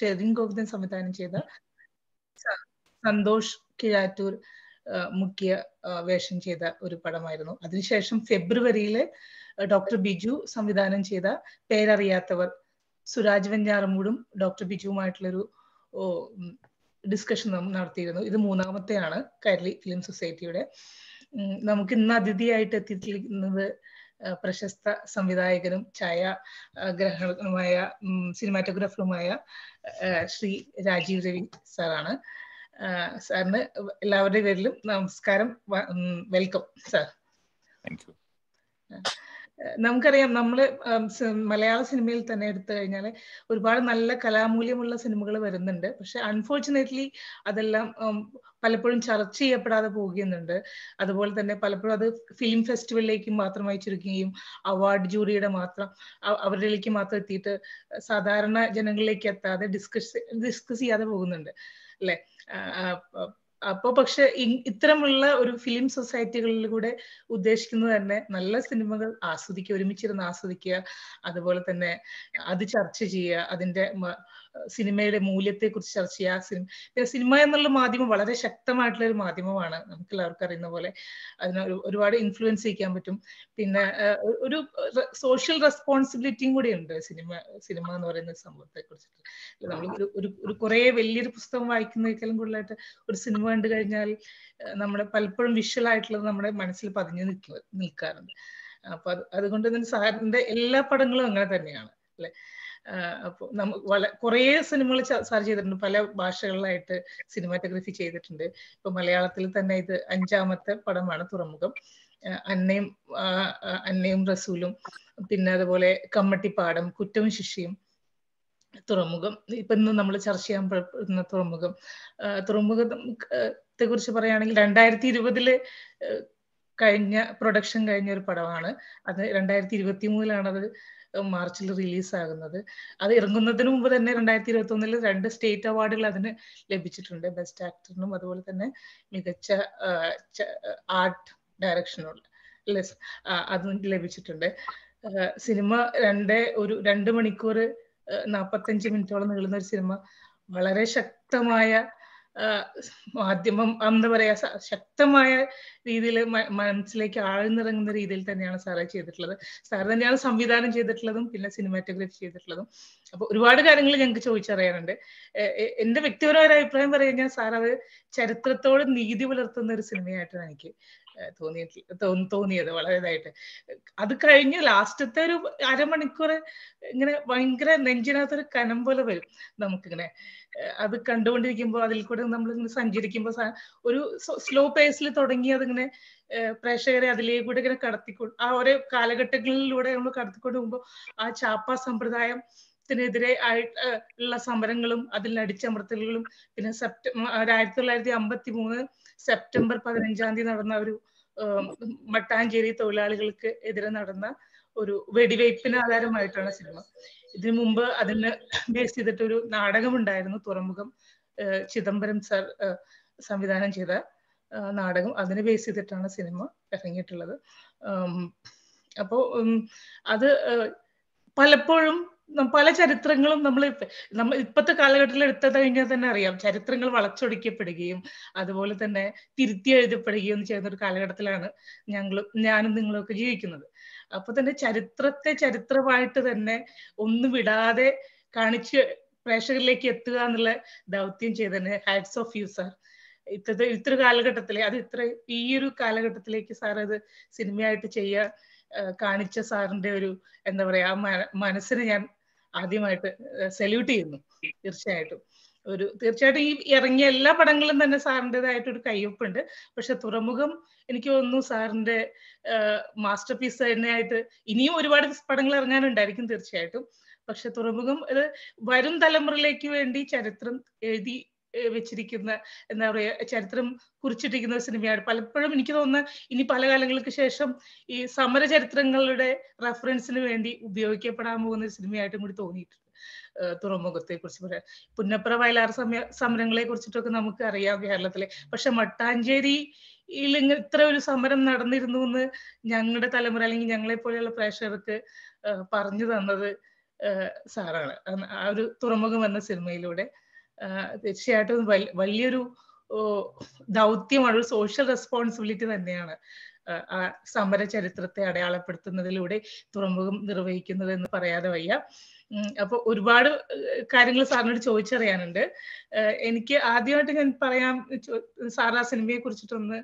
ഷെറിൻ ഗോവിന്ദൻ സംവിധാനം ചെയ്ത സന്തോഷ് കിഴാറ്റൂർ മുഖ്യ വേഷം ചെയ്ത ഒരു പടമായിരുന്നു. അതിനുശേഷം ഫെബ്രുവരിയിൽ ഡോക്ടർ ബിജു സംവിധാനം ചെയ്ത പേരറിയാത്തവർ സുരാജ് വെഞ്ഞാറമൂടും ഡോക്ടർ ബിജുവുമായിട്ടുള്ളൊരു ഡിസ്കഷൻ നടത്തിയിരുന്നു. ഇത് മൂന്നാമത്തെയാണ് കൈരളി ഫിലിം സൊസൈറ്റിയുടെ. നമുക്ക് ഇന്ന് അതിഥിയായിട്ട് എത്തിയിരിക്കുന്നത് പ്രശസ്ത സംവിധായകനും ഛായാഗ്രഹണനുമായ സിനിമാറ്റോഗ്രാഫറുമായ ശ്രീ രാജീവ് രവി സാറാണ്. സാറിന് എല്ലാവരുടെ പേരിലും നമസ്കാരം വെൽക്കം സാർ. നമുക്കറിയാം നമ്മൾ മലയാള സിനിമയിൽ തന്നെ എടുത്തു കഴിഞ്ഞാൽ ഒരുപാട് നല്ല കലാമൂല്യമുള്ള സിനിമകൾ വരുന്നുണ്ട്. പക്ഷെ അൺഫോർച്ചുനേറ്റ്ലി അതെല്ലാം പലപ്പോഴും ചർച്ച ചെയ്യപ്പെടാതെ പോകുന്നുണ്ട്. അതുപോലെ തന്നെ പലപ്പോഴും അത് ഫിലിം ഫെസ്റ്റിവലിലേക്ക് മാത്രമായി ചുരുക്കുകയും അവാർഡ് ജൂറിയുടെ മാത്രം അവരിലേക്ക് മാത്രം എത്തിയിട്ട് സാധാരണ ജനങ്ങളിലേക്ക് എത്താതെ ഡിസ്കസ് ഡിസ്കസ് ചെയ്യാതെ പോകുന്നുണ്ട്. അല്ലെ? അപ്പൊ പക്ഷെ ഇത്തരമുള്ള ഒരു ഫിലിം സൊസൈറ്റികളിലൂടെ ഉദ്ദേശിക്കുന്നത് തന്നെ നല്ല സിനിമകൾ ആസ്വദിക്കുക ഒരുമിച്ചിരുന്ന് ആസ്വദിക്കുക അതുപോലെ തന്നെ അത് ചർച്ച ചെയ്യുക അതിന്റെ സിനിമയുടെ മൂല്യത്തെ കുറിച്ച് ചർച്ച ചെയ്യുക സിനിമ പിന്നെ സിനിമ എന്നുള്ള മാധ്യമം വളരെ ശക്തമായിട്ടുള്ള ഒരു മാധ്യമമാണ്. നമുക്ക് എല്ലാവർക്കും അറിയുന്ന പോലെ അതിന് ഒരുപാട് ഇൻഫ്ലുവൻസ് ചെയ്യിക്കാൻ പറ്റും. പിന്നെ ഒരു സോഷ്യൽ റെസ്പോൺസിബിലിറ്റിയും കൂടി ഉണ്ട് സിനിമ സിനിമ എന്ന് പറയുന്ന സംഭവത്തെ കുറിച്ചിട്ട് നമ്മൾ ഒരു ഒരു കുറെ വലിയൊരു പുസ്തകം വായിക്കുന്നതിനേക്കാളും കൂടുതലായിട്ട് ഒരു സിനിമ കണ്ടു കഴിഞ്ഞാൽ നമ്മുടെ പലപ്പോഴും വിഷ്വൽ ആയിട്ടുള്ളത് നമ്മുടെ മനസ്സിൽ പതിഞ്ഞു നിൽക്കുക നിൽക്കാറുണ്ട്. അപ്പൊ അത് അതുകൊണ്ട് തന്നെ സാറിന്റെ എല്ലാ പടങ്ങളും അങ്ങനെ തന്നെയാണ്. അല്ലെ? അപ്പോൾ വള കുറേ സിനിമകൾ സാർ ചെയ്തിട്ടുണ്ട്. പല ഭാഷകളിലായിട്ട് സിനിമാറ്റോഗ്രഫി ചെയ്തിട്ടുണ്ട്. ഇപ്പൊ മലയാളത്തിൽ തന്നെ ഇത് അഞ്ചാമത്തെ പടമാണ് തുറമുഖം. അന്നയും അന്നയും റസൂലും പിന്നെ അതുപോലെ കമ്മട്ടിപ്പാടം കുറ്റവും ശിഷ്യയും തുറമുഖം. ഇപ്പൊ ഇന്ന് നമ്മൾ ചർച്ച ചെയ്യാൻ പറ്റുന്ന തുറമുഖം. തുറമുഖത്തെ കുറിച്ച് പറയുകയാണെങ്കിൽ രണ്ടായിരത്തി ഇരുപതിൽ കഴിഞ്ഞ പ്രൊഡക്ഷൻ കഴിഞ്ഞ ഒരു പടമാണ്. അത് രണ്ടായിരത്തി ഇരുപത്തി മൂന്നിലാണ് അത് മാർച്ചിൽ റിലീസ് ആകുന്നത് അത് ഇറങ്ങുന്നതിന് മുമ്പ് തന്നെ രണ്ടായിരത്തി ഇരുപത്തി ഒന്നിൽ രണ്ട് സ്റ്റേറ്റ് അവാർഡുകൾ അതിന് ലഭിച്ചിട്ടുണ്ട്. ബെസ്റ്റ് ആക്ടറിനും അതുപോലെ തന്നെ മികച്ച ആർട്ട് ഡയറക്ഷനുള്ള അതും ലഭിച്ചിട്ടുണ്ട്. സിനിമ രണ്ട് ഒരു രണ്ട് മണിക്കൂർ നാൽപ്പത്തഞ്ച് മിനിറ്റോളം നീളുന്ന ഒരു സിനിമ. വളരെ ശക്തമായ മാധ്യമം എന്താ പറയാ ശക്തമായ രീതിയിൽ മനസ്സിലേക്ക് ആഴ്ന്നിറങ്ങുന്ന രീതിയിൽ തന്നെയാണ് സാറ് ചെയ്തിട്ടുള്ളത്. സാർ തന്നെയാണ് സംവിധാനം ചെയ്തിട്ടുള്ളതും പിന്നെ സിനിമാറ്റോഗ്രഫി ചെയ്തിട്ടുള്ളതും. അപ്പൊ ഒരുപാട് കാര്യങ്ങൾ ഞങ്ങൾക്ക് ചോദിച്ചറിയാനുണ്ട്. എന്റെ വ്യക്തിപരമായ അഭിപ്രായം പറഞ്ഞു കഴിഞ്ഞാൽ സാർ അത് ചരിത്രത്തോട് നീതി പുലർത്തുന്ന ഒരു സിനിമയായിട്ടാണ് എനിക്ക് തോന്നിയിട്ട് തോന്നിയത് വളരെ ഇതായിട്ട്. അത് കഴിഞ്ഞ് ലാസ്റ്റത്തെ ഒരു അരമണിക്കൂർ ഇങ്ങനെ ഭയങ്കര നെഞ്ചിനകത്തൊരു കനം പോലെ വരും നമുക്കിങ്ങനെ. അത് കണ്ടുകൊണ്ടിരിക്കുമ്പോൾ അതിൽ കൂടെ നമ്മൾ ഇങ്ങനെ സഞ്ചരിക്കുമ്പോൾ ഒരു സ്ലോ പേസിൽ തുടങ്ങി അതിങ്ങനെ പ്രേക്ഷകരെ അതിലേക്ക് കൂടെ ഇങ്ങനെ കടത്തിക്കൊണ്ട് ആ ഓരോ കാലഘട്ടങ്ങളിലൂടെ നമ്മൾ കടത്തിക്കൊണ്ട് പോകുമ്പോൾ ആ ചാപ്പ സമ്പ്രദായം ത്തിനെതിരെ ആയിട്ട് ഉള്ള സമരങ്ങളും അതിൽ അടിച്ചമർത്തലുകളും പിന്നെ സെപ്റ്റംബർ ആയിരത്തി തൊള്ളായിരത്തി അമ്പത്തി മൂന്ന് സെപ്റ്റംബർ പതിനഞ്ചാം തീയതി നടന്ന ഒരു മട്ടാഞ്ചേരി തൊഴിലാളികൾക്ക് എതിരെ നടന്ന ഒരു വെടിവയ്പ്പിന് ആധാരമായിട്ടാണ് സിനിമ. ഇതിനു മുമ്പ് അതിന് ബേസ് ചെയ്തിട്ട് ഒരു നാടകം ഉണ്ടായിരുന്നു തുറമുഖം ചിദംബരം സർ സംവിധാനം ചെയ്ത നാടകം. അതിനെ ബേസ് ചെയ്തിട്ടാണ് സിനിമ ഇറങ്ങിയിട്ടുള്ളത്. അപ്പോ അത് പലപ്പോഴും പല ചരിത്രങ്ങളും നമ്മൾ നമ്മൾ ഇപ്പോഴത്തെ കാലഘട്ടത്തിൽ എടുത്തു കഴിഞ്ഞാൽ തന്നെ അറിയാം. ചരിത്രങ്ങൾ വളച്ചൊടിക്കപ്പെടുകയും അതുപോലെ തന്നെ തിരുത്തി എഴുതപ്പെടുകയും ചെയ്യുന്ന ഒരു കാലഘട്ടത്തിലാണ് ഞങ്ങളും ഞാനും നിങ്ങളും ഒക്കെ ജീവിക്കുന്നത്. അപ്പൊ തന്നെ ചരിത്രത്തെ ചരിത്രമായിട്ട് തന്നെ ഒന്നും വിടാതെ കാണിച്ച് പ്രേക്ഷകരിലേക്ക് എത്തുക എന്നുള്ള ദൗത്യം ചെയ്തതിന് ഹാറ്റ്സ് ഓഫ് യു സാർ ഇത്രത്തെ ഇത്ര കാലഘട്ടത്തിലെ അത് ഇത്ര ഈ ഒരു കാലഘട്ടത്തിലേക്ക് സാർ അത് സിനിമയായിട്ട് ചെയ്യുക കാണിച്ച സാറിന്റെ ഒരു എന്താ പറയാ മനസ്സിന് ഞാൻ ആദ്യമായിട്ട് സല്യൂട്ട് ചെയ്യുന്നു തീർച്ചയായിട്ടും. ഒരു തീർച്ചയായിട്ടും ഈ ഇറങ്ങിയ എല്ലാ പടങ്ങളും തന്നെ സാറിന്റെതായിട്ട് ഒരു കയ്യൊപ്പുണ്ട്. പക്ഷെ തുറമുഖം എനിക്ക് തോന്നുന്നു സാറിന്റെ മാസ്റ്റർ പീസ് തന്നെയായിട്ട് ഇനിയും ഒരുപാട് പടങ്ങൾ ഇറങ്ങാനുണ്ടായിരിക്കും തീർച്ചയായിട്ടും. പക്ഷെ തുറമുഖം ഒരു വരും തലമുറയിലേക്ക് വേണ്ടി ചരിത്രം എഴുതി വെച്ചിരിക്കുന്ന എന്താ പറയുക ചരിത്രം കുറിച്ചിട്ടിരിക്കുന്ന ഒരു സിനിമയാണ്. പലപ്പോഴും എനിക്ക് തോന്നുന്ന ഇനി പല കാലങ്ങൾക്ക് ശേഷം ഈ സമര ചരിത്രങ്ങളുടെ റെഫറൻസിന് വേണ്ടി ഉപയോഗിക്കപ്പെടാൻ പോകുന്ന ഒരു സിനിമയായിട്ടും കൂടി തോന്നിയിട്ടുണ്ട്. തുറമുഖത്തെ കുറിച്ച് പറയാം പുന്നപ്ര വയലാർ സമയ സമരങ്ങളെ കുറിച്ചിട്ടൊക്കെ നമുക്ക് അറിയാം കേരളത്തിലെ. പക്ഷെ മട്ടാഞ്ചേരി ഇത്ര ഒരു സമരം നടന്നിരുന്നു എന്ന് ഞങ്ങളുടെ തലമുറ അല്ലെങ്കിൽ ഞങ്ങളെ പോലെയുള്ള പ്രേക്ഷകർക്ക് പറഞ്ഞു തന്നത് സാറാണ്. ആ ഒരു തുറമുഖം എന്ന സിനിമയിലൂടെ തീർച്ചയായിട്ടും വലിയൊരു ദൗത്യമാണ് സോഷ്യൽ റെസ്പോൺസിബിലിറ്റി തന്നെയാണ്. ആ സമര ചരിത്രത്തെ അടയാളപ്പെടുത്തുന്നതിലൂടെ തുറമുഖം നിർവഹിക്കുന്നത് എന്ന് പറയാതെ വയ്യ. അപ്പൊ ഒരുപാട് കാര്യങ്ങൾ സാറിനോട് ചോദിച്ചറിയാനുണ്ട്. എനിക്ക് ആദ്യമായിട്ട് ഞാൻ പറയാം സാർ ആ സിനിമയെ കുറിച്ചിട്ടൊന്ന്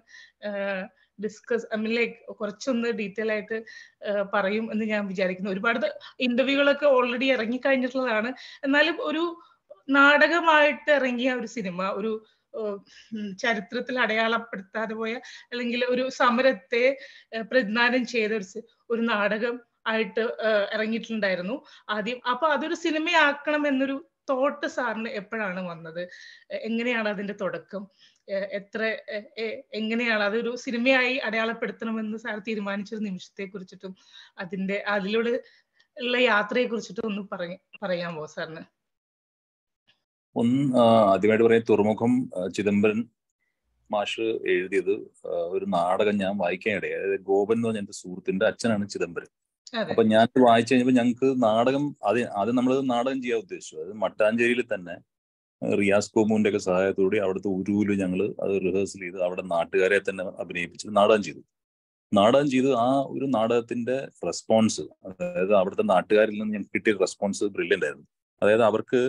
ഡിസ്കസ് ഐ മീൻ ലൈക്ക് കുറച്ചൊന്ന് ഡീറ്റെയിൽ ആയിട്ട് പറയും എന്ന് ഞാൻ വിചാരിക്കുന്നു. ഒരുപാട് ഇന്റർവ്യൂകളൊക്കെ ഓൾറെഡി ഇറങ്ങി കഴിഞ്ഞിട്ടുള്ളതാണ്. എന്നാലും ഒരു നാടകമായിട്ട് ഇറങ്ങിയ ഒരു സിനിമ ഒരു ചരിത്രത്തിൽ അടയാളപ്പെടുത്താതെ പോയ അല്ലെങ്കിൽ ഒരു സമരത്തെ പ്രതിദാനം ചെയ്ത ഒരു ഒരു നാടകം ആയിട്ട് ഇറങ്ങിയിട്ടുണ്ടായിരുന്നു ആദ്യം. അപ്പൊ അതൊരു സിനിമയാക്കണം എന്നൊരു തോട്ട് സാറിന് എപ്പോഴാണ് വന്നത്? എങ്ങനെയാണ് അതിന്റെ തുടക്കം? എത്ര എങ്ങനെയാണ് അതൊരു സിനിമയായി അടയാളപ്പെടുത്തണമെന്ന് സാർ തീരുമാനിച്ചൊരു നിമിഷത്തെ കുറിച്ചിട്ടും അതിന്റെ അതിലൂടെ ഉള്ള യാത്രയെ കുറിച്ചിട്ടും ഒന്ന് പറയ പറയാമോ സാറിന്? ഒന്ന് ആദ്യമായിട്ട് പറയാം തുറമുഖം ചിദംബരൻ മാഷ് എഴുതിയത് ഒരു നാടകം ഞാൻ വായിക്കാൻ ഇടയായി. അതായത് ഗോപൻ എന്ന് പറഞ്ഞ എന്റെ സുഹൃത്തിന്റെ അച്ഛനാണ് ചിദംബരൻ അപ്പൊ ഞാൻ വായിച്ചു കഴിഞ്ഞപ്പോ ഞങ്ങൾക്ക് നാടകം അത് അത് നമ്മൾ നാടകം ചെയ്യാൻ ഉദ്ദേശിച്ചു. അത് മട്ടാഞ്ചേരിയിൽ തന്നെ റിയാസ് കോമുവിന്റെ ഒക്കെ സഹായത്തോടെ അവിടുത്തെ ഉരുവിൽ ഞങ്ങൾ അത് റിഹേഴ്സൽ ചെയ്ത് അവിടെ നാട്ടുകാരെ തന്നെ അഭിനയിപ്പിച്ച് നാടകം ചെയ്തു. നാടകം ചെയ്ത് ആ ഒരു നാടകത്തിന്റെ റെസ്പോൺസ് അതായത് അവിടുത്തെ നാട്ടുകാരിൽ നിന്ന് ഞങ്ങൾക്ക് കിട്ടിയ റെസ്പോൺസ് ബ്രില്യന്റ് ആയിരുന്നു. അതായത് അവർക്ക്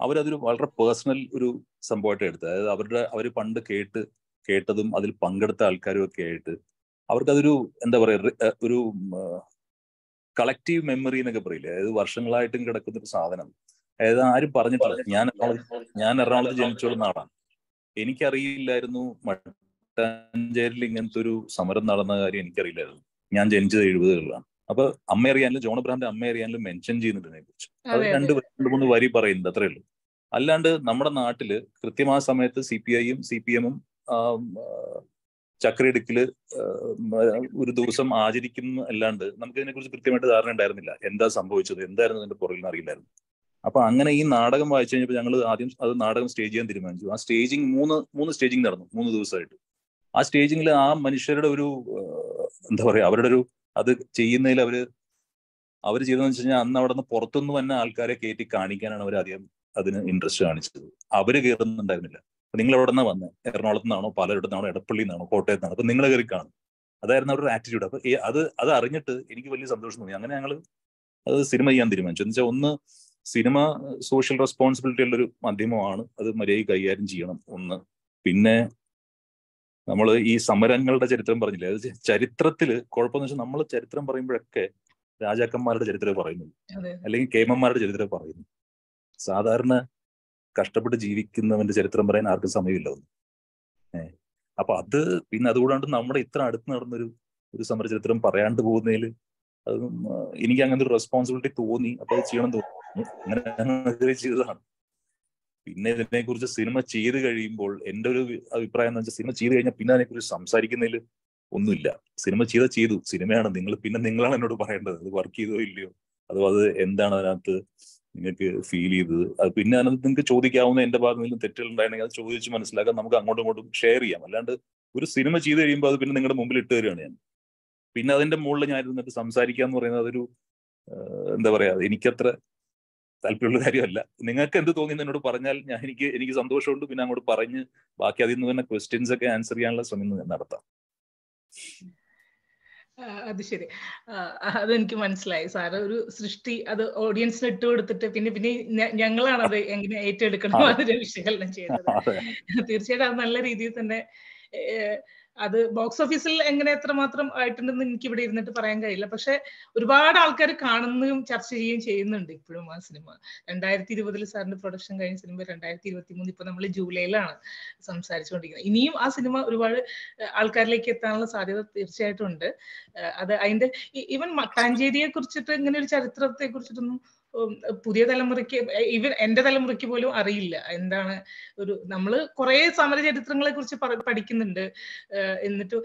അവരതൊരു വളരെ പേഴ്സണൽ ഒരു സംഭവമായിട്ട് എടുത്തത്. അതായത് അവരുടെ അവർ പണ്ട് കേട്ട് കേട്ടതും അതിൽ പങ്കെടുത്ത ആൾക്കാരും ഒക്കെ ആയിട്ട് അവർക്കതൊരു എന്താ പറയുക ഒരു കളക്റ്റീവ് മെമ്മറി എന്നൊക്കെ പറയില്ലേ? അതായത് വർഷങ്ങളായിട്ടും കിടക്കുന്ന ഒരു സാധനം. അതായത് ആരും പറഞ്ഞിട്ടില്ല. ഞാൻ ഞാൻ എറണാകുളത്ത് ജനിച്ചോളുന്ന നാടാണ്. എനിക്കറിയില്ലായിരുന്നു മട്ടാഞ്ചേരിൽ ഇങ്ങനത്തെ ഒരു സമരം നടന്ന കാര്യം എനിക്കറിയില്ലായിരുന്നു. ഞാൻ ജനിച്ചത് എഴുപതുകളിലാണ്. അപ്പൊ അമ്മ അറിയാനും ജോൺ അബ്രഹാന്റെ അമ്മ അറിയാനും മെൻഷൻ ചെയ്യുന്നുണ്ട് ഇതിനെ കുറിച്ച്. അത് രണ്ട് രണ്ട് മൂന്ന് വരി പറയുന്നുണ്ട് അത്രേ ഉള്ളൂ. അല്ലാണ്ട് നമ്മുടെ നാട്ടിൽ കൃത്യമായ സമയത്ത് സി പി ഐയും സി പി എമ്മും ചക്രയിടുക്കിൽ ഒരു ദിവസം ആചരിക്കുന്ന അല്ലാണ്ട് നമുക്ക് ഇതിനെക്കുറിച്ച് കൃത്യമായിട്ട് ധാരണ ഉണ്ടായിരുന്നില്ല. എന്താ സംഭവിച്ചത്? എന്തായിരുന്നു അതിന്റെ പുറകിൽ അറിയില്ലായിരുന്നു. അപ്പൊ അങ്ങനെ ഈ നാടകം വായിച്ചു കഴിഞ്ഞപ്പോൾ ഞങ്ങൾ ആദ്യം അത് നാടകം സ്റ്റേജ് ചെയ്യാൻ തീരുമാനിച്ചു. ആ സ്റ്റേജിങ് മൂന്ന് മൂന്ന് സ്റ്റേജിങ് നടന്നു മൂന്ന് ദിവസമായിട്ട്. ആ സ്റ്റേജിങ്ങിൽ ആ മനുഷ്യരുടെ ഒരു എന്താ പറയാ അവരുടെ ഒരു അത് ചെയ്യുന്നതിൽ അവർ അവർ ചെയ്തതെന്ന് വെച്ച് കഴിഞ്ഞാൽ അന്ന് അവിടെ നിന്ന് പുറത്തുനിന്ന് വന്ന ആൾക്കാരെ കയറ്റി കാണിക്കാനാണ് അവർ ആദ്യം അതിന് ഇൻട്രസ്റ്റ് കാണിച്ചത്. അവർ കയറുന്നുണ്ടായിരുന്നില്ല. നിങ്ങൾ എവിടെ നിന്ന് വന്നത് എറണാകുളത്ത് നിന്നാണോ? പാലക്കാട് നിന്നാണോ? എടപ്പള്ളി നിന്നാണോ? കോട്ടയത്ത് നിന്നാണോ? അപ്പൊ നിങ്ങൾ കയറി കാണും. അതായിരുന്നു അവരുടെ ആറ്റിറ്റ്യൂഡ് അപ്പൊ അത് അത് അറിഞ്ഞിട്ട് എനിക്ക് വലിയ സന്തോഷം തോന്നി. അങ്ങനെ ഞങ്ങൾ അത് സിനിമ ചെയ്യാൻ തീരുമാനിച്ചു. എന്ന് വെച്ചാൽ ഒന്ന് സിനിമ സോഷ്യൽ റെസ്പോൺസിബിലിറ്റി ഉള്ളൊരു മാധ്യമമാണ്. അത് മര്യാദ കൈകാര്യം ചെയ്യണം. ഒന്ന്. പിന്നെ നമ്മൾ ഈ സമരങ്ങളുടെ ചരിത്രം പറഞ്ഞില്ലേ? അത് ചരിത്രത്തിൽ കുഴപ്പമെന്ന് വെച്ചാൽ നമ്മൾ ചരിത്രം പറയുമ്പോഴൊക്കെ രാജാക്കന്മാരുടെ ചരിത്രം പറയുന്നു അല്ലെങ്കിൽ കേമന്മാരുടെ ചരിത്രം പറയുന്നു. സാധാരണ കഷ്ടപ്പെട്ട് ജീവിക്കുന്നവന്റെ ചരിത്രം പറയാൻ ആർക്കും സമയമില്ല ഒന്ന്. ഏഹ് അപ്പൊ അത് പിന്നെ അതുകൂടാണ്ട് നമ്മുടെ ഇത്ര അടുത്ത് നടന്നൊരു ഒരു സമര ചരിത്രം പറയാണ്ട് പോകുന്നതിൽ അത് എനിക്ക് അങ്ങനെ ഒരു റെസ്പോൺസിബിലിറ്റി തോന്നി. അപ്പൊ അത് ചെയ്യണം തോന്നി. അങ്ങനെ ചെയ്തതാണ്. പിന്നെ ഇതിനെ കുറിച്ച് സിനിമ ചെയ്ത് കഴിയുമ്പോൾ എന്റെ ഒരു അഭിപ്രായം എന്ന് വെച്ചാൽ സിനിമ ചെയ്ത് കഴിഞ്ഞാൽ പിന്നെ അതിനെക്കുറിച്ച് സംസാരിക്കുന്നതിൽ ഒന്നുമില്ല. സിനിമ ചെയ്ത ചെയ്തു. സിനിമയാണ്. നിങ്ങൾ പിന്നെ നിങ്ങളാണ് എന്നോട് പറയേണ്ടത്. അത് വർക്ക് ചെയ്തോ ഇല്ലയോ? അതോ അത് എന്താണ് അതിനകത്ത് നിങ്ങൾക്ക് ഫീൽ ചെയ്തത്? അത് പിന്നെ അതിനകത്ത് നിങ്ങൾക്ക് ചോദിക്കാവുന്ന എന്റെ ഭാഗത്ത് നിന്ന് തെറ്റുകൾ ഉണ്ടായിരുന്നെങ്കിൽ അത് ചോദിച്ച് മനസ്സിലാക്കാൻ നമുക്ക് അങ്ങോട്ടും ഇങ്ങോട്ടും ഷെയർ ചെയ്യാം. അല്ലാണ്ട് ഒരു സിനിമ ചെയ്ത് കഴിയുമ്പോൾ അത് പിന്നെ നിങ്ങളുടെ മുമ്പിൽ ഇട്ട് തരികയാണ് ഞാൻ. പിന്നെ അതിന്റെ മുകളിൽ ഞാൻ ഇരുന്നിട്ട് സംസാരിക്കുക എന്ന് പറയുന്നത് അതൊരു എന്താ പറയാ എനിക്കത്ര താല്പര്യമുള്ള കാര്യമല്ല നിങ്ങൾക്ക് എന്ത് തോന്നി എന്നോട് പറഞ്ഞാൽ ഞാൻ എനിക്ക് എനിക്ക് സന്തോഷമുണ്ട്. പിന്നെ അങ്ങോട്ട് പറഞ്ഞ് ബാക്കി അതിൽ നിന്ന് തന്നെ ക്വസ്റ്റ്യൻസ് ഒക്കെ ആൻസർ ചെയ്യാനുള്ള ശ്രമം നടത്താം. അത് ശരി. അതെനിക്ക് മനസ്സിലായി. സാറ് ഒരു സൃഷ്ടി അത് ഓഡിയൻസിന് ഇട്ട് കൊടുത്തിട്ട് പിന്നെ പിന്നെ ഞങ്ങളാണ് അത് എങ്ങനെ ഏറ്റെടുക്കണം അതിനെ വിശകലനം ചെയ്യുന്നത്. തീർച്ചയായിട്ടും അത് നല്ല രീതിയിൽ തന്നെ അത് ബോക്സ് ഓഫീസിൽ എങ്ങനെ എത്രമാത്രം ആയിട്ടുണ്ടെന്ന് എനിക്ക് ഇവിടെ ഇരുന്നിട്ട് പറയാൻ കഴിയില്ല. പക്ഷെ ഒരുപാട് ആൾക്കാർ കാണുന്നതും ചർച്ച ചെയ്യുകയും ചെയ്യുന്നുണ്ട് ഇപ്പോഴും ആ സിനിമ. രണ്ടായിരത്തി ഇരുപതിൽ സാറിന്റെ പ്രൊഡക്ഷൻ കഴിഞ്ഞ സിനിമ രണ്ടായിരത്തി ഇരുപത്തി മൂന്ന് ഇപ്പൊ നമ്മൾ ജൂലൈയിലാണ് സംസാരിച്ചുകൊണ്ടിരിക്കുന്നത്. ഇനിയും ആ സിനിമ ഒരുപാട് ആൾക്കാരിലേക്ക് എത്താനുള്ള സാധ്യത തീർച്ചയായിട്ടും ഉണ്ട്. അത് അതിന്റെ ഈവൻ മട്ടാഞ്ചേരിയെ കുറിച്ചിട്ട് ഇങ്ങനെ ഒരു ചരിത്രത്തെ കുറിച്ചിട്ടൊന്നും പുതിയ തലമുറയ്ക്ക് ഈവൻ എന്റെ തലമുറയ്ക്ക് പോലും അറിയില്ല എന്താണ് ഒരു നമ്മൾ കുറെ സമര ചരിത്രങ്ങളെ കുറിച്ച് പഠിക്കുന്നുണ്ട്. എന്നിട്ട്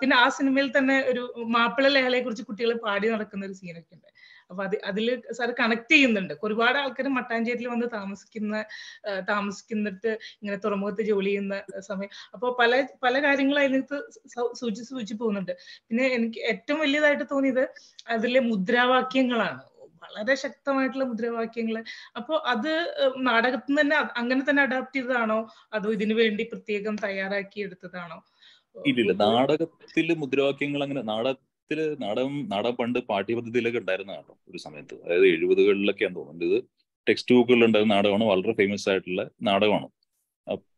പിന്നെ ആ സിനിമയിൽ തന്നെ ഒരു മാപ്പിള ലഹളയെ കുറിച്ച് കുട്ടികൾ പാടി നടക്കുന്ന ഒരു സീനൊക്കെ ഉണ്ട്. അപ്പൊ അത് അതിൽ സാർ കണക്ട് ചെയ്യുന്നുണ്ട്. ഒരുപാട് ആൾക്കാർ മട്ടാഞ്ചേരിയിൽ വന്ന് താമസിക്കുന്ന താമസിക്കുന്നിട്ട് ഇങ്ങനെ തുറമുഖത്ത് ജോലി ചെയ്യുന്ന സമയം. അപ്പോൾ പല പല കാര്യങ്ങളും അതിനകത്ത് സൂചിച്ച് സൂചിച്ച് പോകുന്നുണ്ട്. പിന്നെ എനിക്ക് ഏറ്റവും വലിയതായിട്ട് തോന്നിയത് അതിലെ മുദ്രാവാക്യങ്ങളാണ്. വളരെ ശക്തമായിട്ടുള്ള മുദ്രാവാക്യങ്ങൾ അപ്പോൾ അത് നാടകത്തിൽ തന്നെ അങ്ങനെ തന്നെ അഡാപ്റ്റ് ചെയ്തതാണോ? അതോ ഇതിനു വേണ്ടി പ്രത്യേകം തയ്യാറാക്കി എടുത്തതാണോ? ഇല്ലില്ല നാടകത്തിൽ മുദ്രാവാക്യങ്ങൾ അങ്ങനെ നാടകത്തിൽ നാടകം നാടകം പണ്ട് പാഠ്യപദ്ധതിയിലൊക്കെ ഉണ്ടായിരുന്ന നാടകം ഒരു സമയത്ത്. അതായത് എഴുപതുകളിലൊക്കെയാണ് തോന്നുന്നത് ഇത് ടെക്സ്റ്റ് ബുക്കുകളിൽ ഉണ്ടായിരുന്ന നാടകമാണ്. വളരെ ഫേമസ് ആയിട്ടുള്ള നാടകമാണ്.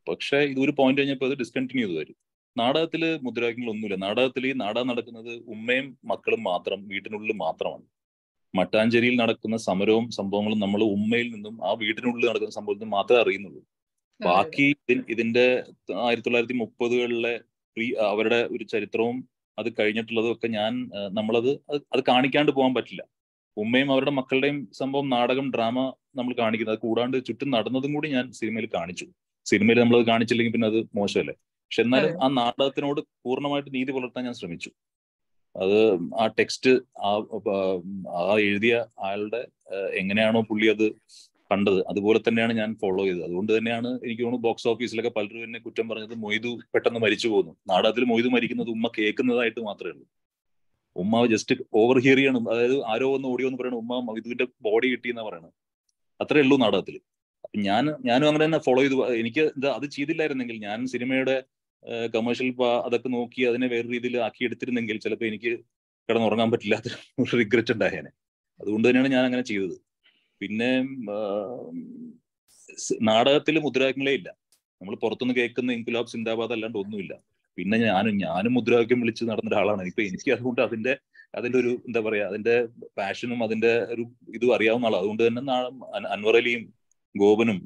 പക്ഷെ ഇത് ഒരു പോയിന്റ് കഴിഞ്ഞപ്പോൾ അത് ഡിസ്കണ്ടിന്യൂ ചെയ്തു. വരും നാടകത്തിൽ മുദ്രാവാക്യങ്ങളൊന്നുമില്ല. നാടകത്തിൽ ഈ നാടകം നടക്കുന്നത് ഉമ്മയും മക്കളും മാത്രം വീട്ടിനുള്ളിൽ മാത്രമാണ്. മട്ടാഞ്ചേരിയിൽ നടക്കുന്ന സമരവും സംഭവങ്ങളും നമ്മൾ ഉമ്മയിൽ നിന്നും ആ വീടിനുള്ളിൽ നടക്കുന്ന സംഭവത്തിൽ മാത്രമേ അറിയുന്നുള്ളൂ. ബാക്കി ഇതിന്റെ ആയിരത്തി തൊള്ളായിരത്തി മുപ്പതുകളിലെ പ്രീ അവരുടെ ഒരു ചരിത്രവും അത് കഴിഞ്ഞിട്ടുള്ളതും ഒക്കെ ഞാൻ നമ്മളത് അത് കാണിക്കാണ്ട് പോകാൻ പറ്റില്ല. ഉമ്മയും അവരുടെ മക്കളുടെയും സംഭവം നാടകം ഡ്രാമ നമ്മൾ കാണിക്കുന്നത് കൂടാണ്ട് ചുറ്റും നടന്നതും കൂടി ഞാൻ സിനിമയിൽ കാണിച്ചു. സിനിമയിൽ നമ്മളത് കാണിച്ചില്ലെങ്കിൽ പിന്നെ അത് മോശമല്ലേ? പക്ഷെ എന്നാലും ആ നാടകത്തിനോട് പൂർണമായിട്ട് നീതി പുലർത്താൻ ഞാൻ ശ്രമിച്ചു. അത് ആ ടെക്സ്റ്റ് ആ എഴുതിയ ആളുടെ എങ്ങനെയാണോ പുള്ളി അത് കണ്ടത്. അതുപോലെ തന്നെയാണ് ഞാൻ ഫോളോ ചെയ്തത്. അതുകൊണ്ട് തന്നെയാണ് എനിക്ക് തോന്നുന്നു ബോക്സ് ഓഫീസിലൊക്കെ പലരും എന്നെ കുറ്റം പറഞ്ഞത് മൊയ്തു പെട്ടെന്ന് മരിച്ചു പോകുന്നു. നാടകത്തിൽ മൊയ്തു മരിക്കുന്നത് ഉമ്മ കേൾക്കുന്നതായിട്ട് മാത്രമേ ഉള്ളൂ. ഉമ്മ ജസ്റ്റ് ഓവർ ഹിയർ ചെയ്യണം. അതായത് ആരോ ഒന്ന് ഓടിയോ എന്ന് പറയണം ഉമ്മ മൊയ്തുവിന്റെ ബോഡി കിട്ടിയെന്നാ പറയണത് അത്രേ ഉള്ളൂ നാടകത്തിൽ ഞാൻ ഞാനും അങ്ങനെ തന്നെ ഫോളോ ചെയ്തു. എനിക്ക് അത് ചെയ്തില്ലായിരുന്നെങ്കിൽ ഞാൻ സിനിമയുടെ കമേഴ്ഷ്യൽ അതൊക്കെ നോക്കി അതിനെ വേറെ രീതിയിൽ ആക്കി എടുത്തിരുന്നെങ്കിൽ ചിലപ്പോൾ എനിക്ക് കിടന്നുറങ്ങാൻ പറ്റില്ലാത്ത ഒരു റിഗ്രറ്റ് ഉണ്ടായേനെ. അതുകൊണ്ട് തന്നെയാണ് ഞാൻ അങ്ങനെ ചെയ്തത്. പിന്നെ നാടകത്തിൽ മുദ്രാവാക്യങ്ങളേ ഇല്ല. നമ്മൾ പുറത്തുനിന്ന് കേൾക്കുന്ന ഇൻകുലാബ് സിന്ദാബാദ് അല്ലാണ്ട് ഒന്നുമില്ല. പിന്നെ ഞാനും ഞാനും മുദ്രാവാക്യം വിളിച്ച് നടന്ന ഒരാളാണ് ഇപ്പൊ എനിക്ക് അതുകൊണ്ട് അതിന്റെ അതിന്റെ ഒരു എന്താ പറയാ അതിന്റെ പാഷനും അതിന്റെ ഒരു ഇതും അറിയാവുന്ന ആളാണ് അതുകൊണ്ട് തന്നെ അൻവർ അലിയും ഗോപനും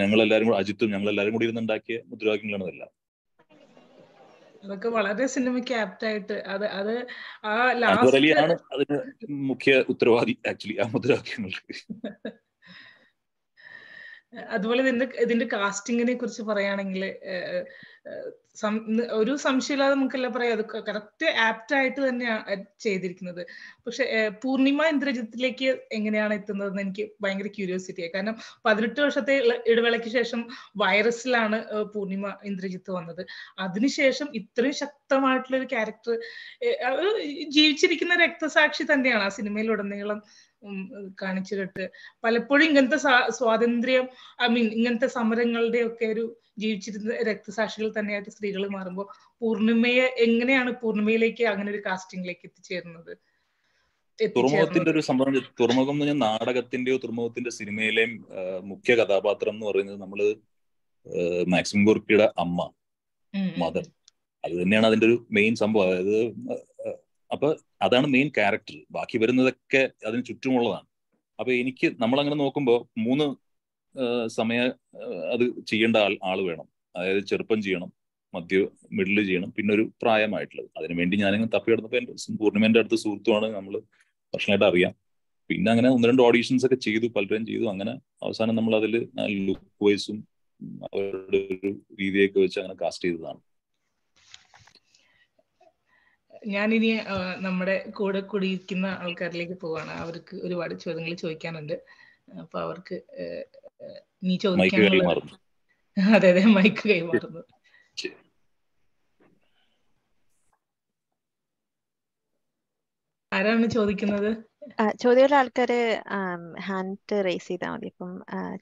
ഞങ്ങളെല്ലാരും അജിത്തും ഞങ്ങളെല്ലാരും കൂടി ഇരുന്നുണ്ടാക്കിയ മുദ്രാവാക്യങ്ങളാണ് ഇതെല്ലാം അതൊക്കെ വളരെ സിനിമയ്ക്ക് ആപ്റ്റ് ആയിട്ട് അത് അത് ആ ലാസ്റ്റ് മുഖ്യ ഉത്തരവാദി ആക്ച്വലി ആ മുദ്രാവാക്യങ്ങൾക്ക്. അതുപോലെ ഇതിന്റെ ഇതിന്റെ കാസ്റ്റിങ്ങിനെ കുറിച്ച് പറയുകയാണെങ്കിൽ ഒരു സംശയമില്ലാതെ നമുക്കെല്ലാം പറയാം. അത് കറക്റ്റ് ആപ്റ്റ് ആയിട്ട് തന്നെയാണ് ചെയ്തിരിക്കുന്നത്. പക്ഷെ പൂർണിമ ഇന്ദ്രജിത്തിലേക്ക് എങ്ങനെയാണ് എത്തുന്നത് എന്ന് എനിക്ക് ഭയങ്കര ക്യൂരിയോസിറ്റിയായി കാരണം പതിനെട്ട് വർഷത്തെ ഇടവേളയ്ക്ക് ശേഷം വൈറസിലാണ് പൂർണിമ ഇന്ദ്രജിത്ത് വന്നത്. അതിനുശേഷം ഇത്രയും ശക്തമായിട്ടുള്ള ഒരു ക്യാരക്ടർ ജീവിച്ചിരിക്കുന്ന രക്തസാക്ഷി തന്നെയാണ് ആ സിനിമയിലുടനീളം കാണിച്ചു കേട്ട് പലപ്പോഴും ഇങ്ങനത്തെ സ്വാതന്ത്ര്യം ഐ മീൻ ഇങ്ങനത്തെ സമരങ്ങളുടെ ഒക്കെ ഒരു ജീവിച്ചിരുന്ന രക്തസാക്ഷികൾ തന്നെയായിട്ട് സ്ത്രീകൾ മാറുമ്പോൾ പൂർണിമയെ എങ്ങനെയാണ് പൂർണിമയിലേക്ക് അങ്ങനെ ഒരു കാസ്റ്റിംഗിലേക്ക് എത്തിച്ചേരുന്നത് തുറമുഖത്തിന്റെ ഒരു സംഭവം തുറമുഖം എന്ന് പറഞ്ഞാൽ നാടകത്തിന്റെയോ തുറമുഖത്തിന്റെ സിനിമയിലെയും മുഖ്യ കഥാപാത്രം എന്ന് പറയുന്നത് നമ്മൾ മാക്സിം ഗോർക്കിയുടെ അമ്മ മദർ അത് തന്നെയാണ് അതിന്റെ ഒരു മെയിൻ സംഭവം. അതായത് അപ്പൊ അതാണ് മെയിൻ ക്യാരക്ടർ ബാക്കി വരുന്നതൊക്കെ അതിന് ചുറ്റുമുള്ളതാണ്. അപ്പൊ എനിക്ക് നമ്മൾ അങ്ങനെ നോക്കുമ്പോൾ മൂന്ന് സമയ അത് ചെയ്യേണ്ട ആൾ ആൾ വേണം. അതായത് ചെറുപ്പം ചെയ്യണം മധ്യ മിഡിൽ ചെയ്യണം പിന്നെ ഒരു പ്രായമായിട്ടുള്ളത് അതിനുവേണ്ടി ഞാനിങ്ങനെ തപ്പി കിടന്നപ്പോൾ എന്റെ പൂർണിമന്റെ അടുത്ത് സുഹൃത്തുമാണ് നമ്മൾ പ്രശ്നമായിട്ട് അറിയാം പിന്നെ അങ്ങനെ ഒന്ന് രണ്ട് ഓഡീഷൻസ് ഒക്കെ ചെയ്തു പലരും ചെയ്തു. അങ്ങനെ അവസാനം നമ്മൾ അതിൽ ലുക്ക് വൈസും അവരുടെ ഒരു രീതിയൊക്കെ വെച്ച് അങ്ങനെ കാസ്റ്റ് ചെയ്തതാണ്. ഞാനിനി നമ്മുടെ കൂടെ കൂടിയിരിക്കുന്ന ആൾക്കാരിലേക്ക് പോവാണ്. അവർക്ക് ഒരുപാട് ചോദ്യങ്ങൾ ചോദിക്കാനുണ്ട്. അപ്പൊ അവർക്ക് നീ ചോദിക്കാനുള്ള അതെ അതെ മൈക്ക് കൈമാറുന്നു ആരാണ് ചോദിക്കുന്നത്? ചോദ്യമുള്ള ആൾക്കാര് ഹാൻഡ് റേസ് ചെയ്താൽ മതി. ഇപ്പം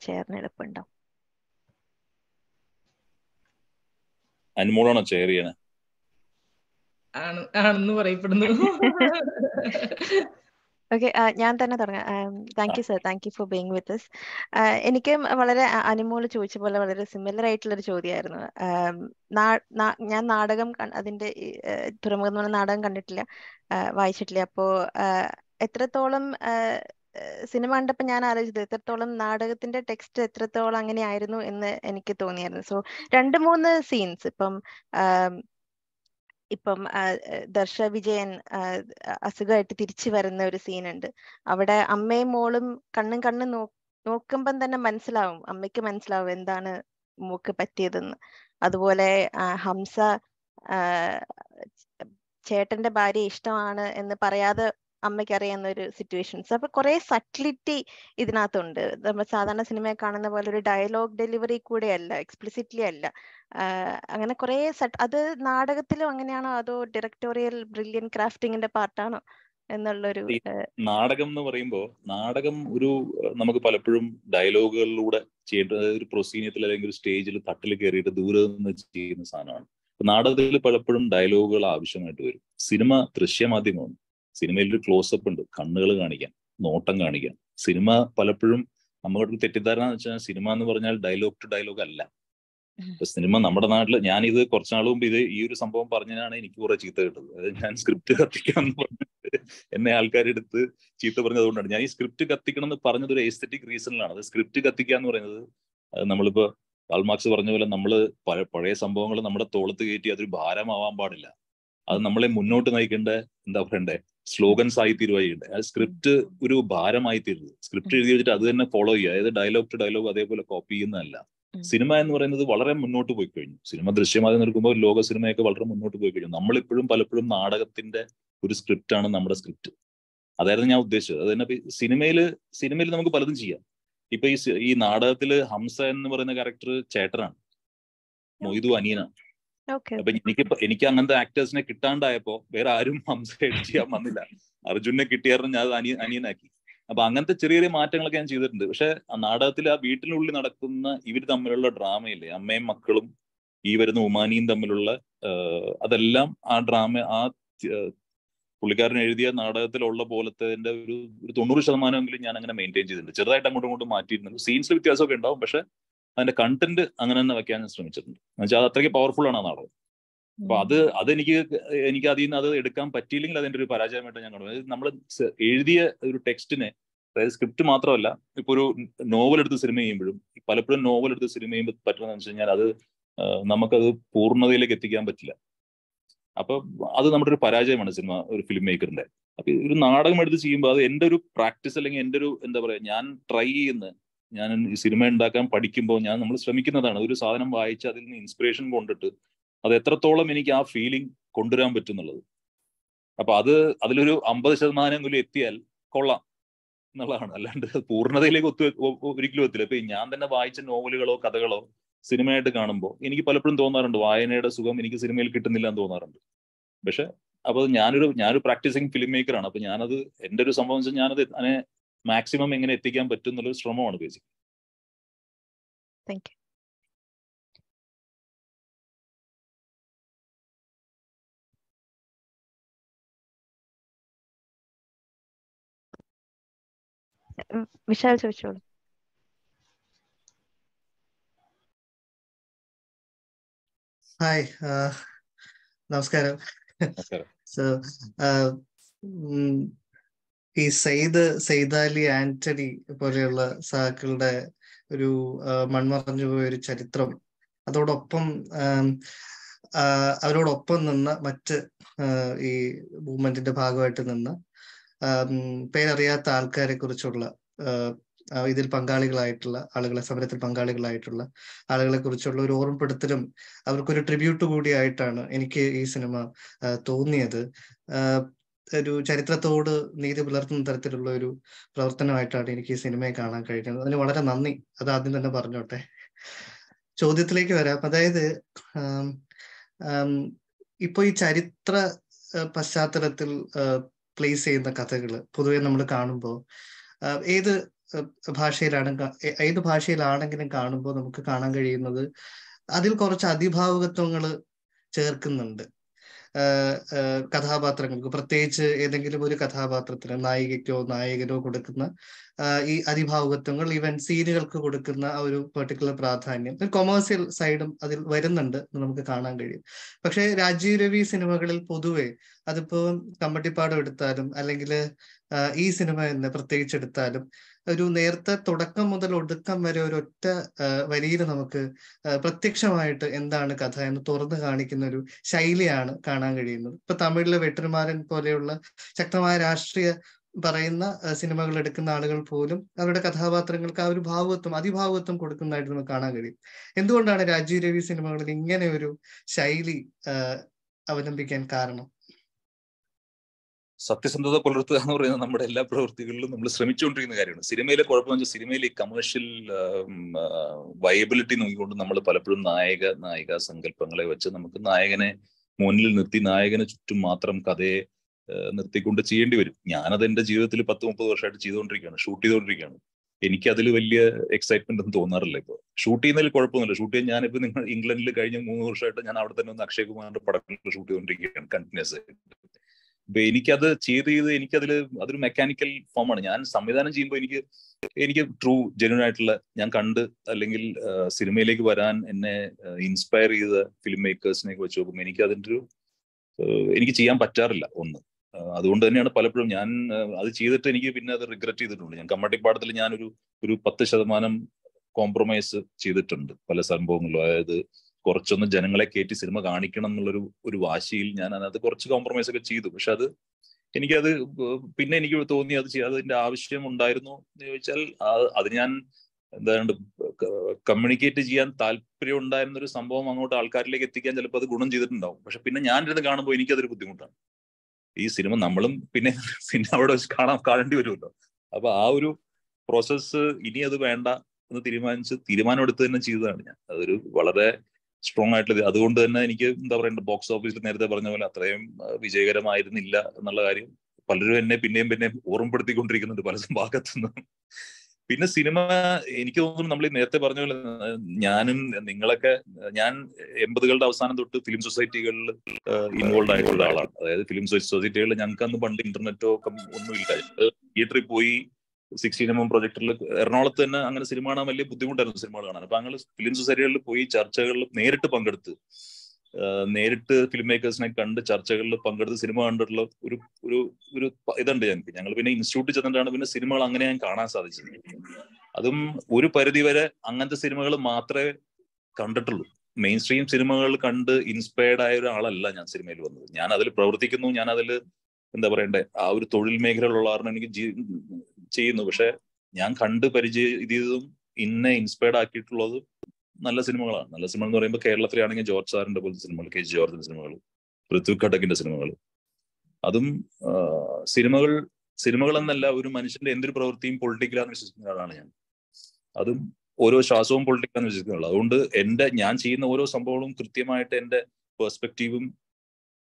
ചെയറിന് എളുപ്പമുണ്ടാവും അനുമോളാണോ ചെയർ ചെയ്യണേ? ആണ് ആണെന്ന് പറയപ്പെടുന്നു. ഓക്കെ ഞാൻ തന്നെ തുടങ്ങാം. Thank you sir thank you for being with us എനിക്ക് വളരെ അനുമോൾ ചോദിച്ച പോലെ വളരെ സിമിലർ ആയിട്ടുള്ള ഒരു ചോദ്യമായിരുന്നു ഞാൻ നാടകം അതിന്റെ തുറമുഖം എന്ന് നാടകം കണ്ടിട്ടില്ല. വായിച്ചിട്ടില്ല. അപ്പോ എത്രത്തോളം സിനിമ കണ്ടപ്പോൾ ഞാൻ ആലോചിച്ചത് എത്രത്തോളം നാടകത്തിന്റെ ടെക്സ്റ്റ് എത്രത്തോളം അങ്ങനെയായിരുന്നു എന്ന് എനിക്ക് തോന്നിയായിരുന്നു. സോ രണ്ട് മൂന്ന് സീൻസ് ഇപ്പം ഇപ്പം ദർശ വിജയൻ അസുഖമായിട്ട് തിരിച്ചു വരുന്ന ഒരു സീനുണ്ട്. അവിടെ അമ്മയും മോളും കണ്ണും കണ്ണും നോക്കുമ്പം തന്നെ മനസ്സിലാവും. അമ്മയ്ക്ക് മനസ്സിലാവും എന്താണ് മൂക്ക് പറ്റിയതെന്ന്. അതുപോലെ ഹംസ ചേട്ടന്റെ ഭാര്യ ഇഷ്ടമാണ് എന്ന് പറയാതെ അമ്മയ്ക്ക് അറിയാവുന്ന ഒരു സിറ്റുവേഷൻസ് അപ്പൊ കുറെ സറ്റിലിറ്റി ഇതിനകത്തുണ്ട്. നമ്മൾ സാധാരണ സിനിമയെ കാണുന്ന പോലെ ഒരു ഡയലോഗ് ഡെലിവറി കൂടെ അല്ല. എക്സ്പ്ലിസിറ്റ്ലി അല്ല അങ്ങനെ കുറെ അത് നാടകത്തിലും അങ്ങനെയാണോ? അതോ ഡയറക്ടോറിയൽ ബ്രില്യൻ ക്രാഫ്റ്റിംഗിന്റെ പാർട്ടാണോ എന്നുള്ളൊരു നാടകം എന്ന് പറയുമ്പോൾ നാടകം ഒരു നമുക്ക് പലപ്പോഴും ഡയലോഗുകളിലൂടെ ചെയ്യേണ്ട ഒരു പ്രൊസീനിയത്തിൽ അല്ലെങ്കിൽ ഒരു സ്റ്റേജിൽ തട്ടിൽ കയറിയിട്ട് ദൂരെ നിന്ന് ചെയ്യുന്ന സാധനമാണ്. നാടകത്തിൽ പലപ്പോഴും ഡയലോഗുകൾ ആവശ്യമായിട്ട് വരും. സിനിമ ദൃശ്യമാധ്യമമാണ്. സിനിമയിൽ ഒരു ക്ലോസപ്പ് ഉണ്ട്. കണ്ണുകൾ കാണിക്കാൻ നോട്ടം കാണിക്കാൻ. സിനിമ പലപ്പോഴും നമ്മുടെ ഒരു തെറ്റിദ്ധാരണ എന്ന് വെച്ചാൽ സിനിമ എന്ന് പറഞ്ഞാൽ ഡയലോഗ് ടു ഡയലോഗ് അല്ല. സിനിമ നമ്മുടെ ഞാനിത് ഇത് കുറച്ചുനാൾ മുമ്പ് ഇത് ഈ ഒരു സംഭവം പറഞ്ഞതിനാണ് എനിക്ക് കുറെ ചീത്ത കിട്ടത്. അതായത് ഞാൻ സ്ക്രിപ്റ്റ് കത്തിക്കാന്ന് പറഞ്ഞിട്ട് എന്നെ ആൾക്കാരെടുത്ത് ചീത്ത പറഞ്ഞത് അതുകൊണ്ടാണ് ഞാൻ ഈ സ്ക്രിപ്റ്റ് കത്തിക്കണം എന്ന് പറഞ്ഞത് ഒരു എസ്തറ്റിക് റീസണിലാണ് അത് സ്ക്രിപ്റ്റ് കത്തിക്കുക എന്ന് പറയുന്നത് നമ്മളിപ്പോ കാൾമാർക്സ് പറഞ്ഞ പോലെ നമ്മൾ പഴ- പഴയ സംഭവങ്ങൾ നമ്മുടെ തോളത്ത് കയറ്റി അതൊരു ഭാരമാവാൻ പാടില്ല. അത് നമ്മളെ മുന്നോട്ട് നയിക്കേണ്ട എന്താ പറയണ്ടേ? സ്ലോഗൻസ് ആയി തീരുവായിട്ട് ആ സ്ക്രിപ്റ്റ് ഒരു ഭാരമായി തീരുന്നത് സ്ക്രിപ്റ്റ് എഴുതി വെച്ചിട്ട് അത് തന്നെ ഫോളോ ചെയ്യുക. അതായത് ഡയലോഗ് ടു ഡയലോഗ് അതേപോലെ കോപ്പി ചെയ്യുന്നതല്ല. സിനിമ എന്ന് പറയുന്നത് വളരെ മുന്നോട്ട് പോയി കഴിഞ്ഞു. സിനിമ ദൃശ്യമായി നിൽക്കുമ്പോൾ ലോക സിനിമയൊക്കെ വളരെ മുന്നോട്ട് പോയി കഴിഞ്ഞു. നമ്മളിപ്പോഴും പലപ്പോഴും നാടകത്തിന്റെ ഒരു സ്ക്രിപ്റ്റ് ആണ് നമ്മുടെ സ്ക്രിപ്റ്റ് അതായിരുന്നു ഞാൻ ഉദ്ദേശിച്ചത്. അത് തന്നെ സിനിമയിൽ സിനിമയിൽ സിനിമയിൽ നമുക്ക് പലതും ചെയ്യാം. ഇപ്പൊ ഈ ഈ നാടകത്തിൽ ഹംസ എന്ന് പറയുന്ന ക്യാരക്ടർ ചേട്ടനാണ്. മൊയ്തു അനിയനാണ്. അപ്പൊ എനിക്കിപ്പോ എനിക്ക് അങ്ങനത്തെ ആക്ടേഴ്സിനെ കിട്ടാണ്ടായപ്പോ വേറെ ആരും ഹംസ എഡിറ്റ് ചെയ്യാൻ വന്നില്ല. അർജുനെ കിട്ടിയായിരുന്നു ഞാൻ അനിയ അനിയനാക്കി. അപ്പൊ അങ്ങനത്തെ ചെറിയ ചെറിയ മാറ്റങ്ങളൊക്കെ ഞാൻ ചെയ്തിട്ടുണ്ട്. പക്ഷെ ആ നാടകത്തിൽ ആ വീട്ടിനുള്ളിൽ നടക്കുന്ന ഇവർ തമ്മിലുള്ള ഡ്രാമയില്ലേ അമ്മയും മക്കളും ഈ വരുന്ന ഉമാനിയും തമ്മിലുള്ള അതെല്ലാം ആ ഡ്രാമ ആ പുള്ളിക്കാരൻ എഴുതിയ നാടകത്തിലുള്ള പോലത്തെ ഒരു ഒരു തൊണ്ണൂറ് ശതമാനമെങ്കിലും ഞാൻ അങ്ങനെ മെയിന്റെയിൻ ചെയ്തിട്ടുണ്ട്. ചെറുതായിട്ട് അങ്ങോട്ടും ഇങ്ങോട്ടും മാറ്റിയിരുന്നു സീൻസിൽ വ്യത്യാസമൊക്കെ ഉണ്ടാവും. പക്ഷെ അതിന്റെ കണ്ടന്റ് അങ്ങനെ തന്നെ വെക്കാൻ ഞാൻ ശ്രമിച്ചിട്ടുണ്ട്. എന്നുവെച്ചാൽ അത് അത്രയ്ക്ക് പവർഫുൾ ആണ് ആ നാടകം. അപ്പൊ അത് അതെനിക്ക് എനിക്ക് അതിൽ നിന്ന് അത് എടുക്കാൻ പറ്റിയില്ലെങ്കിൽ അതിന്റെ ഒരു പരാജയമായിട്ട് ഞാൻ കാണുന്നത് നമ്മൾ എഴുതിയ ഒരു ടെക്സ്റ്റിനെ അതായത് സ്ക്രിപ്റ്റ് മാത്രമല്ല ഇപ്പൊ ഒരു നോവൽ എടുത്ത് സിനിമ ചെയ്യുമ്പോഴും പലപ്പോഴും നോവൽ എടുത്ത് സിനിമ ചെയ്യുമ്പോൾ പറ്റുന്നത് വെച്ച് കഴിഞ്ഞാൽ അത് നമുക്കത് പൂർണതയിലേക്ക് എത്തിക്കാൻ പറ്റില്ല. അപ്പൊ അത് നമ്മുടെ ഒരു പരാജയമാണ് സിനിമ ഒരു ഫിലിം മേക്കറിന്റെ അപ്പൊ ഒരു നാടകം എടുത്ത് ചെയ്യുമ്പോൾ അത് എന്റെ ഒരു പ്രാക്ടീസ് അല്ലെങ്കിൽ എന്റെ ഒരു എന്താ പറയാ ഞാൻ ട്രൈ ചെയ്യുന്ന ഞാൻ ഈ സിനിമ ഉണ്ടാക്കാൻ പഠിക്കുമ്പോൾ ഞാൻ നമ്മൾ ശ്രമിക്കുന്നതാണ്. ഒരു സാധനം വായിച്ച് അതിൽ നിന്ന് ഇൻസ്പിറേഷൻ കൊണ്ടിട്ട് അത് എത്രത്തോളം എനിക്ക് ആ ഫീലിംഗ് കൊണ്ടുവരാൻ പറ്റുന്നുള്ളത്. അപ്പൊ അത് അതിലൊരു അമ്പത് ശതമാനമെങ്കിലും എത്തിയാൽ കൊള്ളാം എന്നുള്ളതാണ്. അല്ലാണ്ട് പൂർണതയിലേക്ക് ഒത്തു ഒരിക്കലും എത്തില്ല. ഇപ്പൊ ഞാൻ തന്നെ വായിച്ച നോവലുകളോ കഥകളോ സിനിമയായിട്ട് കാണുമ്പോൾ എനിക്ക് പലപ്പോഴും തോന്നാറുണ്ട് വായനയുടെ സുഖം എനിക്ക് സിനിമയിൽ കിട്ടുന്നില്ല എന്ന് തോന്നാറുണ്ട്. പക്ഷെ അപ്പൊ ഞാനൊരു ഞാനൊരു പ്രാക്ടീസിങ് ഫിലിം മേക്കറാണ് അപ്പൊ ഞാനത് എന്റെ ഒരു സംഭവം വെച്ചാൽ ഞാനത് അതിനെ മാക്സിമം എങ്ങനെ എത്തിക്കാൻ പറ്റും എന്നുള്ളൊരു ശ്രമമാണ് ബേസിക് താങ്ക് യു ഉം, വിശാൽ ചോദിച്ചോളൂ. ഹായ് ആഹ് നമസ്കാരം. നമസ്കാരം. സോ ഈ സെയ്ദ് സെയ്ദാലി ആന്റണി പോലെയുള്ള സഹാക്കളുടെ ഒരു മൺമറഞ്ഞു പോയ ഒരു ചരിത്രം. അതോടൊപ്പം അവരോടൊപ്പം നിന്ന മറ്റ് ഈ മൂവ്മെന്റിന്റെ ഭാഗമായിട്ട് നിന്ന് പേരറിയാത്ത ആൾക്കാരെ കുറിച്ചുള്ള ഇതിൽ പങ്കാളികളായിട്ടുള്ള ആളുകളെ സമരത്തിൽ പങ്കാളികളായിട്ടുള്ള ആളുകളെ കുറിച്ചുള്ള ഒരു ഓർമ്മപ്പെടുത്തലും അവർക്കൊരു ട്രിബ്യൂട്ട് കൂടിയായിട്ടാണ് എനിക്ക് ഈ സിനിമ തോന്നിയത്. ഒരു ചരിത്രത്തോട് നീതി പുലർത്തുന്ന തരത്തിലുള്ള ഒരു പ്രവർത്തനമായിട്ടാണ് എനിക്ക് ഈ സിനിമയെ കാണാൻ കഴിയുന്നത്. അതിന് വളരെ നന്ദി. അത് ആദ്യം തന്നെ പറഞ്ഞോട്ടെ. ചോദ്യത്തിലേക്ക് വരാം. അതായത് ഇപ്പൊ ഈ ചരിത്ര പശ്ചാത്തലത്തിൽ പ്ലേസ് ചെയ്യുന്ന കഥകൾ പൊതുവെ നമ്മൾ കാണുമ്പോൾ ഏത് ഭാഷയിലാണ് ഏത് ഭാഷയിലാണെങ്കിലും കാണുമ്പോൾ നമുക്ക് കാണാൻ കഴിയുന്നത് അതിൽ കുറച്ച് അതിഭാവുകത്വങ്ങൾ ചേർക്കുന്നുണ്ട്. കഥാപാത്രങ്ങൾക്ക് പ്രത്യേകിച്ച് ഏതെങ്കിലും ഒരു കഥാപാത്രത്തിന് നായികയ്ക്കോ നായകനോ കൊടുക്കുന്ന ഈ അതിഭാവുകത്വങ്ങൾ ഈവൻ സീനുകൾക്ക് കൊടുക്കുന്ന ആ ഒരു പെർട്ടിക്കുലർ പ്രാധാന്യം ഒരു കൊമേഴ്സ്യൽ സൈഡും അതിൽ വരുന്നുണ്ട് എന്ന് നമുക്ക് കാണാൻ കഴിയും. പക്ഷേ രാജീവ് രവി സിനിമകളിൽ പൊതുവെ അതിപ്പോ കമ്പട്ടിപ്പാടം എടുത്താലും അല്ലെങ്കിൽ ഈ സിനിമ തന്നെ പ്രത്യേകിച്ച് എടുത്താലും ഒരു നേരത്തെ തുടക്കം മുതൽ ഒടുക്കം വരെ ഒരു ഒറ്റ വരിയിൽ നമുക്ക് പ്രത്യക്ഷമായിട്ട് എന്താണ് കഥ എന്ന് തുറന്നു കാണിക്കുന്ന ഒരു ശൈലിയാണ് കാണാൻ കഴിയുന്നത്. ഇപ്പൊ തമിഴിലെ വെട്ടർമാരൻ പോലെയുള്ള ശക്തമായ രാഷ്ട്രീയ പറയുന്ന സിനിമകൾ എടുക്കുന്ന ആളുകൾ പോലും അവരുടെ കഥാപാത്രങ്ങൾക്ക് ആ ഒരു ഭാവത്വം അതിഭാവത്വം കൊടുക്കുന്നതായിട്ട് നമുക്ക് കാണാൻ കഴിയും. എന്തുകൊണ്ടാണ് രാജീവ് രവി സിനിമകളിൽ ഇങ്ങനെ ഒരു ശൈലി അവലംബിക്കാൻ കാരണം? സത്യസന്ധത പുലർത്തുക എന്ന് പറയുന്നത് നമ്മുടെ എല്ലാ പ്രവൃത്തികളിലും നമ്മൾ ശ്രമിച്ചുകൊണ്ടിരിക്കുന്ന കാര്യമാണ്. സിനിമയിലെ കുഴപ്പമെന്ന് വെച്ചാൽ സിനിമയിലെ ഈ കമേഴ്ഷ്യൽ വയബിലിറ്റി നോക്കിക്കൊണ്ട് നമ്മൾ പലപ്പോഴും നായക നായിക സങ്കല്പങ്ങളെ വെച്ച് നമുക്ക് നായകനെ മുന്നിൽ നിർത്തി നായകന് ചുറ്റും മാത്രം കഥയെ നിർത്തിക്കൊണ്ട് ചെയ്യേണ്ടി വരും. ഞാനത് എന്റെ ജീവിതത്തിൽ പത്ത് മുപ്പത് വർഷമായിട്ട് ചെയ്തുകൊണ്ടിരിക്കുകയാണ് ഷൂട്ട് ചെയ്തുകൊണ്ടിരിക്കുകയാണ്. എനിക്ക് അതിൽ വലിയ എക്സൈറ്റ്മെന്റ് ഒന്നും തോന്നാറില്ല ഇപ്പോൾ. ഷൂട്ട് ചെയ്യുന്നതിൽ കുഴപ്പമൊന്നുമില്ല. ഷൂട്ട് ചെയ്യാൻ ഞാനിപ്പോൾ നിങ്ങൾ ഇംഗ്ലണ്ടിൽ കഴിഞ്ഞ മൂന്ന് വർഷമായിട്ട് ഞാൻ അവിടെ തന്നെ ഒന്ന് അക്ഷയ് കുമാറിന്റെ പടങ്ങൾ ഷൂട്ട് ചെയ്തുകൊണ്ടിരിക്കുകയാണ് കണ്ടിന്യൂസ് ആയിട്ട്. എനിക്കത് ചെയ്ത് ചെയ്ത് എനിക്കതിൽ അതൊരു മെക്കാനിക്കൽ ഫോമാണ് ഞാൻ സംവിധാനം ചെയ്യുമ്പോൾ എനിക്ക് എനിക്ക് ട്രൂ ജെന്യൂൻ ആയിട്ടുള്ള ഞാൻ കണ്ട് അല്ലെങ്കിൽ സിനിമയിലേക്ക് വരാൻ എന്നെ ഇൻസ്പയർ ചെയ്ത ഫിലിം മേക്കേഴ്സിനെ വെച്ച് നോക്കുമ്പോൾ എനിക്ക് അതിന്റെ ഒരു എനിക്ക് ചെയ്യാൻ പറ്റാറില്ല ഒന്ന്. അതുകൊണ്ട് തന്നെയാണ് പലപ്പോഴും ഞാൻ അത് ചെയ്തിട്ട് എനിക്ക് പിന്നെ അത് റിഗ്രറ്റ് ചെയ്തിട്ടുണ്ട്. ഞാൻ കമ്മട്ടിപ്പാടത്തിൽ ഞാനൊരു ഒരു പത്ത് ശതമാനം കോംപ്രമൈസ് ചെയ്തിട്ടുണ്ട് പല സംഭവങ്ങളും അതായത് കുറച്ചൊന്ന് ജനങ്ങളെ കയറ്റി സിനിമ കാണിക്കണം എന്നുള്ളൊരു ഒരു വാശിയിൽ ഞാൻ അതിനകത്ത് കുറച്ച് കോംപ്രമൈസ് ഒക്കെ ചെയ്തു. പക്ഷെ അത് എനിക്കത് പിന്നെ എനിക്ക് തോന്നി അത് അതിന്റെ ആവശ്യം ഉണ്ടായിരുന്നു എന്ന് ചോദിച്ചാൽ അത് ഞാൻ എന്താണ് കമ്മ്യൂണിക്കേറ്റ് ചെയ്യാൻ താല്പര്യം ഉണ്ടായിരുന്ന ഒരു സംഭവം അങ്ങോട്ട് ആൾക്കാരിലേക്ക് എത്തിക്കാൻ ചിലപ്പോൾ അത് ഗുണം ചെയ്തിട്ടുണ്ടാവും. പക്ഷെ പിന്നെ ഞാൻ ഇരുന്ന് കാണുമ്പോൾ എനിക്കതൊരു ബുദ്ധിമുട്ടാണ്. ഈ സിനിമ നമ്മളും പിന്നെ പിന്നെ അവിടെ വെച്ച് കാണാൻ കാണേണ്ടി വരുമല്ലോ. അപ്പൊ ആ ഒരു പ്രോസസ്സ് ഇനി അത് വേണ്ട എന്ന് തീരുമാനിച്ച് തീരുമാനം എടുത്ത് തന്നെ ചെയ്തതാണ് ഞാൻ. അതൊരു വളരെ സ്ട്രോങ് ആയിട്ടുള്ള അതുകൊണ്ട് തന്നെ എനിക്ക് എന്താ പറയണ്ട ബോക്സ് ഓഫീസിൽ നേരത്തെ പറഞ്ഞ പോലെ അത്രയും വിജയകരമായിരുന്നില്ല എന്നുള്ള കാര്യം പലരും എന്നെ പിന്നെയും പിന്നെയും ഓർമ്മപ്പെടുത്തിക്കൊണ്ടിരിക്കുന്നുണ്ട് പല ഭാഗത്തുനിന്നും. പിന്നെ സിനിമ എനിക്ക് തോന്നുന്നു നമ്മൾ നേരത്തെ പറഞ്ഞ പോലെ ഞാനും നിങ്ങളൊക്കെ ഞാൻ എൺപതുകളുടെ അവസാനം തൊട്ട് ഫിലിം സൊസൈറ്റികളിൽ ഇൻവോൾവ് ആയിട്ടുള്ള ആളാണ്. അതായത് ഫിലിം സൊസൈറ്റികളിൽ ഞങ്ങൾക്ക് അന്ന് പണ്ട് ഇന്റർനെറ്റോ ഒന്നും ഇല്ല തിയേറ്ററിൽ പോയി സിക്സ്റ്റീൻ എം എം പ്രൊജക്ടറിൽ എറണാകുളത്ത് തന്നെ അങ്ങനെ സിനിമ കാണാൻ വലിയ ബുദ്ധിമുട്ടായിരുന്നു സിനിമകൾ കാണാൻ. അപ്പൊ അങ്ങനെ ഫിലിം സൊസൈറ്റികളിൽ പോയി ചർച്ചകളിൽ നേരിട്ട് പങ്കെടുത്ത് നേരിട്ട് ഫിലിം മേക്കേഴ്സിനെ കണ്ട് ചർച്ചകളിൽ പങ്കെടുത്ത് സിനിമ കണ്ടിട്ടുള്ള ഒരു ഒരു ഒരു ഇതുണ്ട് ഞങ്ങൾക്ക് ഞങ്ങൾ പിന്നെ ഇൻസ്റ്റിറ്റ്യൂട്ടിൽ ചെന്നിട്ടാണ് പിന്നെ സിനിമകൾ അങ്ങനെ ഞാൻ കാണാൻ സാധിച്ചത്. അതും ഒരു പരിധി വരെ അങ്ങനത്തെ സിനിമകൾ മാത്രമേ കണ്ടിട്ടുള്ളൂ. മെയിൻ സ്ട്രീം സിനിമകൾ കണ്ട് ഇൻസ്പയർഡ് ആയ ഒരാളല്ല ഞാൻ സിനിമയിൽ വന്നത്. ഞാൻ അതിൽ പ്രവർത്തിക്കുന്നു ഞാൻ അതിൽ എന്താ പറയണ്ടേ ആ ഒരു തൊഴിൽ മേഖലയിലുള്ള കാരണം എനിക്ക് ചെയ്യുന്നു. പക്ഷെ ഞാൻ കണ്ട് പരിചയ ഇത് ഇന്നെ ഇൻസ്പയർഡ് ആക്കിയിട്ടുള്ളതും നല്ല സിനിമകളാണ്. നല്ല സിനിമ എന്ന് പറയുമ്പോൾ കേരളത്തിലാണെങ്കിൽ ജോർജ് സാറിന്റെ പോലത്തെ സിനിമകൾ കെ ജി ജോർജിന്റെ സിനിമകൾ പൃഥ്വി ഘടകിന്റെ സിനിമകൾ. അതും സിനിമകൾ സിനിമകൾ എന്നല്ല ഒരു മനുഷ്യന്റെ എന്തൊരു പ്രവൃത്തിയും പൊളിറ്റിക്കലാന്ന് വിശ്വസിക്കുന്ന ആളാണ് ഞാൻ. അതും ഓരോ ശ്വാസവും പൊളിറ്റിക്കലാന്ന് വിശ്വസിക്കുന്നുള്ളൂ അതുകൊണ്ട് എന്റെ ഞാൻ ചെയ്യുന്ന ഓരോ സംഭവങ്ങളും കൃത്യമായിട്ട് എന്റെ പെർസ്പെക്റ്റീവും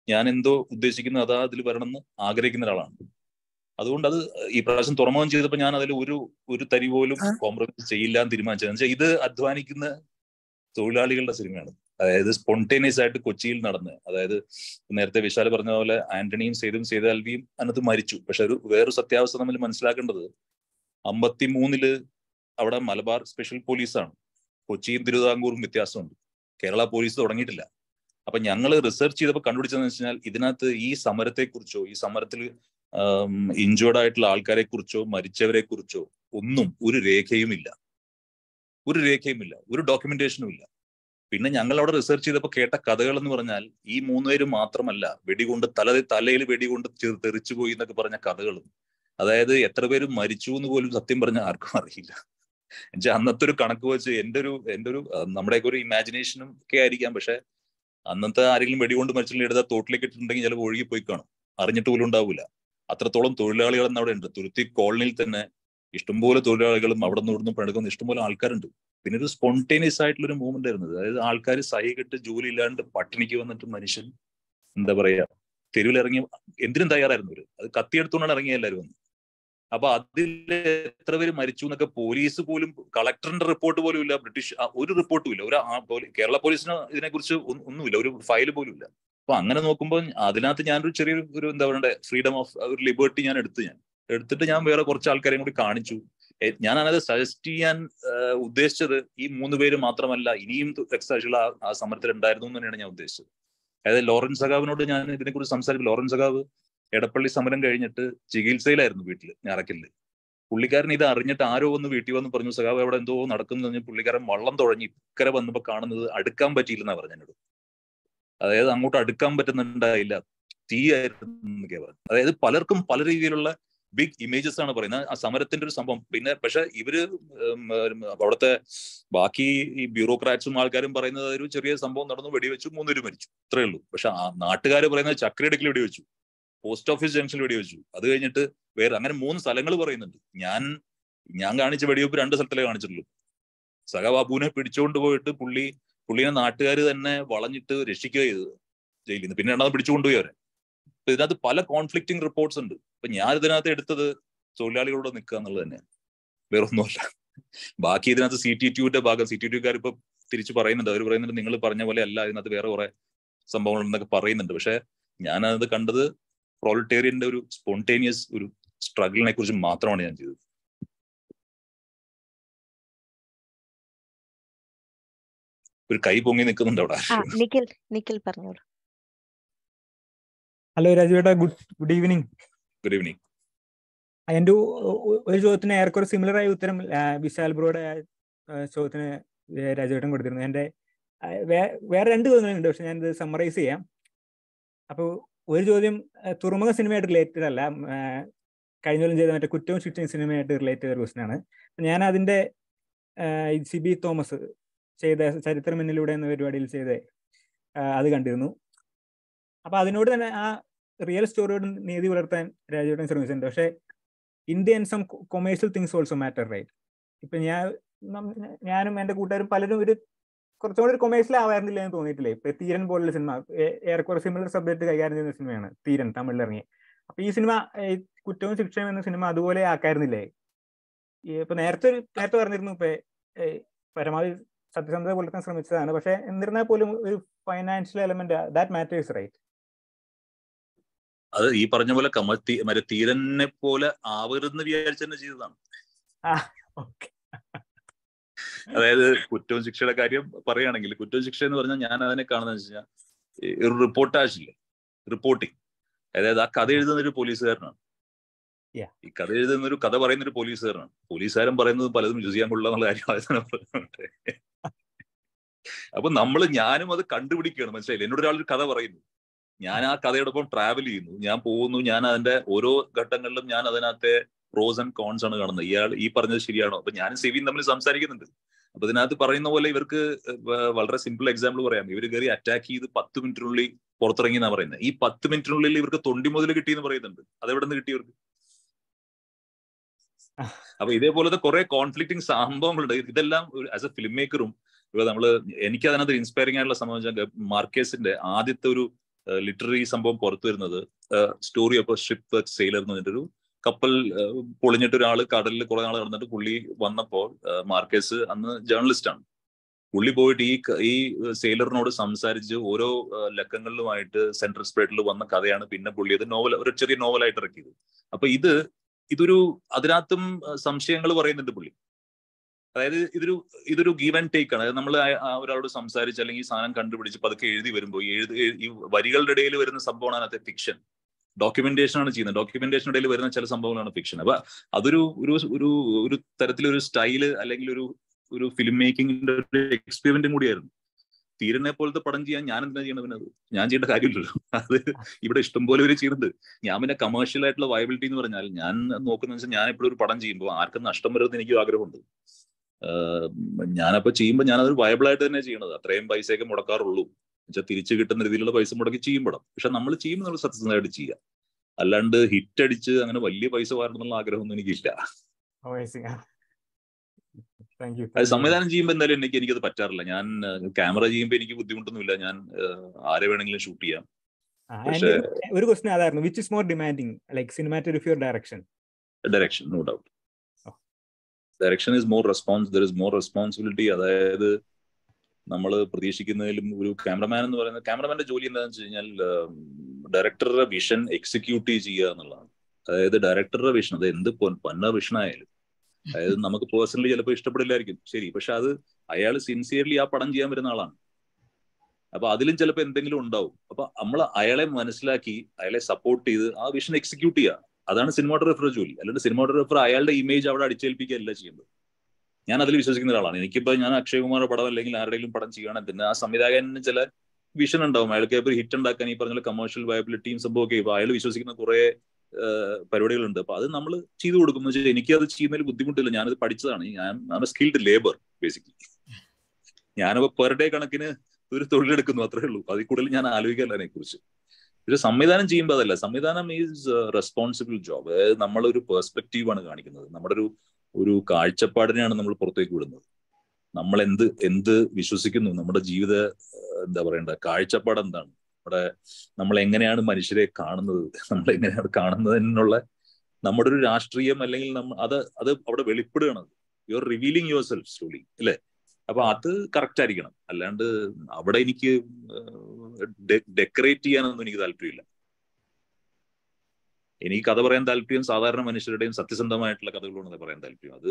ഞാൻ എന്തോ ഉദ്ദേശിക്കുന്നത് അതാ അതിൽ വരണമെന്ന് ആഗ്രഹിക്കുന്ന ഒരാളാണ്. അതുകൊണ്ട് അത് ഈ പ്രാവശ്യം തുറമുഖം ചെയ്തപ്പോൾ ഞാൻ അതിൽ ഒരു ഒരു തരി പോലും കോംപ്രമൈസ് ചെയ്യില്ല എന്ന് തീരുമാനിച്ചത്. ഇത് അധ്വാനിക്കുന്ന തൊഴിലാളികളുടെ സിനിമയാണ്. അതായത് സ്പോണ്ടേനിയസ് ആയിട്ട് കൊച്ചിയിൽ നടന്ന് അതായത് നേരത്തെ വിശാൽ പറഞ്ഞ പോലെ ആന്റണിയും സേതും സേതാൽവിയും അതിനകത്ത് മരിച്ചു. പക്ഷെ ഒരു വേറൊരു സത്യാവസ്ഥ നമ്മൾ മനസ്സിലാക്കേണ്ടത് അമ്പത്തി മൂന്നിൽ അവിടെ മലബാർ സ്പെഷ്യൽ പോലീസാണ് കൊച്ചിയും തിരുവിതാംകൂറും വ്യത്യാസമുണ്ട്. കേരള പോലീസ് തുടങ്ങിയിട്ടില്ല. അപ്പൊ ഞങ്ങൾ റിസർച്ച് ചെയ്തപ്പോൾ കണ്ടുപിടിച്ചതെന്ന് വെച്ചാൽ ഇതിനകത്ത് ഈ സമരത്തെക്കുറിച്ചോ ഈ സമരത്തിൽ ഇഞ്ചേർഡ് ആയിട്ടുള്ള ആൾക്കാരെ കുറിച്ചോ മരിച്ചവരെ കുറിച്ചോ ഒന്നും ഒരു രേഖയുമില്ല. ഒരു രേഖയുമില്ല. ഒരു ഡോക്യുമെന്റേഷനും ഇല്ല. പിന്നെ ഞങ്ങൾ അവിടെ റിസർച്ച് ചെയ്തപ്പോൾ കേട്ട കഥകൾ എന്ന് പറഞ്ഞാൽ ഈ മൂന്നുപേരും മാത്രമല്ല വെടികൊണ്ട് തല തലയിൽ വെടികൊണ്ട് തെറിച്ചു പോയി എന്നൊക്കെ പറഞ്ഞ കഥകളും. അതായത് എത്ര പേര് മരിച്ചു എന്ന് പോലും സത്യം പറഞ്ഞ ആർക്കും അറിയില്ല. എന്നുവെച്ചാൽ അന്നത്തെ ഒരു കണക്ക് വെച്ച് എന്റെ ഒരു എന്റെ ഒരു നമ്മുടെയൊക്കെ ഒരു ഇമാജിനേഷനും ഒക്കെ ആയിരിക്കാം. പക്ഷെ അന്നത്തെ ആരെങ്കിലും വെടികൊണ്ട് മരിച്ചിട്ടുണ്ടെങ്കിൽ എടുത്താൽ തോട്ടിലേക്ക് ഇട്ടിട്ടുണ്ടെങ്കിൽ ചിലപ്പോൾ ഒഴുകി പോയി കാണും. അറിഞ്ഞിട്ട് പോലും ഉണ്ടാവില്ല അത്രത്തോളം തൊഴിലാളികൾ അവിടെ ഉണ്ട്. തുരുത്തി കോളനിയിൽ തന്നെ ഇഷ്ടംപോലെ തൊഴിലാളികളും അവിടെ നിന്ന് ഇവിടുന്ന് പണിയെടുക്കുന്ന ഇഷ്ടംപോലെ ആൾക്കാരുണ്ട്. പിന്നെ ഒരു സ്പോണ്ടേനിയസ് ആയിട്ടുള്ള ഒരു മൂവ്മെന്റ് ആയിരുന്നു. അതായത് ആൾക്കാർ സഹി കെട്ട് ജോലി ഇല്ലാണ്ട് പട്ടിണിക്ക് വന്നിട്ട് മനുഷ്യൻ എന്താ പറയാ തെരുവിലിറങ്ങി എന്തിനും തയ്യാറായിരുന്നു അവർ. അത് കത്തിയെടുത്തുകൊണ്ടാണ് ഇറങ്ങിയ എല്ലാവരും വന്ന്. അപ്പൊ അതിൽ എത്ര പേര് മരിച്ചു എന്നൊക്കെ പോലീസ് പോലും കളക്ടറിന്റെ റിപ്പോർട്ട് പോലും ഇല്ല ബ്രിട്ടീഷ് ഒരു റിപ്പോർട്ടും ഇല്ല. ഒരു കേരള പോലീസിന് ഇതിനെക്കുറിച്ച് ഒന്നുമില്ല. ഒരു ഫയൽ പോലും ഇല്ല. അപ്പൊ അങ്ങനെ നോക്കുമ്പോൾ അതിനകത്ത് ഞാനൊരു ചെറിയൊരു ഒരു എന്താ പറയണ്ടേ ഫ്രീഡം ഓഫ് ഒരു ലിബർട്ടി ഞാൻ എടുത്തു ഞാൻ. എടുത്തിട്ട് ഞാൻ വേറെ കുറച്ച് ആൾക്കാരെയും കൂടി കാണിച്ചു. ഞാൻ അതിനകത്ത് സജസ്റ്റ് ചെയ്യാൻ ഉദ്ദേശിച്ചത് ഈ മൂന്ന് പേര് മാത്രമല്ല ഇനിയും രക്തസാക്ഷികൾ ആ സമരത്തിൽ ഉണ്ടായിരുന്നു എന്ന് തന്നെയാണ് ഞാൻ ഉദ്ദേശിച്ചത്. അതായത് ലോറൻസ് സഖാവിനോട് ഞാൻ ഇതിനെക്കുറിച്ച് സംസാരിക്കും ലോറൻസ് സഖാവ് എടപ്പള്ളി സമരം കഴിഞ്ഞിട്ട് ചികിത്സയിലായിരുന്നു വീട്ടിൽ ഞാറക്കലിൽ. പുള്ളിക്കാരൻ ഇത് അറിഞ്ഞിട്ട് ആരോ ഒന്ന് വീട്ടിൽ വന്ന് പറഞ്ഞു സഖാവ് എവിടെ എന്തോ നടക്കുന്നു പുള്ളിക്കാരൻ വള്ളം തുഴഞ്ഞ് ഇക്കരെ വന്നപ്പോ കാണുന്നത് അടുക്കാൻ പറ്റിയില്ലെന്നാ പറഞ്ഞത് അതായത് അങ്ങോട്ട് അടുക്കാൻ പറ്റുന്നുണ്ടായില്ല. തീയായിരുന്നു പറഞ്ഞു അതായത് പലർക്കും പല രീതിയിലുള്ള ബിഗ് ഇമേജസ് ആണ് പറയുന്നത്. ആ സമരത്തിന്റെ ഒരു സംഭവം. പിന്നെ പക്ഷെ ഇവർ അവിടുത്തെ ബാക്കി ഈ ബ്യൂറോക്രാറ്റ്സും ആൾക്കാരും പറയുന്നത് ഒരു ചെറിയ സംഭവം നടന്നു. വെടിവെച്ചു. മൂന്നുപേര് മരിച്ചു. ഇത്രേ ഉള്ളൂ. പക്ഷെ നാട്ടുകാർ പറയുന്നത് ചക്രയിടക്കിൽ വെടിവെച്ചു. പോസ്റ്റ് ഓഫീസ് ജംഗ്ഷനിൽ വെടിവെച്ചു. അത് കഴിഞ്ഞിട്ട് വേറെ അങ്ങനെ മൂന്ന് സ്ഥലങ്ങൾ പറയുന്നുണ്ട്. ഞാൻ ഞാൻ കാണിച്ച വെടിവെപ്പ് രണ്ട് സ്ഥലത്തിലേ കാണിച്ചിട്ടുള്ളൂ. സഹബാബുവിനെ പിടിച്ചുകൊണ്ട് പോയിട്ട് പുള്ളി പുള്ളിനെ നാട്ടുകാർ തന്നെ വളഞ്ഞിട്ട് രക്ഷിക്കുക ചെയ്തത് ജയിലിൽ നിന്ന്. പിന്നെ രണ്ടാമത് പിടിച്ചുകൊണ്ടുപോയി അവരെ. അപ്പൊ ഇതിനകത്ത് പല കോൺഫ്ലിക്റ്റിംഗ് റിപ്പോർട്ട്സ് ഉണ്ട്. അപ്പൊ ഞാൻ ഇതിനകത്ത് എടുത്തത് തൊഴിലാളികളോട് നിൽക്കുക എന്നുള്ളത് തന്നെ വേറൊന്നുമല്ല. ബാക്കി ഇതിനകത്ത് സി ടി ടിയുടെ ഭാഗം സി ടി ടിക്കാർ ഇപ്പൊ തിരിച്ചു പറയുന്നുണ്ട്. അവർ പറയുന്നുണ്ട് നിങ്ങൾ പറഞ്ഞ പോലെ അല്ല ഇതിനകത്ത് വേറെ കുറെ സംഭവങ്ങൾ ഉണ്ടെന്നൊക്കെ പറയുന്നുണ്ട്. പക്ഷെ ഞാനത് കണ്ടത് പ്രോളിറ്റേറിയന്റെ ഒരു സ്പോണ്ടേനിയസ് ഒരു സ്ട്രഗിളിനെ കുറിച്ച് മാത്രമാണ് ഞാൻ ചെയ്തത്. ഒരു കൈ പൊങ്ങി നിൽക്കുന്നുണ്ട് അവിടെ. നിഖിൽ നിഖിൽ പറഞ്ഞോളൂ. Hello രാജുവേട്ടാ good good evening. Good evening. എന്റെ ഒരു ചോദ്യത്തിന് ഏറെക്കുറെ സിമിലർ ആയ ഉത്തരം വിശാൽ ബ്രോയുടെ ചോദ്യത്തിന് രാജുവേട്ടൻ കൊടുത്തിരുന്നു. എന്റെ വേ- വേറെ രണ്ട് ചോദ്യങ്ങളുണ്ട് പക്ഷെ ഞാനിത് സമ്മറൈസ് ചെയ്യാം. അപ്പോൾ ഒരു ചോദ്യം തുറമുഖ സിനിമയായിട്ട് റിലേറ്റഡ് അല്ല കഴിഞ്ഞ കൊല്ലം ചെയ്ത മറ്റേ കുറ്റവും ശിക്ഷയും സിനിമയായിട്ട് റിലേറ്റഡ് ചെയ്ത ഒരു ക്വസ്റ്റൻ ആണ്. ഞാൻ അതിന്റെ സിബി തോമസ് ചെയ്ത ചരിത്രം എന്നിലൂടെ എന്ന പരിപാടിയിൽ ചെയ്ത അത് കണ്ടിരുന്നു. അപ്പൊ അതിനോട് തന്നെ ആ റിയൽ സ്റ്റോറിയോട് നീതി പുലർത്താൻ രാജുവേട്ടൻ ശ്രമിച്ചിട്ടുണ്ട്. പക്ഷേ Indian some commercial things also matter right ഇപ്പൊ ഞാൻ ഞാനും എന്റെ കൂട്ടുകാരും പലരും ഒരു കുറച്ചുകൂടി ഒരു കൊമേഴ്സ്യൽ ആവായിരുന്നില്ല എന്ന് തോന്നിയിട്ടില്ലേ? ഇപ്പൊ തീരൻ പോലുള്ള സിനിമ ഏറെക്കുറെ സിമിലർ സബ്ജക്ട് കൈകാര്യം ചെയ്യുന്ന സിനിമയാണ് തീരൻ തമിഴിൽ ഇറങ്ങി അപ്പൊ ഈ സിനിമ കുറ്റവും ശിക്ഷയും എന്ന സിനിമ അതുപോലെ ആക്കായിരുന്നില്ലേ? ഇപ്പൊ നേരത്തെ നേരത്തെ പറഞ്ഞിരുന്നു ഇപ്പൊ പരമാവധി സത്യസന്ധത പുലർത്താൻ ശ്രമിച്ചതാണ്. പക്ഷെ എന്നിരുന്നാൽ പോലും ഒരു financial element that matters right അത് ഈ പറഞ്ഞ പോലെ കമൽ മറ്റേ തീരനെ പോലെ ആവരുന്ന് വിചാരിച്ചു തന്നെ ചെയ്തതാണ്. അതായത് കുറ്റവും ശിക്ഷയുടെ കാര്യം പറയുകയാണെങ്കിൽ കുറ്റവും ശിക്ഷ എന്ന് പറഞ്ഞാൽ ഞാൻ അതിനെ കാണുന്നത് വെച്ച് കഴിഞ്ഞാൽ ഒരു റിപ്പോർട്ടാജ് ഇല്ലേ? റിപ്പോർട്ടിങ് അതായത് ആ കഥ എഴുതുന്ന ഒരു പോലീസുകാരനാണ്. ഈ കഥ എഴുതുന്ന ഒരു കഥ പറയുന്ന ഒരു പോലീസുകാരനാണ്. പോലീസുകാരൻ പറയുന്നത് പലതും ചെയ്യാൻ കൊള്ളാന്നുള്ള കാര്യമാണ് അപ്പൊ നമ്മൾ ഞാനും അത് കണ്ടുപിടിക്കുകയാണ്. മനസ്സിലായില്ലേ? എന്നോട് ഒരാളൊരു ഒരു കഥ പറയുന്നു. ഞാൻ ആ കഥയോടൊപ്പം ട്രാവൽ ചെയ്യുന്നു. ഞാൻ പോകുന്നു. ഞാൻ അതിന്റെ ഓരോ ഘട്ടങ്ങളിലും ഞാൻ അതിനകത്തെ പ്രോസ് ആൻഡ് കോൺസ് ആണ് കാണുന്നത്. ഇയാൾ ഈ പറഞ്ഞത് ശരിയാണോ? അപ്പൊ ഞാനും സെവിയും തമ്മിൽ സംസാരിക്കുന്നുണ്ട്. അപ്പൊ ഇതിനകത്ത് പറയുന്ന പോലെ ഇവർക്ക് വളരെ സിമ്പിൾ എക്സാമ്പിൾ പറയാം. ഇവർ കയറി അറ്റാക്ക് ചെയ്ത് പത്ത് മിനിറ്റിനുള്ളിൽ പുറത്തിറങ്ങി എന്നാ പറയുന്നത്. ഈ പത്ത് മിനിറ്റിനുള്ളിൽ ഇവർക്ക് തൊണ്ടി മുതൽ കിട്ടിയെന്ന് പറയുന്നുണ്ട്. അതെവിടെ നിന്ന് കിട്ടി ഇവർക്ക്? അപ്പൊ ഇതേപോലത്തെ കുറെ കോൺഫ്ലിക്റ്റിംഗ് സംഭവങ്ങളുണ്ട്. ഇതെല്ലാം ആസ് എ ഫിലിം മേക്കറും ഇപ്പൊ നമ്മൾ എനിക്ക് അതിനകത്ത് ഇൻസ്പയറിംഗ് ആയിട്ടുള്ള സംഭവം വെച്ചാൽ മാർക്കേസിന്റെ ആദ്യത്തെ ഒരു ലിറ്റററി സംഭവം പുറത്തു വരുന്നത് സ്റ്റോറി ഓഫ് ഷിപ്പ് സെയിലർ എന്ന് പറഞ്ഞിട്ടൊരു കപ്പൽ പൊളിഞ്ഞിട്ട് ഒരാൾ കടലിൽ കുറെ നാൾ നടന്നിട്ട് പുള്ളി വന്നപ്പോൾ മാർക്കേസ് അന്ന് ജേർണലിസ്റ്റ് ആണ്. പുള്ളി പോയിട്ട് ഈ ഈ സെയിലറിനോട് സംസാരിച്ച് ഓരോ ലക്കങ്ങളിലുമായിട്ട് സെൻട്രൽ സ്പ്രേഡിൽ വന്ന കഥയാണ് പിന്നെ പുള്ളി അത് നോവൽ ഒരു ചെറിയ നോവലായിട്ട് ഇറക്കിയത്. അപ്പൊ ഇത് ഇതൊരു അതിനകത്തും സംശയങ്ങൾ പറയുന്നുണ്ട് പുള്ളി. അതായത് ഇതൊരു ഇതൊരു ഗീവ് ആൻഡ് ടേക്ക് ആണ്. അതായത് നമ്മൾ ഒരാളോട് സംസാരിച്ച് അല്ലെങ്കിൽ ഈ സാധനം കണ്ടുപിടിച്ച് പതുക്കെ എഴുതി വരുമ്പോൾ എഴുതി ഈ വരികളുടെ ഇടയിൽ വരുന്ന സംഭവമാണ് അതിനകത്തെ ഫിക്ഷൻ ഡോക്യുമെന്റേഷൻ ആണ് ചെയ്യുന്നത്. ഡോക്യുമെന്റേഷൻ ഇടയിൽ വരുന്ന ചില സംഭവങ്ങളാണ് ഫിക്ഷൻ അപ്പൊ അതൊരു ഒരു ഒരു ഒരു തരത്തിലൊരു സ്റ്റൈൽ അല്ലെങ്കിൽ ഒരു ഒരു ഫിലിം മേക്കിംഗിന്റെ ഒരു എക്സ്പെരിമെന്റും കൂടിയായിരുന്നു. തീരനെ പോലത്തെ പടം ചെയ്യാൻ ഞാൻ എന്തിനാ ചെയ്യണം പിന്നെ അത്? ഞാൻ ചെയ്യേണ്ട കാര്യമില്ലല്ലോ. അത് ഇവിടെ ഇഷ്ടംപോലെ ഇവർ ചെയ്യുന്നുണ്ട്. ഞാൻ പിന്നെ കമേഴ്ഷ്യൽ ആയിട്ടുള്ള വയബിലിറ്റി എന്ന് പറഞ്ഞാൽ ഞാൻ നോക്കുന്ന വെച്ചാൽ ഞാൻ എപ്പോഴും ഒരു പടം ചെയ്യുമ്പോൾ ആർക്കും നഷ്ടം വരുമെന്ന് എനിക്ക് ആഗ്രഹമുണ്ട്. ഞാനപ്പോ ചെയ്യുമ്പോൾ ഞാൻ അതൊരു വയബിൾ ആയിട്ട് തന്നെ ചെയ്യണത്. അത്രയും പൈസയൊക്കെ മുടക്കാറുള്ളൂ. എന്നുവെച്ചാൽ തിരിച്ചു കിട്ടുന്ന രീതിയിലുള്ള പൈസ മുടക്കി ചെയ്യുമ്പോൾ പക്ഷെ നമ്മൾ ചെയ്യുമ്പോൾ നമ്മൾ സത്യസന്ധമായിട്ട് ചെയ്യാം അല്ലാണ്ട് ഹിറ്റ് അടിച്ച് അങ്ങനെ വലിയ പൈസ വരണം എന്നുള്ള ആഗ്രഹമൊന്നും എനിക്കില്ല. അത് സംവിധാനം ചെയ്യുമ്പോൾ എന്തായാലും എനിക്ക് എനിക്കത് പറ്റാറില്ല. ഞാൻ ക്യാമറ ചെയ്യുമ്പോൾ എനിക്ക് ബുദ്ധിമുട്ടൊന്നുമില്ല. ഞാൻ ആരെ വേണമെങ്കിലും ഷൂട്ട് ചെയ്യാം. ഒരു ക്വസ്റ്റൻ അതായിരുന്നു which is more demanding like cinematography or direction direction no doubt. Direction is more response there is more responsibility അതായത് നമ്മൾ പ്രതീക്ഷിക്കുന്നതിലും ഒരു ക്യാമറമാൻ എന്ന് പറയുന്നത് ക്യാമറമാന്റെ ജോലി എന്താണെന്ന് വെച്ച് കഴിഞ്ഞാൽ ഡയറക്ടറുടെ വിഷൻ എക്സിക്യൂട്ട് ചെയ്യുക എന്നുള്ളതാണ്. അതായത് ഡയറക്ടറുടെ വിഷൻ അത് എന്ത് പന്ന വിഷൻ ആയാലും. അതായത് നമുക്ക് പേഴ്സണലി ചിലപ്പോൾ ഇഷ്ടപ്പെടില്ലായിരിക്കും. ശരി പക്ഷെ അത് അയാൾ സിൻസിയർലി ആ പടം ചെയ്യാൻ വരുന്ന ആളാണ്. അപ്പൊ അതിലും ചിലപ്പോൾ എന്തെങ്കിലും ഉണ്ടാവും. അപ്പൊ നമ്മൾ അയാളെ മനസ്സിലാക്കി അയാളെ സപ്പോർട്ട് ചെയ്ത് ആ വിഷൻ എക്സിക്യൂട്ട് ചെയ്യുക. അതാണ് സിനിമാട്ടോഗ്രാഫറുടെ ജോലി. അല്ലാണ്ട് സിനിമാട്ടോഗ്രാഫർ അയാളുടെ ഇമേജ് അവിടെ അടിച്ചേൽപ്പിക്കുകയല്ല ചെയ്യുന്നത്. ഞാൻ അതിൽ വിശ്വസിക്കുന്ന ഒരാളാണ്. എനിക്കിപ്പോ ഞാൻ അക്ഷയ് കുമാർ പടം അല്ലെങ്കിൽ ആരുടെയും പടം ചെയ്യുകയാണെങ്കിൽ പിന്നെ ആ സംവിധായകന് ചില വിഷൻ ഉണ്ടാവും. അയാൾക്ക് ഇപ്പോൾ ഹിറ്റ് ഉണ്ടാക്കാൻ ഈ പറഞ്ഞ കമേഴ്ഷ്യൽ വയബിലിറ്റിയും സംഭവമൊക്കെ ഇപ്പൊ അയാൾ വിശ്വസിക്കുന്ന കുറെ പരിപാടികളുണ്ട്. അപ്പൊ അത് നമ്മൾ ചെയ്തു കൊടുക്കും വെച്ചാൽ എനിക്ക് അത് ചെയ്യുന്നതിൽ ബുദ്ധിമുട്ടില്ല. ഞാനത് പഠിച്ചതാണ്. ഞാൻ സ്കിൽഡ് ലേബർ ബേസിക്കലി ഞാനപ്പോ പെർ ഡേ കണക്കിന് ഒരു തൊഴിലെടുക്കുന്നു. അത്രേ ഉള്ളൂ. അതിൽ കൂടുതൽ ഞാൻ ആലോചിക്കാറില്ല അതിനെ കുറിച്ച് പക്ഷെ സംവിധാനം ചെയ്യുമ്പോൾ അതല്ല സംവിധാനം ഈസ് റെസ്പോൺസിബിൾ ജോബ് അതായത് നമ്മളൊരു പെർസ്പെക്റ്റീവ് ആണ് കാണിക്കുന്നത്. നമ്മുടെ ഒരു ഒരു കാഴ്ചപ്പാടിനെയാണ് നമ്മൾ പുറത്തേക്ക് വിടുന്നത്. നമ്മൾ എന്ത് എന്ത് വിശ്വസിക്കുന്നു? നമ്മുടെ ജീവിത എന്താ പറയണ്ട കാഴ്ചപ്പാട് എന്താണ്? നമ്മുടെ നമ്മൾ എങ്ങനെയാണ് മനുഷ്യരെ കാണുന്നത്? നമ്മൾ എങ്ങനെയാണ് കാണുന്നതിനുള്ള നമ്മുടെ ഒരു രാഷ്ട്രീയം അല്ലെങ്കിൽ നമ്മ അത് അത് അവിടെ വെളിപ്പെടുകയാണ്. You are revealing yourself story അല്ലേ? അപ്പൊ അത് കറക്റ്റ് ആയിരിക്കണം. അല്ലാണ്ട് അവിടെ എനിക്ക് ഡെക്കറേറ്റ് ചെയ്യാനൊന്നും എനിക്ക് താല്പര്യമില്ല. എനിക്ക് കഥ പറയാൻ താല്പര്യം സാധാരണ മനുഷ്യരുടെയും സത്യസന്ധമായിട്ടുള്ള കഥകളോട് പറയാൻ താല്പര്യം. അത്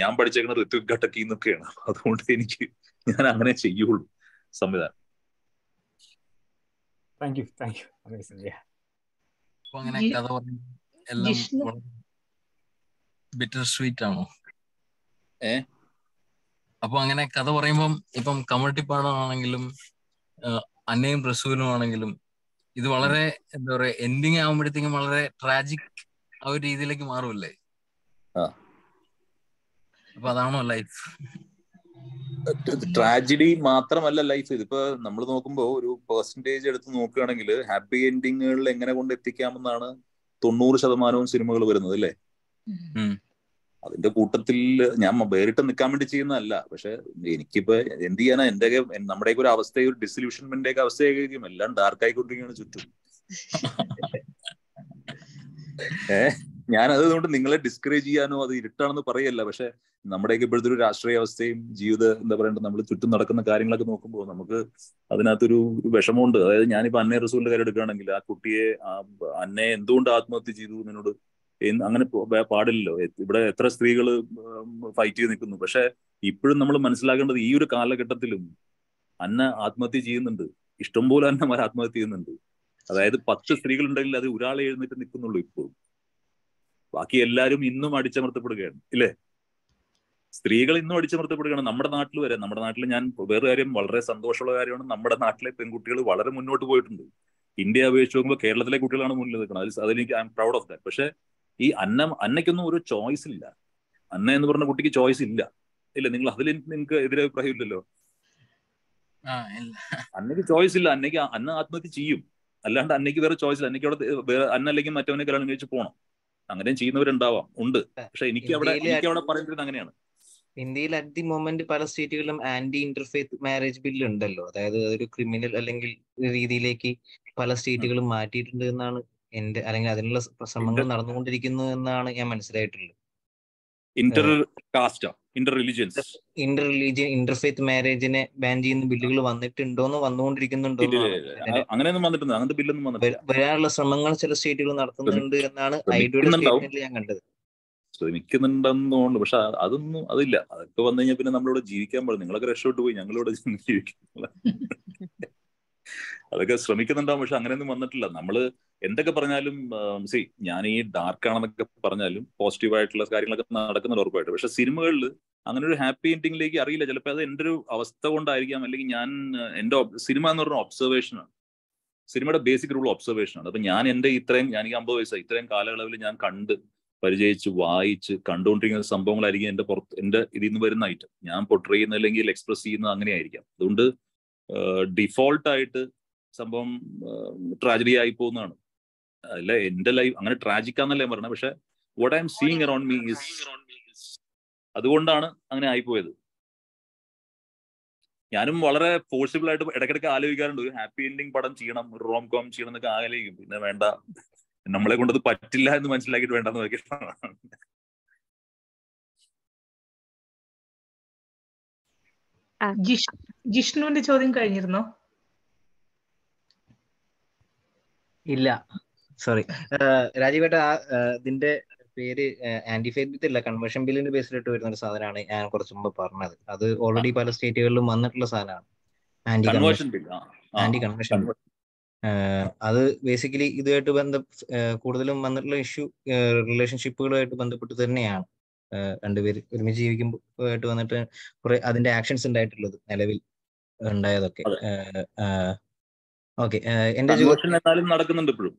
ഞാൻ പഠിച്ചേക്കുന്ന ഋത്വിക് ഘട്ടക്കി എന്നൊക്കെയാണ് അതുകൊണ്ട് എനിക്ക് ഞാൻ അങ്ങനെ ചെയ്യുള്ളൂ സംവിധാനം. Thank you thank you amazing അപ്പൊ അങ്ങനെ കഥ പറഞ്ഞു എല്ലാം ബിറ്റർ സ്വീറ്റ് ആണോ? ഏ അപ്പൊ അങ്ങനെ കഥ പറയുമ്പം ഇപ്പം കമട്ടിപ്പാടാണെങ്കിലും അന്നയും റസൂലും ആണെങ്കിലും ഇത് വളരെ എന്താ പറയാ എൻഡിങ് ആകുമ്പോഴത്തേക്കും വളരെ ട്രാജിക് ആ ഒരു രീതിയിലേക്ക് മാറുമല്ലേ അപ്പൊ അതാണോ ലൈഫ് ട്രാജഡി മാത്രമല്ല ലൈഫ് ഇതിപ്പോ നമ്മൾ നോക്കുമ്പോ ഒരു പെർസെന്റേജ് എടുത്ത് നോക്കുകയാണെങ്കിൽ ഹാപ്പി എൻഡിങ്ങുകളിൽ എങ്ങനെ കൊണ്ട് എത്തിക്കാമെന്നാണ് തൊണ്ണൂറ് ശതമാനവും സിനിമകൾ വരുന്നത് അല്ലേ? അതിന്റെ കൂട്ടത്തിൽ ഞാൻ വേറിട്ട് നിൽക്കാൻ വേണ്ടി ചെയ്യുന്നതല്ല. പക്ഷെ എനിക്കിപ്പോ എന്ത് ചെയ്യാനാ? എന്റെ നമ്മുടെ ഒരു അവസ്ഥ ഒരു ഡിസൊല്യൂഷൻമെന്റ് ഒക്കെ അവസ്ഥയായിരിക്കും എല്ലാം ഡാർക്ക് ആയിക്കൊണ്ടിരിക്കുകയാണ് ചുറ്റും. ഏഹ് ഞാൻ അതുകൊണ്ട് നിങ്ങളെ ഡിസ്കറേജ് ചെയ്യാനോ അത് ഇരുട്ടാണെന്ന് പറയല്ല. പക്ഷെ നമ്മുടെയൊക്കെ ഇപ്പോഴത്തെ ഒരു രാഷ്ട്രീയ അവസ്ഥയും ജീവിത എന്താ പറയണ്ട നമ്മൾ ചുറ്റും നടക്കുന്ന കാര്യങ്ങളൊക്കെ നോക്കുമ്പോൾ നമുക്ക് അതിനകത്തൊരു വിഷമമുണ്ട്. അതായത് ഞാനിപ്പോ അന്നേ റസൂലിന്റെ കാര്യം എടുക്കുകയാണെങ്കിൽ ആ കുട്ടിയെ അന്നെ എന്തുകൊണ്ട് ആത്മഹത്യ ചെയ്തു എന്നോട് അങ്ങനെ പാടില്ലല്ലോ. ഇവിടെ എത്ര സ്ത്രീകൾ ഫൈറ്റ് ചെയ്ത് നിൽക്കുന്നു. പക്ഷെ ഇപ്പോഴും നമ്മൾ മനസ്സിലാക്കേണ്ടത് ഈ ഒരു കാലഘട്ടത്തിലും അന്ന ആത്മഹത്യ ചെയ്യുന്നുണ്ട്. ഇഷ്ടംപോലെ അന്നമാർ ആത്മഹത്യ ചെയ്യുന്നുണ്ട്. അതായത് പത്ത് സ്ത്രീകൾ ഉണ്ടെങ്കിൽ അത് ഒരാളെ എഴുന്നേറ്റ് നിൽക്കുന്നുള്ളൂ ഇപ്പോഴും. ബാക്കി എല്ലാവരും ഇന്നും അടിച്ചമർത്തപ്പെടുകയാണ് ഇല്ലേ? സ്ത്രീകൾ ഇന്നും അടിച്ചമർത്തപ്പെടുകയാണ് നമ്മുടെ നാട്ടിൽ വരെ. നമ്മുടെ നാട്ടിൽ ഞാൻ വേറെ കാര്യം വളരെ സന്തോഷമുള്ള കാര്യമാണ്. നമ്മുടെ നാട്ടിലെ പെൺകുട്ടികൾ വളരെ മുന്നോട്ട് പോയിട്ടുണ്ട്. ഇന്ത്യ അപേക്ഷിച്ച് നോക്കുമ്പോൾ കേരളത്തിലെ കുട്ടികളാണ് മുന്നിൽ നിൽക്കുന്നത്. അതിൽ അതെനിക്ക് I M proud of that. പക്ഷെ ഈ അന്ന അന്നയ്ക്കൊന്നും ഒരു ചോയ്സ് ഇല്ല. അന്ന എന്ന് പറഞ്ഞ കുട്ടിക്ക് ചോയ്സ് ഇല്ല. ഇല്ല നിങ്ങൾ അതിൽ നിങ്ങൾക്ക് എതിരഭിപ്രായം ഇല്ലല്ലോ. അന്നയ്ക്ക് ചോയ്സ് ഇല്ല. അന്നയ്ക്ക് അന്ന ആത്മഹത്യ ചെയ്യും. അല്ലാണ്ട് അന്നയ്ക്ക് വേറെ ചോയ്സ് ഇല്ല. അന്നയ്ക്ക് അവിടെ വേറെ അന്ന അല്ലെങ്കിൽ മറ്റവനെ കല്യാണം കഴിച്ച് പോകണം അങ്ങനെയും ചെയ്യുന്നവരുണ്ടാവാം. ഉണ്ട്. പക്ഷെ എനിക്ക് അവിടെ എനിക്ക് അവിടെ പറയുന്നത് അങ്ങനെയാണ്. ഇന്ത്യയിൽ അറ്റ് ദി മൊമെന്റ് പല സ്റ്റേറ്റുകളിലും ആന്റി ഇന്റർഫേത്ത് മാരേജ് ബില്ല് ഉണ്ടല്ലോ. അതായത് ഒരു ക്രിമിനൽ അല്ലെങ്കിൽ രീതിയിലേക്ക് പല സ്റ്റേറ്റുകളും മാറ്റിയിട്ടുണ്ട് എന്നാണ് എന്റെ അല്ലെങ്കിൽ അതിനുള്ള ശ്രമങ്ങൾ നടന്നുകൊണ്ടിരിക്കുന്നു എന്നാണ് ഞാൻ മനസ്സിലായിട്ടുള്ളത്. Inter caste inter religions inter religion interfaith മാരേജിനെ ban ചെയ്യുന്ന ബില്ലുകൾ വന്നിട്ടുണ്ടോന്ന് വന്നുകൊണ്ടിരിക്കുന്നുണ്ടോ അങ്ങനെയൊന്നും വന്നിട്ടുണ്ട് അങ്ങനത്തെ ബില്ലൊന്നും വന്നിട്ടില്ല. വരാനുള്ള ശ്രമങ്ങൾ ചില സ്റ്റേറ്റുകൾ നടത്തുന്നുണ്ട് എന്നാണ് സ്റ്റേറ്റ്മെന്റിൽ ഞാൻ കണ്ടത്. ശ്രമിക്കുന്നുണ്ടെന്നുണ്ട് പക്ഷെ അതൊന്നും അതില്ല. അതൊക്കെ വന്നു കഴിഞ്ഞാൽ പിന്നെ നമ്മളിവിടെ ജീവിക്കാൻ പാടില്ല. നിങ്ങളൊക്കെ രക്ഷപ്പെട്ടു പോയി ഞങ്ങളിവിടെ ജീവിക്കുന്നില്ല അതൊക്കെ ശ്രമിക്കുന്നുണ്ടാവും പക്ഷെ അങ്ങനെയൊന്നും വന്നിട്ടില്ല. നമ്മൾ എന്തൊക്കെ പറഞ്ഞാലും സി ഞാൻ ഈ ഡാർക്ക് ആണെന്നൊക്കെ പറഞ്ഞാലും പോസിറ്റീവ് ആയിട്ടുള്ള കാര്യങ്ങളൊക്കെ നടക്കുന്നുണ്ട് ഉറപ്പായിട്ട്. പക്ഷെ സിനിമകളിൽ അങ്ങനെ ഒരു ഹാപ്പി എൻഡിങ്ങിലേക്ക് അറിയില്ല. ചിലപ്പോൾ അത് എന്റെ ഒരു അവസ്ഥ കൊണ്ടായിരിക്കാം. അല്ലെങ്കിൽ ഞാൻ എന്റെ സിനിമ എന്ന് പറഞ്ഞ ഒബ്സർവേഷൻ ആണ്. സിനിമയുടെ ബേസിക് റൂൾ ഒബ്സർവേഷനാണ് അപ്പൊ ഞാൻ എന്റെ ഇത്രയും ഞാൻ ഈ അമ്പത് വയസ്സായി ഇത്രയും കാലയളവിൽ ഞാൻ കണ്ട് പരിചയിച്ച് വായിച്ച് കണ്ടുകൊണ്ടിരിക്കുന്ന സംഭവങ്ങളായിരിക്കും എന്റെ പുറത്ത് എന്റെ ഇതിൽ നിന്ന് വരുന്ന ഐറ്റം ഞാൻ പൊട്ടറിയുന്ന അല്ലെങ്കിൽ എക്സ്പ്രസ് ചെയ്യുന്നത് അങ്ങനെയായിരിക്കാം. അതുകൊണ്ട് ഡിഫോൾട്ട് ആയിട്ട് സംഭവം ട്രാജഡി ആയി പോകുന്നതാണ്. അല്ല എന്റെ ലൈഫ് അങ്ങനെ ട്രാജിക് ഞാൻ പറഞ്ഞത് പക്ഷെ what I'm seeing around me is അതുകൊണ്ടാണ് അങ്ങനെ ആയിപ്പോയത്. ഞാനും വളരെ ഫോഴ്സിബിൾ ആയിട്ട് ഇടയ്ക്കിടയ്ക്ക് ആലോചിക്കാറുണ്ട് ഒരു ഹാപ്പി എൻഡിങ് പടം ചെയ്യണം ഒരു റോം കോം ചെയ്യണം എന്നൊക്കെ ആലോചിക്കും. പിന്നെ വേണ്ട നമ്മളെ കൊണ്ടത് പറ്റില്ല എന്ന് മനസ്സിലാക്കിയിട്ട് വേണ്ടെന്ന് നോക്കിയിട്ടാണ് ജിഷ്ണുവിന്റെ ചോദ്യം കഴിഞ്ഞിരുന്നോ? ഇല്ല. സോറി. രാജീവേട്ട ഇതിന്റെ പേര് ആന്റി ഫേറ്റ് ഇല്ല. കൺവേർഷൻ ബില്ലിന്റെ ബേസിലിട്ട് വരുന്ന ഒരു സാധനമാണ് ഞാൻ കുറച്ച് മുമ്പ് പറഞ്ഞത്. അത് ഓൾറെഡി പല സ്റ്റേറ്റുകളിലും വന്നിട്ടുള്ള സാധനമാണ്. ആന്റി കൺവേർഷൻ ആന്റി കൺവേർഷൻ അത് ബേസിക്കലി ഇതുമായിട്ട് ബന്ധ കൂടുതലും വന്നിട്ടുള്ള ഇഷ്യൂ റിലേഷൻഷിപ്പുകളുമായിട്ട് ബന്ധപ്പെട്ട് തന്നെയാണ്. രണ്ടുപേര് ഒരുമിച്ച് ജീവിക്കുമ്പോഴായിട്ട് വന്നിട്ട് കുറെ അതിന്റെ ആക്ഷൻസ് ഉണ്ടായിട്ടുള്ളത് നിലവിൽ ഉണ്ടായതൊക്കെ. ഓക്കെ എന്റെ എന്നാലും നടക്കുന്നുണ്ട് ഇപ്പോഴും.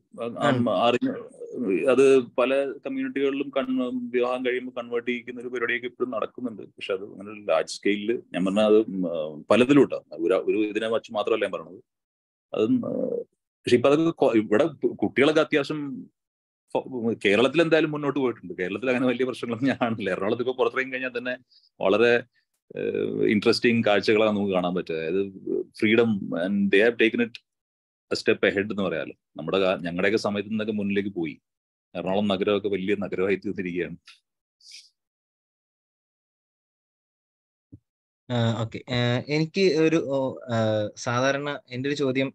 അത് പല കമ്മ്യൂണിറ്റികളിലും വിവാഹം കഴിയുമ്പോൾ കൺവേർട്ട് ചെയ്യിക്കുന്ന ഒരു പരിപാടിയൊക്കെ ഇപ്പോഴും നടക്കുന്നുണ്ട്. പക്ഷെ അത് അങ്ങനെ ലാർജ് സ്കെയിലിൽ ഞാൻ പറഞ്ഞ അത് പലതിലും ഒരു ഇതിനെ വച്ച് മാത്രമല്ല ഞാൻ പറഞ്ഞത്. അത് പക്ഷെ ഇപ്പൊ അതൊക്കെ ഇവിടെ കുട്ടികളൊക്കെ അത്യാവശ്യം കേരളത്തിൽ എന്തായാലും മുന്നോട്ട് പോയിട്ടുണ്ട്. കേരളത്തിൽ അങ്ങനെ വലിയ പ്രശ്നങ്ങളൊന്നും ഞാൻ കാണുന്നില്ല. എറണാകുളത്ത് ഇപ്പൊ പുറത്തിറങ്ങി കഴിഞ്ഞാൽ തന്നെ വളരെ ഇൻട്രസ്റ്റിംഗ് കാഴ്ചകളാണ് നമുക്ക് കാണാൻ പറ്റുക. അതായത് freedom and they have taken it step ahead എന്ന് പറയാമല്ലോ നമ്മുടെ ഞങ്ങളുടെയൊക്കെ സമയത്ത് നിന്നൊക്കെ മുന്നിലേക്ക് പോയി. എറണാകുളം നഗരമൊക്കെ വലിയ നഗരമായി തീർന്നിരിക്കുകയാണ് ഓക്കെ. എനിക്ക് ഒരു സാധാരണ എന്റെ ഒരു ചോദ്യം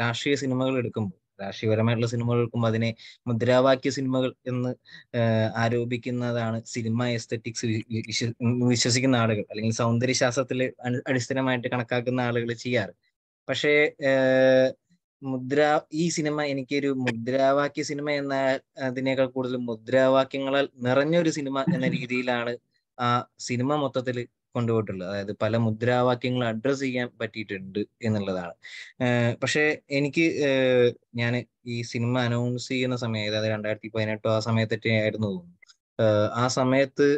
രാഷ്ട്രീയ സിനിമകൾ എടുക്കുമ്പോൾ രാഷ്ട്രീയപരമായിട്ടുള്ള സിനിമകൾ എടുക്കുമ്പോൾ അതിനെ മുദ്രാവാക്യ സിനിമകൾ എന്ന് ആരോപിക്കുന്നതാണ് സിനിമ എസ്തറ്റിക്സ് വിശ്വസിക്കുന്ന ആളുകൾ അല്ലെങ്കിൽ സൗന്ദര്യശാസ്ത്രത്തിൽ അടി- അടിസ്ഥാനമായിട്ട് കണക്കാക്കുന്ന ആളുകൾ ചെയ്യാറ്. പക്ഷേ മുദ്ര ഈ സിനിമ എനിക്കൊരു മുദ്രാവാക്യ സിനിമ എന്ന അതിനേക്കാൾ കൂടുതൽ മുദ്രാവാക്യങ്ങളാൽ നിറഞ്ഞ ഒരു സിനിമ എന്ന രീതിയിലാണ് ആ സിനിമ മൊത്തത്തിൽ കൊണ്ടുപോയിട്ടുള്ളത്. അതായത് പല മുദ്രാവാക്യങ്ങൾ അഡ്രസ് ചെയ്യാൻ പറ്റിയിട്ടുണ്ട് എന്നുള്ളതാണ്. പക്ഷേ എനിക്ക് ഞാൻ ഈ സിനിമ അനൗൺസ് ചെയ്യുന്ന സമയം അതായത് രണ്ടായിരത്തി പതിനെട്ടോ ആ സമയത്തൊക്കെ ആയിരുന്നു തോന്നുന്നു. ആ സമയത്ത്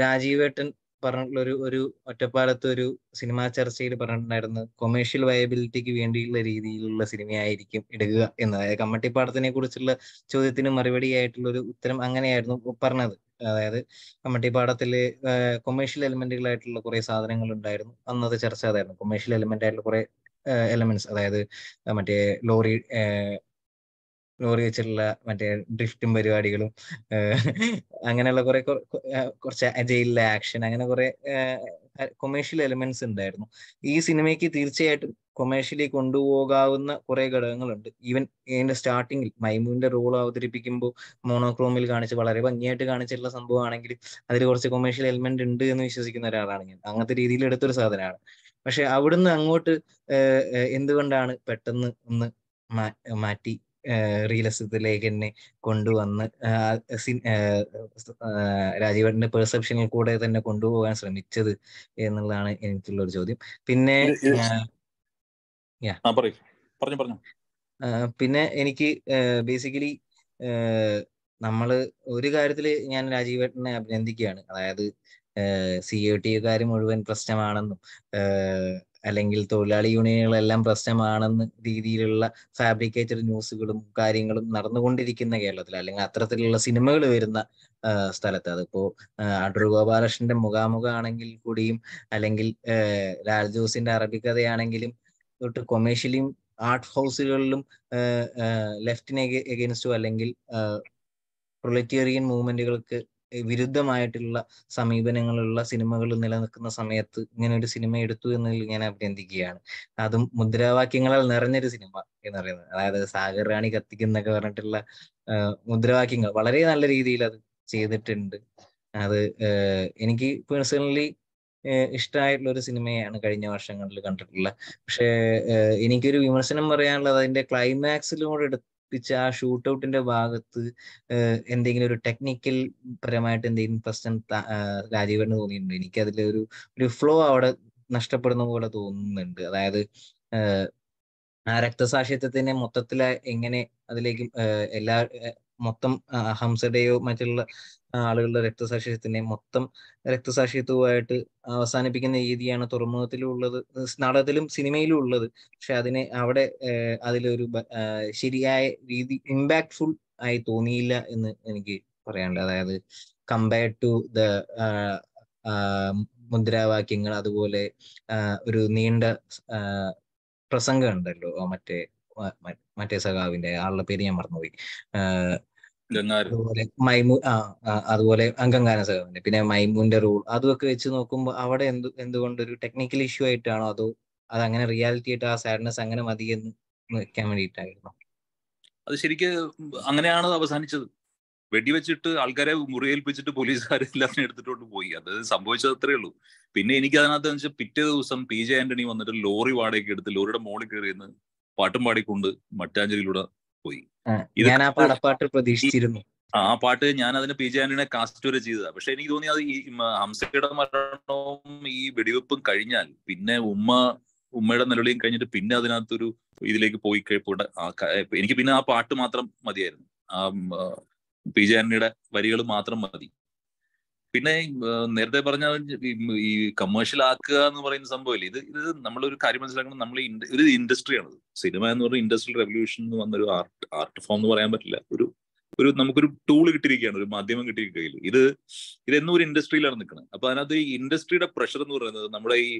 രാജീവേട്ടൻ പറഞ്ഞിട്ടുള്ള ഒരു ഒറ്റപ്പാലത്ത് ഒരു സിനിമാ ചർച്ചയിൽ പറഞ്ഞിട്ടുണ്ടായിരുന്നു കൊമേഴ്ഷ്യൽ വയബിലിറ്റിക്ക് വേണ്ടിയുള്ള രീതിയിലുള്ള സിനിമയായിരിക്കും എടുക്കുക എന്ന്. അതായത് കമ്മട്ടിപ്പാടത്തിനെ കുറിച്ചുള്ള ചോദ്യത്തിന് മറുപടി ആയിട്ടുള്ള ഒരു ഉത്തരം അങ്ങനെയായിരുന്നു പറഞ്ഞത്. അതായത് കമ്മട്ടിപ്പാടത്തിൽ കൊമേഴ്ഷ്യൽ എലിമെന്റുകളായിട്ടുള്ള കുറെ സാധനങ്ങൾ ഉണ്ടായിരുന്നു അന്നത്തെ ചർച്ച അതായിരുന്നു. കൊമേഴ്ഷ്യൽ എലിമെന്റ് ആയിട്ടുള്ള കുറെ എലമെന്റ്സ് അതായത് മറ്റേ ലോറി ലോറി വെച്ചിട്ടുള്ള മറ്റേ ഡ്രിഫ്റ്റും പരിപാടികളും അങ്ങനെയുള്ള കുറെ കുറച്ച് അജയിലെ ആക്ഷൻ അങ്ങനെ കുറെ കൊമേഴ്ഷ്യൽ എലിമെന്റ്സ് ഉണ്ടായിരുന്നു. ഈ സിനിമയ്ക്ക് തീർച്ചയായിട്ടും കൊമേഴ്ഷ്യലി കൊണ്ടുപോകാവുന്ന കുറെ ഘടകങ്ങളുണ്ട്. ഈവൻ ഇതിന്റെ സ്റ്റാർട്ടിങ്ങിൽ മൈമൂന്റെ റോൾ അവതരിപ്പിക്കുമ്പോൾ മോണോക്രോമിൽ കാണിച്ച് വളരെ ഭംഗിയായിട്ട് കാണിച്ചിട്ടുള്ള സംഭവമാണെങ്കിലും അതിൽ കുറച്ച് കൊമേഴ്ഷ്യൽ എലിമെന്റ് ഉണ്ട് എന്ന് വിശ്വസിക്കുന്ന ഒരാളാണ് ഞാൻ. അങ്ങനത്തെ രീതിയിൽ എടുത്തൊരു സാധനമാണ്. പക്ഷെ അവിടുന്ന് അങ്ങോട്ട് എന്തുകൊണ്ടാണ് പെട്ടെന്ന് ഒന്ന് മാറ്റി റിയലിസത്തിലേക്ക് തന്നെ കൊണ്ടുവന്ന് രാജീവന്റെ രാജീവേട്ടന്റെ പെർസെപ്ഷനിൽ കൂടെ തന്നെ കൊണ്ടുപോകാൻ ശ്രമിച്ചത് എന്നുള്ളതാണ് എനിക്കുള്ള ഒരു ചോദ്യം പിന്നെ പിന്നെ എനിക്ക് ബേസിക്കലി നമ്മൾ ഒരു കാര്യത്തിൽ ഞാൻ രാജീവേട്ടനെ അഭിനന്ദിക്കുകയാണ്. അതായത് സി ഒ ടിക്കാർ മുഴുവൻ പ്രശ്നമാണെന്നും അല്ലെങ്കിൽ തൊഴിലാളി യൂണിയനുകളെല്ലാം പ്രശ്നമാണെന്ന് രീതിയിലുള്ള ഫാബ്രിക്കേറ്റഡ് ന്യൂസുകളും കാര്യങ്ങളും നടന്നുകൊണ്ടിരിക്കുന്ന കേരളത്തിൽ അല്ലെങ്കിൽ അത്തരത്തിലുള്ള സിനിമകൾ വരുന്ന സ്ഥലത്ത്. അതിപ്പോ അടൂർ ഗോപാലകൃഷ്ണന്റെ മുഖാമുഖം ആണെങ്കിൽ കൂടിയും അല്ലെങ്കിൽ രാജോസിന്റെ അറബിക്കഥയാണെങ്കിലും തൊട്ട് കൊമേഴ്ഷ്യലിയും ആർട്ട് ഹൗസുകളിലും ലെഫ്റ്റിന് എഗെയിൻസ്റ്റോ അല്ലെങ്കിൽ പ്രൊലറ്റേറിയൻ മൂവ്മെന്റുകൾക്ക് വിരുദ്ധമായിട്ടുള്ള സമീപനങ്ങളുള്ള സിനിമകൾ നിലനിൽക്കുന്ന സമയത്ത് ഇങ്ങനെ ഒരു സിനിമ എടുത്തു എന്നതിൽ ഞാൻ അഭിനന്ദിക്കുകയാണ്. അതും മുദ്രാവാക്യങ്ങളാൽ നിറഞ്ഞൊരു സിനിമ എന്ന് പറയുന്നത്. അതായത് സാഗർ റാണി കത്തിക്കുന്നൊക്കെ പറഞ്ഞിട്ടുള്ള മുദ്രാവാക്യങ്ങൾ. വളരെ നല്ല രീതിയിൽ അത് ചെയ്തിട്ടുണ്ട്. അത് എനിക്ക് പേഴ്സണലി ഇഷ്ടമായിട്ടുള്ള ഒരു സിനിമയാണ് കഴിഞ്ഞ വർഷങ്ങളിൽ കണ്ടിട്ടുള്ള. പക്ഷേ എനിക്കൊരു വിമർശനം പറയാനുള്ളത് അതിന്റെ ക്ലൈമാക്സിലൂടെ എടുപ്പിച്ച ആ ഷൂട്ട് ഔട്ടിന്റെ ഭാഗത്ത് എന്തെങ്കിലും ഒരു ടെക്നിക്കൽ പരമായിട്ട് എന്തെങ്കിലും പ്രശ്നം രാജീവന് തോന്നിയിട്ടുണ്ട്? എനിക്ക് അതിലൊരു ഒരു ഒരു ഫ്ലോ അവിടെ നഷ്ടപ്പെടുന്ന പോലെ തോന്നുന്നുണ്ട്. അതായത് ആ രക്തസാക്ഷിത്വത്തിനെ മൊത്തത്തിൽ എങ്ങനെ അതിലേക്ക് എല്ലാ മൊത്തം ഹംസയുടെയോ മറ്റുള്ള ആളുകളുടെ രക്തസാക്ഷിത്വത്തിനെ മൊത്തം രക്തസാക്ഷിത്വമായിട്ട് അവസാനിപ്പിക്കുന്ന രീതിയാണ് തുറമുഖത്തിലും ഉള്ളത് നാടകത്തിലും സിനിമയിലും ഉള്ളത് പക്ഷെ അതിനെ അവിടെ അതിലൊരു ശരിയായ രീതി ഇമ്പാക്ട്ഫുൾ ആയി തോന്നിയില്ല എന്ന് എനിക്ക് പറയാനുണ്ട്. അതായത് കമ്പയർഡ് ടു ദ മുദ്രാവാക്യങ്ങൾ അതുപോലെ ഒരു നീണ്ട പ്രസംഗം ഉണ്ടല്ലോ മറ്റേ മറ്റേ സഖാവിന്റെ ആളുടെ പേര് ഞാൻ മറന്നുപോയി. അതുപോലെ മൈമു ആ അതുപോലെ അംഗങ്കാന സഖാവിന്റെ പിന്നെ മൈമുന്റെ റൂൾ അതൊക്കെ വെച്ച് നോക്കുമ്പോൾ അവിടെ എന്ത് എന്തുകൊണ്ട് ഒരു ടെക്നിക്കൽ ഇഷ്യൂ ആയിട്ടാണോ അതോ അത് അങ്ങനെ റിയാലിറ്റി ആയിട്ട് ആ സാഡ്നെസ് അങ്ങനെ മതി എന്ന് വെക്കാൻ വേണ്ടിയിട്ടായിരുന്നു? അത് ശരിക്ക് അങ്ങനെയാണ് അവസാനിച്ചത്. വെടിവെച്ചിട്ട് ആൾക്കാരെ മുറിയേൽപ്പിച്ചിട്ട് പോലീസുകാർ എല്ലാത്തിനും എടുത്തിട്ടോണ്ട് പോയി. അത് സംഭവിച്ചത് അത്രേ ഉള്ളൂ. പിന്നെ എനിക്ക് അതിനകത്ത് വെച്ചാൽ പിറ്റേ ദിവസം പി ജെ ആന്റണി വന്നിട്ട് ലോറി വാടകയ്ക്ക് എടുത്ത് ലോറിയുടെ മോളിൽ കയറി നിന്ന് പാട്ടും പാടിക്കൊണ്ട് മട്ടാഞ്ചേരിയിലൂടെ പോയി. ഞാൻ ആ പടപ്പാട്ട് പ്രതീക്ഷിച്ചിരുന്നു. ആ പാട്ട് ഞാൻ അതിന് പി ജെ ആന്റണിയെ കാസ്റ്റ് വരെ ചെയ്തതാ. പക്ഷെ എനിക്ക് തോന്നി അത് ഈ ഹംസയുടെ മരണവും ഈ വെടിവെപ്പും കഴിഞ്ഞാൽ പിന്നെ ഉമ്മ ഉമ്മയുടെ നിലവിളിയും കഴിഞ്ഞിട്ട് പിന്നെ അതിനകത്തൊരു ഇതിലേക്ക് പോയി കഴിപ്പോട്ടെ എനിക്ക് പിന്നെ ആ പാട്ട് മാത്രം മതിയായിരുന്നു. ആ, പി ജെ ആന്റണിയുടെ വരികൾ മാത്രം മതി. പിന്നെ നേരത്തെ പറഞ്ഞ ഈ- കമേഴ്ഷ്യൽ ആക്കുക എന്ന് പറയുന്ന സംഭവമില്ല? ഇത് ഇത് നമ്മളൊരു കാര്യം മനസ്സിലാക്കണം. നമ്മൾ ഒരു ഇൻഡസ്ട്രിയാണ് സിനിമ എന്ന് പറഞ്ഞ ഇൻഡസ്ട്രിയൽ റെവല്യൂഷൻ എന്ന് വന്നൊരു ആർട്ട് ആർട്ട് ഫോം എന്ന് പറയാൻ പറ്റില്ല. ഒരു ഒരു നമുക്കൊരു ടൂൾ കിട്ടിയിരിക്കുകയാണ് ഒരു മാധ്യമം കിട്ടിയിരിക്കുകയിൽ ഇത് ഇതെന്നും ഒരു ഇൻഡസ്ട്രിയിലാണ് നിൽക്കുന്നത് അപ്പൊ അതിനകത്ത് ഈ ഇൻഡസ്ട്രിയുടെ പ്രഷർ എന്ന് പറയുന്നത് നമ്മുടെ ഈ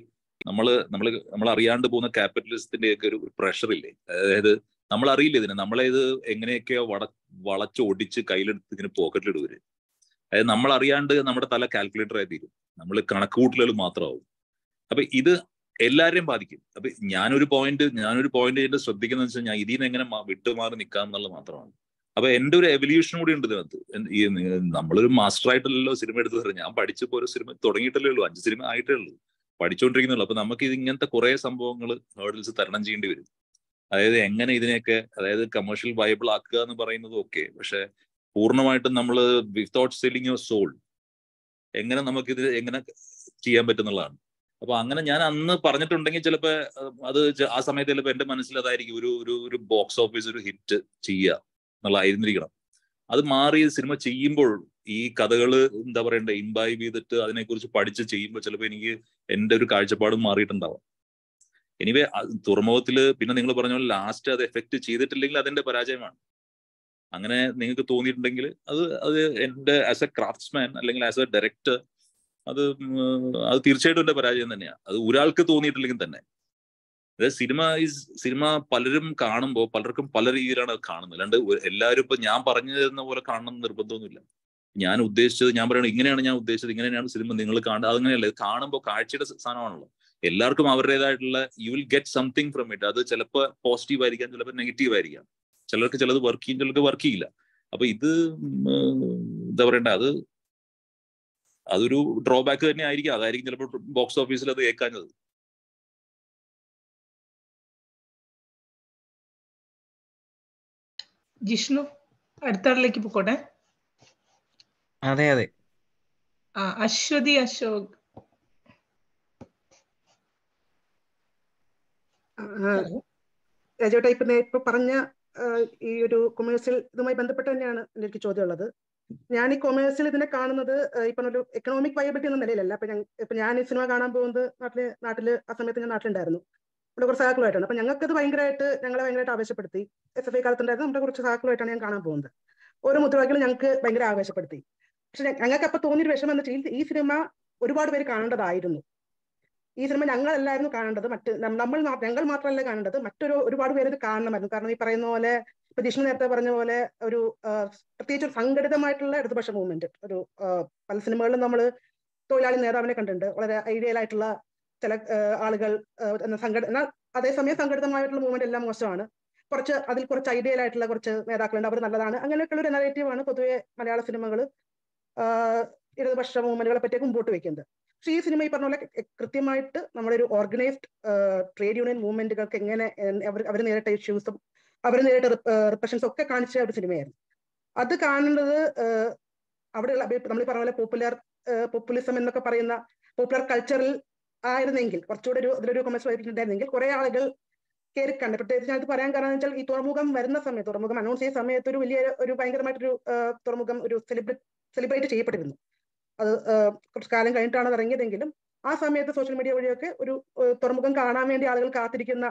നമ്മൾ നമ്മൾ നമ്മൾ അറിയാണ്ട് പോകുന്ന ക്യാപിറ്റലിസത്തിന്റെ ഒക്കെ ഒരു പ്രഷർ ഇല്ലേ? അതായത് നമ്മൾ അറിയില്ല ഇതിനെ? നമ്മളെ ഇത് എങ്ങനെയൊക്കെയോ വട വളച്ചൊടിച്ച് കയ്യിലെടുത്ത് ഇങ്ങനെ പോക്കറ്റിലിടുവര് അതായത് നമ്മൾ അറിയാണ്ട് നമ്മുടെ തല കാൽക്കുലേറ്റർ ആയി തീരും. നമ്മൾ കണക്കുകൂട്ടലുകൾ മാത്രമാവും. അപ്പൊ ഇത് എല്ലാവരെയും ബാധിക്കും. അപ്പൊ ഞാനൊരു പോയിന്റ് ഞാനൊരു പോയിന്റ് എന്റെ ശ്രദ്ധിക്കുന്നത് വെച്ചാൽ ഞാൻ ഇതിൽ നിന്ന് എങ്ങനെ വിട്ടുമാറി നിൽക്കാം എന്നുള്ളത് മാത്രമാണ്. അപ്പൊ എന്റെ ഒരു എവല്യൂഷൻ കൂടി ഉണ്ട് ഇതിനകത്ത്. ഈ നമ്മളൊരു മാസ്റ്റർ ആയിട്ടല്ലല്ലോ സിനിമ എടുത്തു തരാം ഞാൻ പഠിച്ചപ്പോ ഒരു സിനിമ തുടങ്ങിയിട്ടല്ലേ ഉള്ളൂ. അഞ്ച് സിനിമ ആയിട്ടേ ഉള്ളൂ. പഠിച്ചുകൊണ്ടിരിക്കുന്നുള്ളൂ അപ്പൊ നമുക്ക് ഇത് ഇങ്ങനത്തെ കുറെ സംഭവങ്ങൾ ഹേർഡിൽസ് തരണം ചെയ്യേണ്ടി വരും. അതായത് എങ്ങനെ ഇതിനെയൊക്കെ അതായത് കമേഴ്ഷ്യൽ വയബിൾ ആക്കുക എന്ന് പറയുന്നത് ഓക്കെ പക്ഷെ പൂർണമായിട്ടും നമ്മൾ വിത്തൗട്ട് സെല്ലിങ് യുവർ സോൾ. എങ്ങനെ നമുക്കിത് എങ്ങനെ ചെയ്യാൻ പറ്റുന്നുള്ളതാണ്. അപ്പൊ അങ്ങനെ ഞാൻ അന്ന് പറഞ്ഞിട്ടുണ്ടെങ്കിൽ ചിലപ്പോ അത് ആ സമയത്ത് ചിലപ്പോ എന്റെ മനസ്സിൽ അതായിരിക്കും ഒരു ഒരു ഒരു ബോക്സ് ഓഫീസ് ഒരു ഹിറ്റ് ചെയ്യുക എന്നുള്ളതായിരുന്നിരിക്കണം അത് മാറി സിനിമ ചെയ്യുമ്പോൾ ഈ കഥകൾ എന്താ പറയണ്ടേ ഇംബൈബ് ചെയ്തിട്ട് അതിനെക്കുറിച്ച് പഠിച്ച് ചെയ്യുമ്പോൾ ചിലപ്പോൾ എനിക്ക് എന്റെ ഒരു കാഴ്ചപ്പാടും മാറിയിട്ടുണ്ടാവാം. എനിവേ തുറമുഖത്തിൽ പിന്നെ നിങ്ങൾ പറഞ്ഞ പോലെ ലാസ്റ്റ് അത് എഫക്ട് ചെയ്തിട്ടില്ലെങ്കിൽ അതെന്റെ പരാജയമാണ്. അങ്ങനെ നിങ്ങൾക്ക് തോന്നിയിട്ടുണ്ടെങ്കിൽ അത് അത് എന്റെ ആസ് എ ക്രാഫ്റ്റ്സ്മാൻ അല്ലെങ്കിൽ ആസ് എ ഡയറക്ടർ അത് അത് തീർച്ചയായിട്ടും എന്റെ പരാജയം തന്നെയാണ് അത് ഒരാൾക്ക് തോന്നിയിട്ടില്ലെങ്കിൽ തന്നെ. അതായത് സിനിമ ഈസ് സിനിമ പലരും കാണുമ്പോൾ പലർക്കും പല രീതിയിലാണ് കാണുന്നത്. അല്ലാണ്ട് എല്ലാവരും ഇപ്പൊ ഞാൻ പറഞ്ഞു തരുന്ന പോലെ കാണണം നിർബന്ധമൊന്നുമില്ല. ഞാൻ ഉദ്ദേശിച്ചത് ഞാൻ പറയണത് ഇങ്ങനെയാണ് ഞാൻ ഉദ്ദേശിച്ചത് ഇങ്ങനെയാണ് സിനിമ നിങ്ങൾ കാണുക അതങ്ങനെയല്ല ഇത് കാണുമ്പോൾ കാഴ്ചയുടെ സാധനമാണല്ലോ. എല്ലാവർക്കും അവരുടേതായിട്ടുള്ള you will get something from it അത് ചിലപ്പോൾ പോസിറ്റീവ് ആയിരിക്കാം ചിലപ്പോൾ നെഗറ്റീവ് ആയിരിക്കാം. ചിലർക്ക് ചിലത് വർക്ക് ചെയ്യും ചിലർക്ക് വർക്ക് ചെയ്യില്ല. അപ്പൊ ഇത് എന്താ പറയണ്ട അത് അതൊരു ഡ്രോബാക്ക് തന്നെ ആയിരിക്കും. അതായിരിക്കും ചിലപ്പോൾ ബോക്സ് ഓഫീസിൽ അത് കേൾക്കാഞ്ഞത്. ജിഷ്ണു അടുത്ത ആളിലേക്ക് പോയിക്കോട്ടെ അതെ അതെ. ആ അശ്വതി അശോക്. രാജേട്ട ഇപ്പൊ ഇപ്പൊ പറഞ്ഞ ഈ ഒരു കൊമേഴ്സ്യൽ ഇതുമായി ബന്ധപ്പെട്ട് തന്നെയാണ് എനിക്ക് ചോദ്യമുള്ളത്. ഞാൻ ഈ കൊമേഴ്സ്യൽ ഇതിനെ കാണുന്നത് ഇപ്പം ഒരു എക്കണോമിക് വയബിലിറ്റി എന്ന നിലയിലല്ല. അപ്പൊ ഇപ്പൊ ഞാൻ ഈ സിനിമ കാണാൻ പോകുന്നത് നാട്ടിൽ നാട്ടിൽ ആ സമയത്ത് ഞാൻ നാട്ടിലുണ്ടായിരുന്നു. നമ്മുടെ കുറച്ച് സഹാക്കളുമായിട്ടാണ്. അപ്പൊ ഞങ്ങൾക്ക് ഇത് ഭയങ്കരമായിട്ട് ഞങ്ങളെ ഭയങ്കരമായിട്ട് ആവേശപ്പെടുത്തി. എസ് എഫ് ഐ കാലത്തുണ്ടായിരുന്നു നമ്മുടെ കുറച്ച് സഹാക്കളുമായിട്ടാണ് ഞാൻ കാണാൻ പോകുന്നത്. ഓരോ മുദ്രാവാക്യങ്ങളും ഞങ്ങൾക്ക് ഭയങ്കര ആവേശപ്പെടുത്തി. പക്ഷെ ഞങ്ങൾക്ക് അപ്പൊ തോന്നിയൊരു വിഷമം എന്ന് വെച്ചാൽ ഈ സിനിമ ഒരുപാട് പേര് കാണേണ്ടതായിരുന്നു. ഈ സിനിമ ഞങ്ങളല്ലായിരുന്നു കാണേണ്ടത് മറ്റ് നമ്മൾ ഞങ്ങൾ മാത്രമല്ല കാണേണ്ടത് മറ്റൊരു ഒരുപാട് പേര് ഇത് കാണണമായിരുന്നു. കാരണം ഈ പറയുന്ന പോലെ ഇപ്പൊ ജിഷ്ണു നേരത്തെ പറഞ്ഞ പോലെ ഒരു പ്രത്യേകിച്ച് ഒരു സംഘടിതമായിട്ടുള്ള ഇടതുപക്ഷ മൂവ്മെന്റ് ഒരു പല സിനിമകളിലും നമ്മൾ തൊഴിലാളി നേതാവിനെ കണ്ടിട്ടുണ്ട്. വളരെ ഐഡിയൽ ആയിട്ടുള്ള ചില ആളുകൾ സംഘടന അതേസമയം സംഘടിതമായിട്ടുള്ള മൂവ്മെന്റ് എല്ലാം മോശമാണ്. കുറച്ച് അതിൽ കുറച്ച് ഐഡിയൽ ആയിട്ടുള്ള കുറച്ച് നേതാക്കളുണ്ട്. അവർ നല്ലതാണ്. അങ്ങനെയൊക്കെയുള്ള ഒരു നെഗറ്റീവാണ് പൊതുവെ മലയാള സിനിമകൾ ഇടതുപക്ഷ മൂവ്മെന്റുകളെ പറ്റിയൊക്കെ മുമ്പോട്ട് വെക്കുന്നത്. പക്ഷേ ഈ സിനിമ ഈ പറഞ്ഞ പോലെ കൃത്യമായിട്ട് നമ്മുടെ ഒരു ഓർഗനൈസ്ഡ് ട്രേഡ് യൂണിയൻ മൂവ്മെന്റുകൾക്ക് എങ്ങനെ അവർ നേരിട്ട ഇഷ്യൂസും അവർ നേരിട്ട റിപ്രഷൻസും ഒക്കെ കാണിച്ച ഒരു സിനിമയായിരുന്നു. അത് ആഹ് അവിടെയുള്ള നമ്മൾ പറഞ്ഞ പോലെ പോപ്പുലർ പോപ്പുലിസം എന്നൊക്കെ പറയുന്ന പോപ്പുലർ കൾച്ചറിൽ ആയിരുന്നെങ്കിൽ കുറച്ചുകൂടെ ഒരു അതിലൊരു കൊമേഴ്സ് ഉണ്ടായിരുന്നെങ്കിൽ കുറെ ആളുകൾ കയറി കണ്ട്. പ്രത്യേകിച്ച് ഞാനത് പറയാൻ കാരണം വെച്ചാൽ ഈ തുറമുഖം വരുന്ന സമയത്ത് തുറമുഖം അനൗൺസ് ചെയ്യുന്ന സമയത്ത് ഒരു വലിയ ഒരു ഭയങ്കരമായിട്ടൊരു തുറമുഖം ഒരു സെലിബ്രേറ്റ് സെലിബ്രേറ്റ് ചെയ്യപ്പെട്ടിരുന്നു. അത് കുറച്ച് കാലം കഴിഞ്ഞിട്ടാണ് അത് ഇറങ്ങിയതെങ്കിലും ആ സമയത്ത് സോഷ്യൽ മീഡിയ വഴിയൊക്കെ ഒരു തുറമുഖം കാണാൻ വേണ്ടി ആളുകൾ കാത്തിരിക്കുന്ന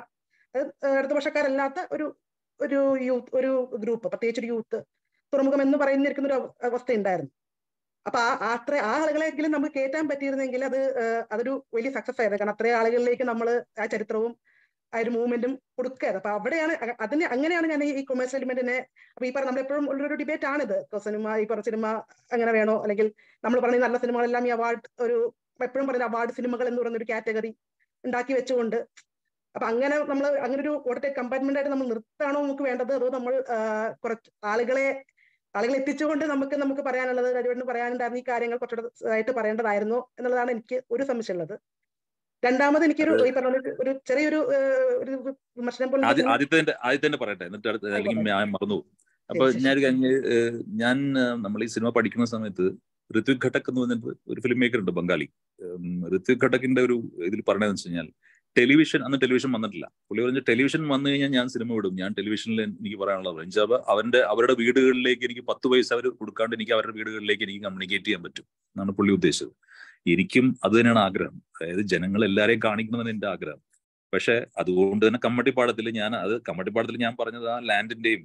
ഇടതുപക്ഷക്കാരല്ലാത്ത ഒരു ഒരു യൂത്ത് ഒരു ഗ്രൂപ്പ് പ്രത്യേകിച്ച് ഒരു യൂത്ത് തുറമുഖം എന്ന് പറയുന്നിരിക്കുന്ന ഒരു അവസ്ഥ ഉണ്ടായിരുന്നു അപ്പൊ ആ അത്ര ആ ആളുകളെങ്കിലും നമുക്ക് കയറ്റാൻ പറ്റിയിരുന്നെങ്കിൽ അത് അതൊരു വലിയ സക്സസ് ആയിരുന്നു. കാരണം അത്രയും ആളുകളിലേക്ക് നമ്മൾ ആ ചരിത്രവും ആ ഒരു മൂവ്മെന്റും കൊടുക്കരുത്. അപ്പൊ അവിടെയാണ് അതിന് അങ്ങനെയാണ് ഞാൻ ഈ കൊമേഴ്സ് എലിമെന്റിനെ അപ്പൊ ഈ പറഞ്ഞ നമ്മളെപ്പോഴും ഉള്ളൊരു ഡിബേറ്റ് ആണിത് സിനിമ ഈ പറഞ്ഞ സിനിമ അങ്ങനെ വേണോ? അല്ലെങ്കിൽ നമ്മൾ പറഞ്ഞ നല്ല സിനിമകളെല്ലാം ഈ അവാർഡ് ഒരു എപ്പോഴും പറയുന്ന അവാർഡ് സിനിമകൾ എന്ന് പറയുന്ന ഒരു കാറ്റഗറി ഉണ്ടാക്കി വെച്ചുകൊണ്ട് അപ്പൊ അങ്ങനെ നമ്മൾ അങ്ങനെ ഒരു ഓടത്തെ കമ്പാർട്ട്മെന്റ് ആയിട്ട് നമ്മൾ നിർത്താണോ നമുക്ക് വേണ്ടത്? അതോ നമ്മൾ കുറച്ച് ആളുകളെ ആളുകളെ എത്തിച്ചുകൊണ്ട് നമുക്ക് നമുക്ക് പറയാനുള്ളത് കഴിവെന്ന് പറയാനുണ്ടായിരുന്ന ഈ കാര്യങ്ങൾ കുറച്ചുകൂടെ ആയിട്ട് പറയേണ്ടതായിരുന്നു എന്നുള്ളതാണ് എനിക്ക് ഒരു സംശയമുള്ളത്. രണ്ടാമത് എനിക്കൊരു ഈ പറഞ്ഞ ഒരു ചെറിയൊരു ഒരു വിമർശനം പോലെ ആദ്യ ആദ്യത്തെ ആദ്യത്തെ പറയട്ടെ എന്നിട്ട് അടുത്ത അല്ലെങ്കിൽ ഞാൻ മറന്നു. അപ്പൊ. ഞാൻ കഴിഞ്ഞ് ഞാൻ നമ്മൾ ഈ സിനിമ പഠിക്കുന്ന സമയത്ത് ഋത്വിക് ഘട്ടക് എന്ന് പറഞ്ഞിട്ട് ഒരു ഫിലിം മേക്കർ ഉണ്ട് ബംഗാളി. ഋത്വിക് ഘട്ടക്കിന്റെ ഒരു ഇതിൽ പറഞ്ഞതെന്ന് വെച്ച് കഴിഞ്ഞാൽ ടെലിവിഷൻ അന്ന് ടെലിവിഷൻ വന്നിട്ടില്ല. പുള്ളി പറഞ്ഞ ടെലിവിഷൻ വന്നു കഴിഞ്ഞാൽ ഞാൻ സിനിമ വിടും. ഞാൻ ടെലിവിഷനിൽ എനിക്ക് പറയാനുള്ളത് എന്നുവെച്ചാൽ അവന്റെ അവരുടെ വീടുകളിലേക്ക് എനിക്ക് പത്ത് പൈസ അവർ കൊടുക്കാണ്ട് എനിക്ക് അവരുടെ വീടുകളിലേക്ക് എനിക്ക് കമ്മ്യൂണിക്കേറ്റ് ചെയ്യാൻ പറ്റും എന്നാണ് പുള്ളി ഉദ്ദേശിച്ചത്. എനിക്കും അത് തന്നെയാണ് ആഗ്രഹം. അതായത് ജനങ്ങൾ എല്ലാവരെയും കാണിക്കണമെന്ന് എന്റെ ആഗ്രഹം. പക്ഷെ അതുകൊണ്ട് തന്നെ കമ്മട്ടിപ്പാടത്തിൽ ഞാൻ അത് കമ്മട്ടിപ്പാടത്തിൽ ഞാൻ പറഞ്ഞത് ആ ലാൻഡിന്റെയും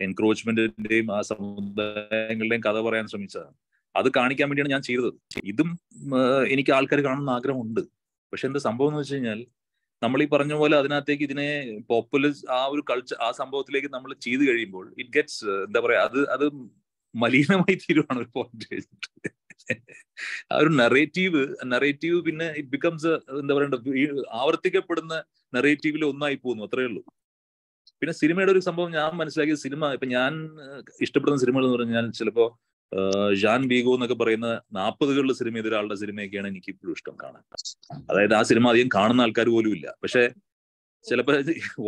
എൻക്രോച്ച്മെന്റിന്റെയും ആ സമുദായങ്ങളുടെയും കഥ പറയാൻ ശ്രമിച്ചതാണ്. അത് കാണിക്കാൻ വേണ്ടിയാണ് ഞാൻ ചെയ്തത്. ഇതും എനിക്ക് ആൾക്കാർ കാണണമെന്ന് ആഗ്രഹമുണ്ട്. പക്ഷെ എന്താ സംഭവം എന്ന് വെച്ച് കഴിഞ്ഞാൽ നമ്മൾ ഈ പറഞ്ഞ പോലെ അതിനകത്തേക്ക് ഇതിനെ പോപ്പുലർ ആ ഒരു കൾച്ചർ ആ സംഭവത്തിലേക്ക് നമ്മൾ ചെയ്തു കഴിയുമ്പോൾ ഇറ്റ് ഗെറ്റ്സ് എന്താ പറയാ അത് അത് മലിനമായി തീരുവാണ് ഒരു പോയിന്റ് ആ ഒരു നറേറ്റീവ് നറേറ്റീവ് പിന്നെ ഇറ്റ് ബിക്കംസ് എന്താ പറയണ്ട ആവർത്തിക്കപ്പെടുന്ന നറേറ്റീവിൽ ഒന്നായി പോകുന്നു അത്രേ ഉള്ളൂ. പിന്നെ സിനിമയുടെ ഒരു സംഭവം ഞാൻ മനസ്സിലാക്കിയ സിനിമ ഇപ്പൊ ഞാൻ ഇഷ്ടപ്പെടുന്ന സിനിമകൾ എന്ന് പറഞ്ഞാൽ ചിലപ്പോ ജാൻ ബീഗോ എന്നൊക്കെ പറയുന്ന നാൽപ്പതുകളിലെ സിനിമ ചെയ്ത ഒരാളുടെ സിനിമയൊക്കെയാണ് എനിക്ക് ഇപ്പോഴും ഇഷ്ടം കാണാൻ. അതായത് ആ സിനിമ അധികം കാണുന്ന ആൾക്കാർ പോലും ഇല്ല. പക്ഷെ ചിലപ്പോ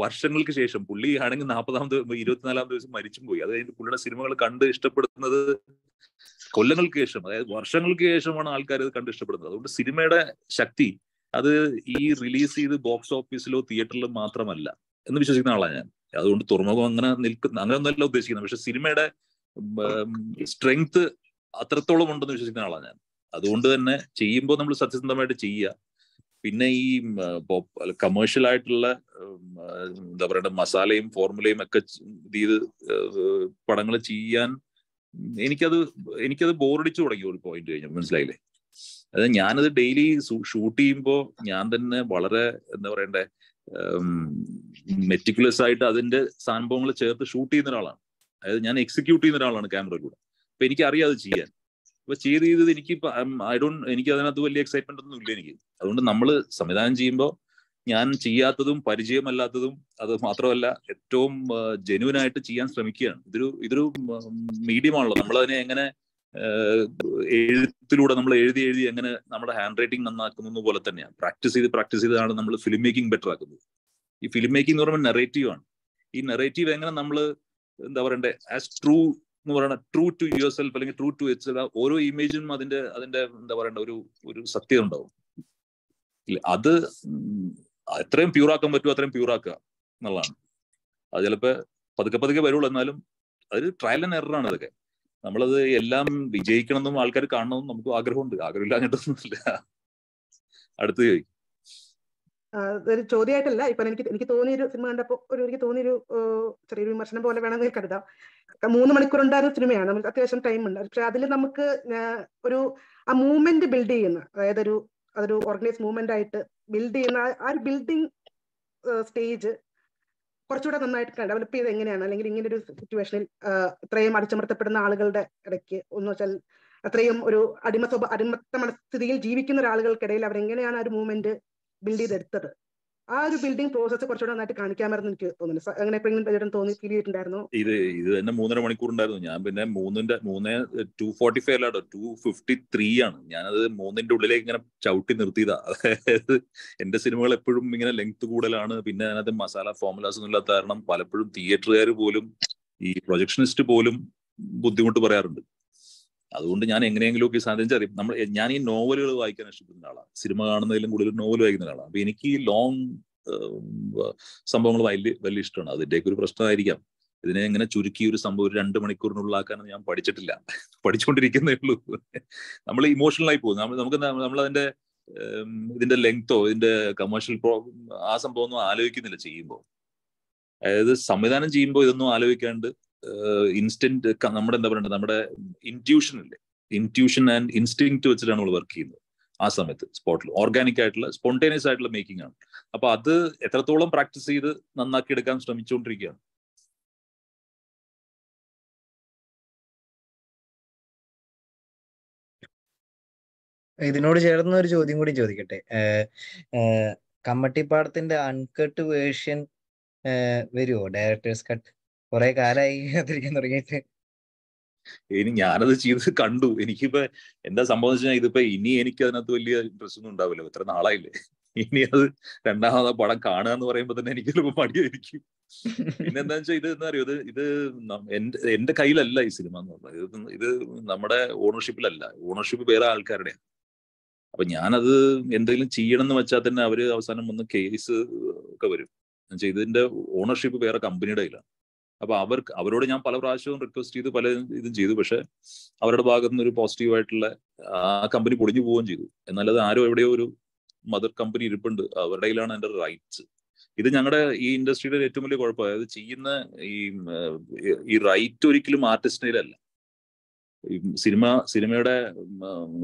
വർഷങ്ങൾക്ക് ശേഷം പുള്ളി ആണെങ്കിൽ നാൽപ്പതാമത് ഇരുപത്തിനാലാം ദിവസം മരിച്ചും പോയി. അത് കഴിഞ്ഞ് പുള്ളിയുടെ സിനിമകൾ കണ്ട് ഇഷ്ടപ്പെടുന്നത് കൊല്ലങ്ങൾക്ക് ശേഷം അതായത് വർഷങ്ങൾക്ക് ശേഷമാണ് ആൾക്കാർ ഇത് കണ്ട് ഇഷ്ടപ്പെടുന്നത്. അതുകൊണ്ട് സിനിമയുടെ ശക്തി അത് ഈ റിലീസ് ചെയ്ത് ബോക്സ് ഓഫീസിലോ തിയേറ്ററിലോ മാത്രമല്ല എന്ന് വിശ്വസിക്കുന്ന ആളാണ് ഞാൻ. അതുകൊണ്ട് തുറമുഖം അങ്ങനെ നിൽക്കുന്ന അങ്ങനെ ഒന്നല്ല ഉദ്ദേശിക്കുന്നത്. പക്ഷെ സിനിമയുടെ സ്ട്രെങ്ത് അത്രത്തോളം ഉണ്ടെന്ന് വിശ്വസിക്കുന്ന ആളാണ് ഞാൻ. അതുകൊണ്ട് തന്നെ ചെയ്യുമ്പോൾ നമ്മൾ സത്യസന്ധമായിട്ട് ചെയ്യുക. പിന്നെ ഈ കമേഴ്ഷ്യൽ ആയിട്ടുള്ള എന്താ പറയുക മസാലയും ഫോർമുലയും ഒക്കെ ചെയ്ത് പടങ്ങൾ ചെയ്യാൻ എനിക്കത് എനിക്കത് ബോറടിച്ചു തുടങ്ങി ഒരു പോയിന്റ് കഴിഞ്ഞു. മനസ്സിലായില്ലേ? അതായത് ഞാനത് ഡെയിലി ഷൂട്ട് ചെയ്യുമ്പോൾ ഞാൻ തന്നെ വളരെ എന്താ പറയണ്ടേ മെറ്റിക്കുലസ് ആയിട്ട് അതിന്റെ സംഭവങ്ങൾ ചേർത്ത് ഷൂട്ട് ചെയ്യുന്ന ഒരാളാണ്. അതായത് ഞാൻ എക്സിക്യൂട്ട് ചെയ്യുന്ന ഒരാളാണ് ക്യാമറയിലൂടെ അപ്പൊ എനിക്ക് അറിയാം അത് ചെയ്യാൻ. അപ്പൊ ചെയ്ത് ചെയ്തത് എനിക്ക് ഐ ഡോണ്ട് എനിക്ക് അതിനകത്ത് വലിയ എക്സൈറ്റ്മെന്റ് ഒന്നും ഇല്ല എനിക്ക്. അതുകൊണ്ട് നമ്മൾ സംവിധാനം ചെയ്യുമ്പോൾ ഞാൻ ചെയ്യാത്തതും പരിചയമല്ലാത്തതും അത് മാത്രമല്ല ഏറ്റവും ജെനുവൻ ആയിട്ട് ചെയ്യാൻ ശ്രമിക്കുകയാണ്. ഇതൊരു ഇതൊരു മീഡിയമാണല്ലോ. നമ്മളതിനെ എങ്ങനെ എഴുത്തിലൂടെ നമ്മൾ എഴുതി എഴുതി എങ്ങനെ നമ്മുടെ ഹാൻഡ് റൈറ്റിംഗ് നന്നാക്കുന്നത് പോലെ തന്നെയാണ്. പ്രാക്ടീസ് ചെയ്ത് പ്രാക്ടീസ് ചെയ്താണ് നമ്മൾ ഫിലിം മേക്കിംഗ് ബെറ്റർ ആക്കുന്നത്. ഈ ഫിലിം മേക്കിംഗ് എന്ന് പറയുമ്പോൾ നെറേറ്റീവ് ആണ്. ഈ നെറേറ്റീവ് എങ്ങനെ നമ്മൾ എന്താ പറയണ്ടേ ആസ് ട്രൂ എന്ന് പറയുന്ന ട്രൂ ടു യുവർ സെൽഫ് അല്ലെങ്കിൽ ട്രൂ ടു എച്ച് ഓരോ ഇമേജിനും അതിന്റെ അതിന്റെ എന്താ പറയണ്ട ഒരു ഒരു സത്യം ഉണ്ടാവും. അത് എത്രയും പ്യൂറാക്കാൻ പറ്റുമോ? അത്രയും പ്യൂറാക്കുക എന്നുള്ളതാണ്. അത് ചിലപ്പോ പതുക്കെ പതുക്കെ വരുള്ളൂ. എന്നാലും അതൊരു ട്രയൽ ആൻഡ് എററാണ് ഇതൊക്കെ നമ്മളത് എല്ലാം വിജയിക്കണമെന്നും ആൾക്കാർ കാണണമെന്നും നമുക്ക് ആഗ്രഹമുണ്ട്. ആഗ്രഹമില്ലാഞ്ഞിട്ടൊന്നുമില്ല. അടുത്ത് ചോദിക്കും. ഒരു ചോദ്യമായിട്ടല്ല. ഇപ്പൊ എനിക്ക് എനിക്ക് തോന്നിയൊരു സിനിമ കണ്ടപ്പോ ഒരു എനിക്ക് തോന്നിയൊരു ചെറിയൊരു വിമർശനം പോലെ വേണമെങ്കിൽ കരുതാം. മൂന്ന് മണിക്കൂർ ഉണ്ടായിരുന്ന സിനിമയാണ്. നമുക്ക് അത്യാവശ്യം ടൈം ഉണ്ട്. പക്ഷെ അതിൽ നമുക്ക് ഒരു ആ മൂവ്മെന്റ് ബിൽഡ് ചെയ്യുന്ന അതായത് ഒരു അതൊരു ഓർഗനൈസ് മൂവ്മെന്റ് ആയിട്ട് ബിൽഡ് ചെയ്യുന്ന ആ ഒരു ബിൽഡിംഗ് സ്റ്റേജ് കുറച്ചുകൂടെ നന്നായിട്ട് ഡെവലപ്പ് ചെയ്ത് എങ്ങനെയാണ്? അല്ലെങ്കിൽ ഇങ്ങനെ ഒരു സിറ്റുവേഷനിൽ ഇത്രയും അടിച്ചമർത്തപ്പെടുന്ന ആളുകളുടെ ഇടയ്ക്ക് ഒന്ന് വെച്ചാൽ അത്രയും ഒരു അടിമ സ്വഭ അടിമത്ത മനസ്ഥിതിയിൽ ജീവിക്കുന്ന ഒരാളുകൾക്കിടയിൽ അവരെങ്ങനെയാണ് ആ ഒരു മൂവ്മെന്റ് ബിൽഡ് ചെയ്തെടുത്തത്? ആ ഒരു ബിൽഡിംഗ് പ്രോസസ് കുറച്ചുകൂടെ നന്നായിട്ട് കാണിക്കാമായിരുന്നു എനിക്ക് തോന്നുന്നു. അങ്ങനെ എപ്പോഴെങ്കിലും തോന്നി ഫീൽ ചെയ്തിട്ടുണ്ടായിരുന്നു? ഇത് ഇത് തന്നെ മൂന്നര മണിക്കൂർ ഉണ്ടായിരുന്നു ഞാൻ പിന്നെ മൂന്നിന്റെ മൂന്ന് ടു ഫോർട്ടി ഫൈവ് അല്ലാട്ടോ ടു ഫിഫ്റ്റി ത്രീ ആണ്. ഞാനത് മൂന്നിന്റെ ഉള്ളിലേക്ക് ഇങ്ങനെ ചവിട്ടി നിർത്തിയതാ. അതായത് എന്റെ സിനിമകൾ എപ്പോഴും ഇങ്ങനെ ലെങ്ത് കൂടുതലാണ്. പിന്നെ അതിനകത്ത് മസാല ഫോമുലാസ് ഒന്നും ഇല്ലാത്ത കാരണം പലപ്പോഴും തിയേറ്ററുകാർ പോലും ഈ പ്രൊജക്ഷനിസ്റ്റ് പോലും ബുദ്ധിമുട്ട് പറയാറുണ്ട്. അതുകൊണ്ട് ഞാൻ എങ്ങനെയെങ്കിലും ഒക്കെ സാധനം അറിയാം നമ്മൾ ഞാൻ ഈ നോവലുകൾ വായിക്കാൻ ഇഷ്ടപ്പെടുന്ന ആളാണ് സിനിമ കാണുന്നതിലും കൂടുതൽ നോവൽ വായിക്കുന്ന ആളാണ് അപ്പൊ എനിക്ക് ഈ ലോങ് സംഭവങ്ങൾ വലിയ വലിയ ഇഷ്ടമാണ്. അതിന്റെയൊക്കെ ഒരു പ്രശ്നമായിരിക്കാം. ഇതിനെ എങ്ങനെ ചുരുക്കി ഒരു സംഭവം ഒരു രണ്ട് മണിക്കൂറിനുള്ളിലാക്കാനൊന്നും ഞാൻ പഠിച്ചിട്ടില്ല. പഠിച്ചുകൊണ്ടിരിക്കുന്നേ ഉള്ളൂ. നമ്മൾ ഇമോഷണൽ ആയി പോകും നമ്മൾ നമുക്ക് നമ്മൾ അതിന്റെ ഇതിന്റെ ലെങ്തോ ഇതിന്റെ കമേഴ്ഷ്യൽ പ്രോ ആ സംഭവം ഒന്നും ആലോചിക്കുന്നില്ല ചെയ്യുമ്പോൾ അതായത് സംവിധാനം ചെയ്യുമ്പോൾ ഇതൊന്നും ആലോചിക്കാണ്ട് ഇൻസ്റ്റന്റ് നമ്മുടെ എന്താ പറയുക നമ്മുടെ ഇന്റ്യൂഷൻ ഇല്ലേ? ഇന്റ്യൂഷൻ ആൻഡ് ഇൻസ്റ്റിങ് വെച്ചിട്ടാണ് നമ്മൾ വർക്ക് ചെയ്യുന്നത് ആ സമയത്ത് സ്പോട്ടിൽ ഓർഗാനിക് ആയിട്ടുള്ള സ്പോണ്ടേനിയസ് ആയിട്ടുള്ള മേക്കിംഗ് ആണ്. അപ്പൊ അത് എത്രത്തോളം പ്രാക്ടീസ് ചെയ്ത് നന്നാക്കി എടുക്കാൻ ശ്രമിച്ചുകൊണ്ടിരിക്കുകയാണ്? ഇതിനോട് ചേർന്ന ഒരു ചോദ്യം കൂടി ചോദിക്കട്ടെ. കമ്മട്ടിപ്പാടത്തിന്റെ അൺകട്ട് വേർഷൻ വരുമോ ഡയറക്ടേഴ്സ് കട്ട് കുറെ കാലായി കാത്തിരിക്കാൻ തുടങ്ങിയിട്ട്. ഇനി ഞാനത് ചെയ്ത് കണ്ടു. എനിക്കിപ്പോ എന്താ സംഭവം വെച്ചാൽ ഇതിപ്പോ ഇനി എനിക്ക് അതിനകത്ത് വലിയ ഇൻട്രസ്റ്റ് ഒന്നും ഉണ്ടാവില്ല. ഇത്ര നാളായില്ലേ. ഇനി അത് രണ്ടാമത് പടം കാണുക എന്ന് പറയുമ്പോ തന്നെ എനിക്ക് ചിലപ്പോൾ മടിയായിരിക്കും. പിന്നെ എന്താ വെച്ചാൽ ഇത് എന്താ അറിയോ? ഇത് ഇത് എന്റെ എന്റെ കയ്യിലല്ല ഈ സിനിമ എന്ന് പറഞ്ഞത്. ഇത് നമ്മുടെ ഓണർഷിപ്പിലല്ല. ഓണർഷിപ്പ് വേറെ ആൾക്കാരുടെയാണ് അപ്പൊ ഞാനത് എന്തെങ്കിലും ചെയ്യണം എന്ന് വെച്ചാൽ തന്നെ അവർ അവസാനം വന്ന് കേസ് ഒക്കെ വരും. എന്നുവെച്ചാൽ ഇതിന്റെ ഓണർഷിപ്പ് വേറെ കമ്പനിയുടെ കയ്യിലാണ്. അപ്പൊ അവർക്ക് അവരോട് ഞാൻ പല പ്രാവശ്യവും റിക്വസ്റ്റ് ചെയ്ത് പല ഇതും ചെയ്തു. പക്ഷെ അവരുടെ ഭാഗത്തു നിന്ന് ഒരു പോസിറ്റീവ് ആയിട്ടുള്ള ആ കമ്പനി പൊളിഞ്ഞു പോവുകയും ചെയ്തു. എന്നാൽ അത് ആരോ എവിടെയോ ഒരു മദർ കമ്പനി ഇരിപ്പുണ്ട്. അവരുടെ കയ്യിലാണ് അതിന്റെ റൈറ്റ്സ് ഇത് ഞങ്ങളുടെ ഈ ഇൻഡസ്ട്രിയുടെ ഏറ്റവും വലിയ കുഴപ്പം അതായത് ചെയ്യുന്ന ഈ ഈ റൈറ്റ് ഒരിക്കലും ആർട്ടിസ്റ്റിനല്ല ഈ സിനിമ സിനിമയുടെ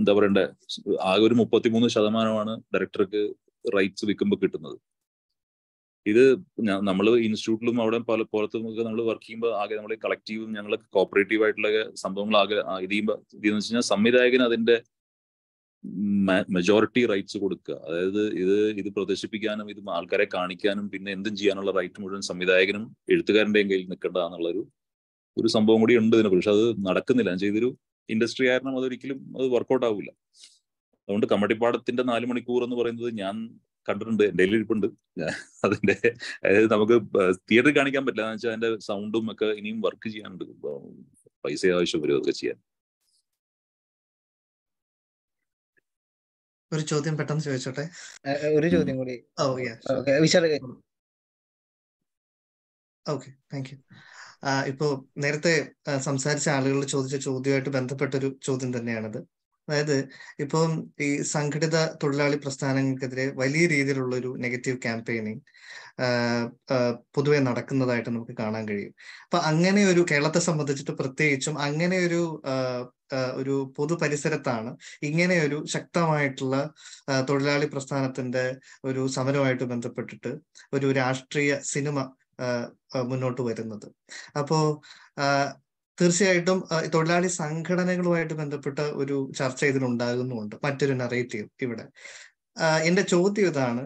എന്താ പറയണ്ടേ ആകെ ഒരു മുപ്പത്തിമൂന്ന് ശതമാനമാണ് ഡയറക്ടർക്ക് റൈറ്റ്സ് വിൽക്കുമ്പോൾ കിട്ടുന്നത്. ഇത് നമ്മൾ ഇൻസ്റ്റിറ്റ്യൂട്ടിലും അവിടെ പല പുറത്തും ഒക്കെ നമ്മൾ വർക്ക് ചെയ്യുമ്പോൾ ആകെ നമ്മൾ കളക്റ്റീവും ഞങ്ങൾ കോപ്പറേറ്റീവ് ആയിട്ടുള്ള സംഭവങ്ങൾ ആകെ ഇത് ചെയ്യുമ്പോൾ ഇതെന്ന് വെച്ച് കഴിഞ്ഞാൽ സംവിധായകന് അതിന്റെ മെജോറിറ്റി റൈറ്റ്സ് കൊടുക്കുക. അതായത് ഇത് ഇത് പ്രദർശിപ്പിക്കാനും ഇത് ആൾക്കാരെ കാണിക്കാനും പിന്നെ എന്തും ചെയ്യാനുള്ള റൈറ്റ് മുഴുവൻ സംവിധായകനും എഴുത്തുകാരന്റെയും കയ്യിൽ നിൽക്കേണ്ടതാന്നുള്ളൊരു ഒരു സംഭവം കൂടി ഉണ്ട് ഇതിനെ. പക്ഷെ അത് നടക്കുന്നില്ല. എന്ന് ചെയ്തൊരു ഇൻഡസ്ട്രി കാരണം അതൊരിക്കലും അത് വർക്കൗട്ട് ആവില്ല അതുകൊണ്ട് കമ്മട്ടിപ്പാടത്തിന്റെ നാല് മണിക്കൂർ എന്ന് പറയുന്നത് ഞാൻ കണ്ടിട്ടുണ്ട് എന്റെ ഇരിപ്പുണ്ട്. അതിന്റെ അതായത് നമുക്ക് തിയേറ്ററിൽ കാണിക്കാൻ പറ്റില്ല. എന്ന് വെച്ചാൽ അതിന്റെ സൗണ്ടും ഒക്കെ ഇനിയും വർക്ക് ചെയ്യാനുണ്ട്. പൈസ ആവശ്യം വരും അതൊക്കെ ചെയ്യാൻ. ഒരു ചോദ്യം പെട്ടെന്ന് ചോദിച്ചോട്ടെ? ഒരു ചോദ്യം കൂടി. ഓക്കെ താങ്ക് യു ഇപ്പോ നേരത്തെ സംസാരിച്ച ആളുകൾ ചോദിച്ച ചോദ്യമായിട്ട് ബന്ധപ്പെട്ടൊരു ചോദ്യം തന്നെയാണത്. അതായത് ഇപ്പം ഈ സംഘടിത തൊഴിലാളി പ്രസ്ഥാനങ്ങൾക്കെതിരെ വലിയ രീതിയിലുള്ള ഒരു നെഗറ്റീവ് ക്യാമ്പയിനിങ് പൊതുവെ നടക്കുന്നതായിട്ട് നമുക്ക് കാണാൻ കഴിയും. അപ്പൊ അങ്ങനെ ഒരു കേരളത്തെ സംബന്ധിച്ചിട്ട് പ്രത്യേകിച്ചും അങ്ങനെ ഒരു ഒരു പൊതു പരിസരത്താണ് ഇങ്ങനെ ഒരു ശക്തമായിട്ടുള്ള തൊഴിലാളി പ്രസ്ഥാനത്തിന്റെ ഒരു സമരമായിട്ട് ബന്ധപ്പെട്ടിട്ട് ഒരു രാഷ്ട്രീയ സിനിമ മുന്നോട്ട് വരുന്നത്. അപ്പോ തീർച്ചയായിട്ടും തൊഴിലാളി സംഘടനകളുമായിട്ട് ബന്ധപ്പെട്ട ഒരു ചർച്ച ഇതിലുണ്ടാകുന്നുമുണ്ട്. മറ്റൊരു നറേറ്റീവ് ഇവിടെ. എന്റെ ചോദ്യം ഇതാണ്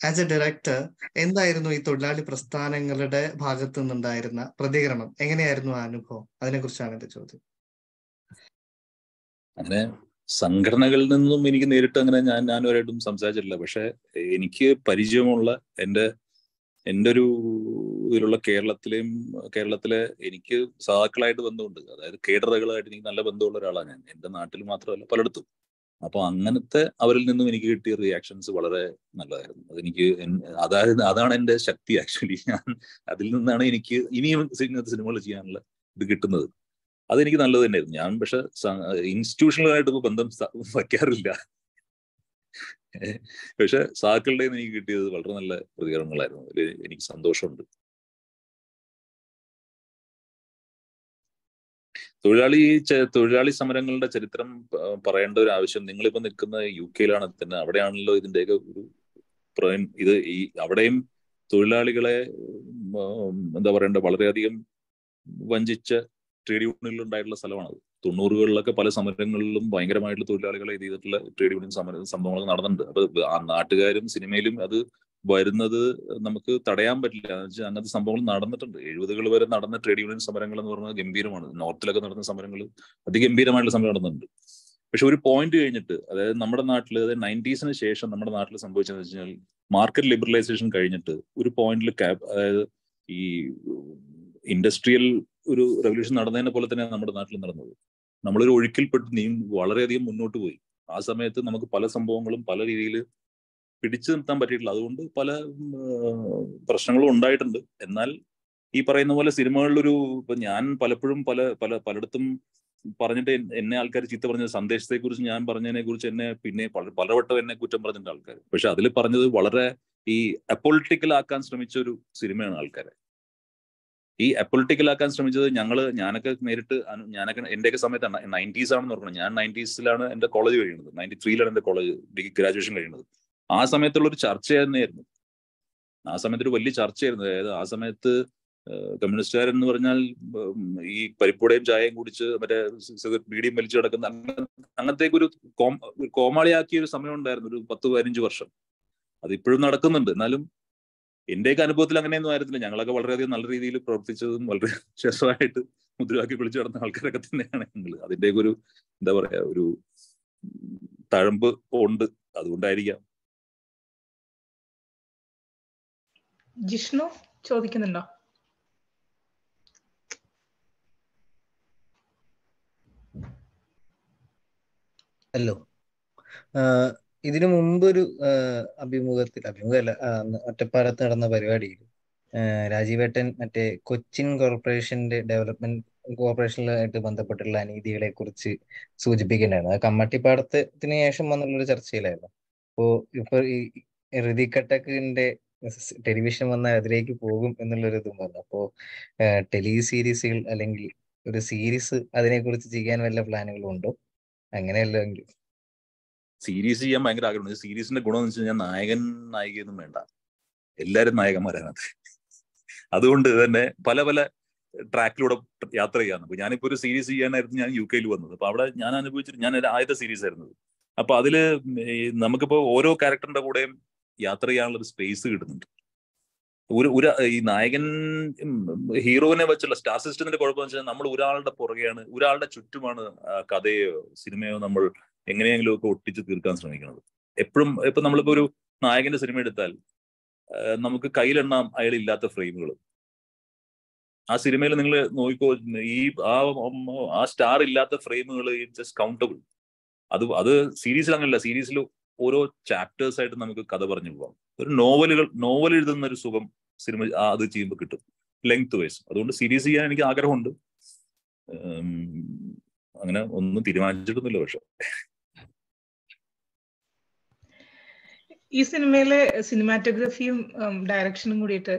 ആസ് എ ഡയറക്ടർ എന്തായിരുന്നു ഈ തൊഴിലാളി പ്രസ്ഥാനങ്ങളുടെ ഭാഗത്തു നിന്നുണ്ടായിരുന്ന പ്രതികരണം? എങ്ങനെയായിരുന്നു ആ അനുഭവം? അതിനെ കുറിച്ചാണ് എന്റെ ചോദ്യം. അങ്ങനെ സംഘടനകളിൽ നിന്നും എനിക്ക് നേരിട്ട് അങ്ങനെ ഞാൻ ഞാനൊരായിട്ടും സംസാരിച്ചിട്ടില്ല. പക്ഷെ എനിക്ക് പരിചയമുള്ള എന്റെ എന്റെ ഒരു ഇതിലുള്ള കേരളത്തിലെയും കേരളത്തിലെ എനിക്ക് സഹാക്കളായിട്ട് ബന്ധമുണ്ട്. അതായത് കേഡറുകളായിട്ട് എനിക്ക് നല്ല ബന്ധമുള്ള ഒരാളാണ് ഞാൻ. എന്റെ നാട്ടിൽ മാത്രമല്ല പലയിടത്തും. അപ്പൊ അങ്ങനത്തെ അവരിൽ നിന്നും എനിക്ക് കിട്ടിയ റിയാക്ഷൻസ് വളരെ നല്ലതായിരുന്നു. അതെനിക്ക് അതായത് അതാണ് എന്റെ ശക്തി ആക്ച്വലി ഞാൻ അതിൽ നിന്നാണ് എനിക്ക് ഇനിയും ഇങ്ങനത്തെ സിനിമകൾ ചെയ്യാനുള്ള ഇത് കിട്ടുന്നത്. അതെനിക്ക് നല്ലത് തന്നെയായിരുന്നു. ഞാൻ പക്ഷെ ഇൻസ്റ്റിറ്റ്യൂഷണലായിട്ട് ഇപ്പൊ ബന്ധം വയ്ക്കാറില്ല. പക്ഷെ സാക്കളുടെ എനിക്ക് കിട്ടിയത് വളരെ നല്ല പ്രതികരണങ്ങളായിരുന്നു. അതിൽ എനിക്ക് സന്തോഷമുണ്ട്. തൊഴിലാളി തൊഴിലാളി സമരങ്ങളുടെ ചരിത്രം പറയേണ്ട ഒരു ആവശ്യം നിങ്ങളിപ്പോ നിൽക്കുന്ന യു കെയിലാണ് തന്നെ. അവിടെയാണല്ലോ ഇതിന്റെയൊക്കെ ഒരു ഇത് ഈ അവിടെയും തൊഴിലാളികളെ എന്താ പറയണ്ട വളരെയധികം വഞ്ചിച്ച ട്രേഡ് യൂണിയനിൽ ഉണ്ടായിട്ടുള്ള സ്ഥലമാണത്. തൊണ്ണൂറുകളിലൊക്കെ പല സമരങ്ങളിലും ഭയങ്കരമായിട്ടുള്ള തൊഴിലാളികളെ ഇത് ചെയ്തിട്ടുള്ള ട്രേഡ് യൂണിയൻ സമര സംഭവങ്ങളൊക്കെ നടന്നിട്ടുണ്ട്. അപ്പൊ ആ നാട്ടുകാരും സിനിമയിലും അത് വരുന്നത് നമുക്ക് തടയാൻ പറ്റില്ല. വെച്ചാൽ അങ്ങനത്തെ സംഭവങ്ങൾ നടന്നിട്ടുണ്ട്. എഴുപതുകൾ വരെ നടന്ന ട്രേഡ് യൂണിയൻ സമരങ്ങൾ എന്ന് പറഞ്ഞാൽ ഗംഭീരമാണ്. നോർത്തിലൊക്കെ നടന്ന സമരങ്ങൾ അതിഗംഭീരമായിട്ടുള്ള സമരം നടന്നിട്ടുണ്ട്. പക്ഷെ ഒരു പോയിന്റ് കഴിഞ്ഞിട്ട് അതായത് നമ്മുടെ നാട്ടിൽ അതായത് നയന്റീസിന് ശേഷം നമ്മുടെ നാട്ടിൽ സംഭവിച്ചതെന്ന് വെച്ച് കഴിഞ്ഞാൽ മാർക്കറ്റ് ലിബറലൈസേഷൻ കഴിഞ്ഞിട്ട് ഒരു പോയിന്റിൽ ക്യാപ് അതായത് ഈ ഇൻഡസ്ട്രിയൽ ഒരു റെവല്യൂഷൻ നടന്നതിനെ പോലെ തന്നെ നമ്മുടെ നാട്ടിൽ നടന്നത്. നമ്മളൊരു ഒഴുക്കിൽപ്പെട്ട് നീ വളരെയധികം മുന്നോട്ട് പോയി. ആ സമയത്ത് നമുക്ക് പല സംഭവങ്ങളും പല രീതിയിൽ പിടിച്ചു നിർത്താൻ പറ്റിയിട്ടില്ല. അതുകൊണ്ട് പല പ്രശ്നങ്ങളും ഉണ്ടായിട്ടുണ്ട്. എന്നാൽ ഈ പറയുന്ന പോലെ സിനിമകളിലൊരു ഇപ്പൊ ഞാൻ പലപ്പോഴും പല പല പലയിടത്തും പറഞ്ഞിട്ട് എന്നെ ആൾക്കാർ ചീത്ത പറഞ്ഞ സന്ദേശത്തെ കുറിച്ച് ഞാൻ പറഞ്ഞതിനെ കുറിച്ച് എന്നെ പിന്നെ പല പലവട്ടം എന്നെ കുറ്റം പറഞ്ഞിട്ടുണ്ട് ആൾക്കാർ പക്ഷെ അതിൽ പറഞ്ഞത് വളരെ ഈ അപ്പൊളിറ്റിക്കൽ ആക്കാൻ ശ്രമിച്ച ഒരു സിനിമയാണ് ആൾക്കാരെ. ഈ അപ്പൊളിറ്റിക്കൽ ആക്കാൻ ശ്രമിച്ചത് ഞങ്ങൾ ഞാനൊക്കെ നേരിട്ട് ഞാനൊക്കെ എന്റെയൊക്കെ സമയത്ത് നയന്റീസ് ആണെന്ന് ഓർക്കണം. ഞാൻ നയന്റീസിലാണ് എന്റെ കോളേജ് കഴിയുന്നത്. നയന്റി ത്രീയിലാണ് എന്റെ കോളേജ് ഡിഗ്രി ഗ്രാജുവേഷൻ കഴിയുന്നത്. ആ സമയത്തുള്ള ഒരു ചർച്ച തന്നെയായിരുന്നു ആ സമയത്ത് ഒരു വലിയ ചർച്ചയായിരുന്നു. അതായത് ആ സമയത്ത് കമ്മ്യൂണിസ്റ്റുകാരെന്ന് പറഞ്ഞാൽ ഈ പരിപ്പുടയും ചായയും കുടിച്ച് മറ്റേ ബീഡിയും വലിച്ചു കിടക്കുന്ന അങ്ങ- അങ്ങനത്തേക്ക് ഒരു കോമാളിയാക്കിയ ഒരു സമയം ഉണ്ടായിരുന്നു ഒരു പത്ത് പതിനഞ്ച് വർഷം. അതിപ്പോഴും നടക്കുന്നുണ്ട്. എന്നാലും എന്റെയൊക്കെ അനുഭവത്തിൽ അങ്ങനെയൊന്നും ആയിരുന്നില്ല. ഞങ്ങളൊക്കെ വളരെയധികം നല്ല രീതിയിൽ പ്രവർത്തിച്ചതും വളരെ ശേഷമായിട്ട് മുദ്രവാക്കി വിളിച്ചു നടന്ന ആൾക്കാരൊക്കെ തന്നെയാണ് ഞങ്ങൾ അതിന്റെയൊക്കെ ഒരു എന്താ പറയാ ഒരു തഴമ്പ് ഉണ്ട്. അതുകൊണ്ടായിരിക്കാം. ജിഷ്ണു ചോദിക്കുന്നുണ്ടോ? ഹലോ. ഇതിനു മുമ്പ് ഒരു അഭിമുഖത്തിൽ അഭിമുഖമല്ല ഒറ്റപ്പാലത്ത് നടന്ന പരിപാടിയിൽ രാജീവേട്ടൻ മറ്റേ കൊച്ചിൻ കോർപ്പറേഷന്റെ ഡെവലപ്മെന്റ് കോർപ്പറേഷനുമായിട്ട് ബന്ധപ്പെട്ടുള്ള അനീതികളെ കുറിച്ച് സൂചിപ്പിക്കേണ്ടതാണ്. അത് കമ്മട്ടിപ്പാടത്തിന് ശേഷം വന്നുള്ള ഒരു ചർച്ചയിലായിരുന്നു. അപ്പോ ഇപ്പൊ ഈ ഋതിക് കട്ടക്കിന്റെ ടെലിവിഷൻ വന്നാൽ അതിലേക്ക് പോകും എന്നുള്ളൊരു ഇതും വന്നു. അപ്പോ ടെലി സീരീസുകൾ അല്ലെങ്കിൽ ഒരു സീരീസ് അതിനെ കുറിച്ച് ചെയ്യാൻ വല്ല പ്ലാനുകളും ഉണ്ടോ അങ്ങനെയല്ലെങ്കിൽ സീരീസ് ചെയ്യാൻ ഭയങ്കര ആഗ്രഹമുണ്ട്. സീരീസിന്റെ ഗുണം എന്ന് വെച്ച് കഴിഞ്ഞാൽ നായകൻ നായികയൊന്നും വേണ്ട. എല്ലാവരും നായകന്മാരാണ്. അതുകൊണ്ട് തന്നെ പല പല ട്രാക്കിലൂടെ യാത്ര ചെയ്യാന്ന് അപ്പൊ ഞാനിപ്പോ ഒരു സീരീസ് ചെയ്യാനായിരുന്നു ഞാൻ യു കെയിൽ വന്നത്. അപ്പൊ അവിടെ ഞാൻ അനുഭവിച്ചിട്ട് ഞാൻ ആദ്യത്തെ സീരീസ് ആയിരുന്നത് അപ്പൊ അതിൽ നമുക്കിപ്പോ ഓരോ ക്യാരക്ടറിന്റെ കൂടെയും യാത്ര ചെയ്യാനുള്ള ഒരു സ്പേസ് കിട്ടുന്നുണ്ട്. ഒരു ഒരു ഈ നായകൻ ഹീറോവിനെ വെച്ചുള്ള സ്റ്റാർ സിസ്റ്റത്തിന്റെ കുഴപ്പമെന്ന് വെച്ചാൽ നമ്മൾ ഒരാളുടെ പുറകെയാണ് ഒരാളുടെ ചുറ്റുമാണ് കഥയോ സിനിമയോ നമ്മൾ എങ്ങനെയെങ്കിലും ഒക്കെ ഒട്ടിച്ച് തീർക്കാൻ ശ്രമിക്കുന്നത്. എപ്പോഴും ഇപ്പൊ നമ്മളിപ്പോ ഒരു നായകന്റെ സിനിമ എടുത്താൽ നമുക്ക് കയ്യിലെണ്ണാം അയാൾ ഇല്ലാത്ത ഫ്രെയിമുകൾ. ആ സിനിമയിൽ നിങ്ങൾ നോക്കിക്കോ ഈ ആ ആ സ്റ്റാർ ഇല്ലാത്ത ഫ്രെയിമുകൾ ജസ്റ്റ് കൗണ്ടബിൾ അത് അത് സീരീസിൽ അങ്ങനല്ല. സീരീസിൽ ഓരോ ചാപ്റ്റേഴ്സ് ആയിട്ട് നമുക്ക് കഥ പറഞ്ഞു പോകാം. ഒരു നോവലുകൾ നോവൽ എഴുതുന്ന ഒരു സുഖം സിനിമ അത് ചെയ്യുമ്പോൾ കിട്ടും. ലെങ്ത് വൈസ് അതുകൊണ്ട് സീരീസ് ചെയ്യാൻ എനിക്ക് ആഗ്രഹമുണ്ട്. അങ്ങനെ ഒന്നും തീരുമാനിച്ചിട്ടൊന്നുമില്ല പക്ഷെ. ഈ സിനിമയിലെ സിനിമാറ്റോഗ്രഫിയും ഡയറക്ഷനും കൂടിയിട്ട്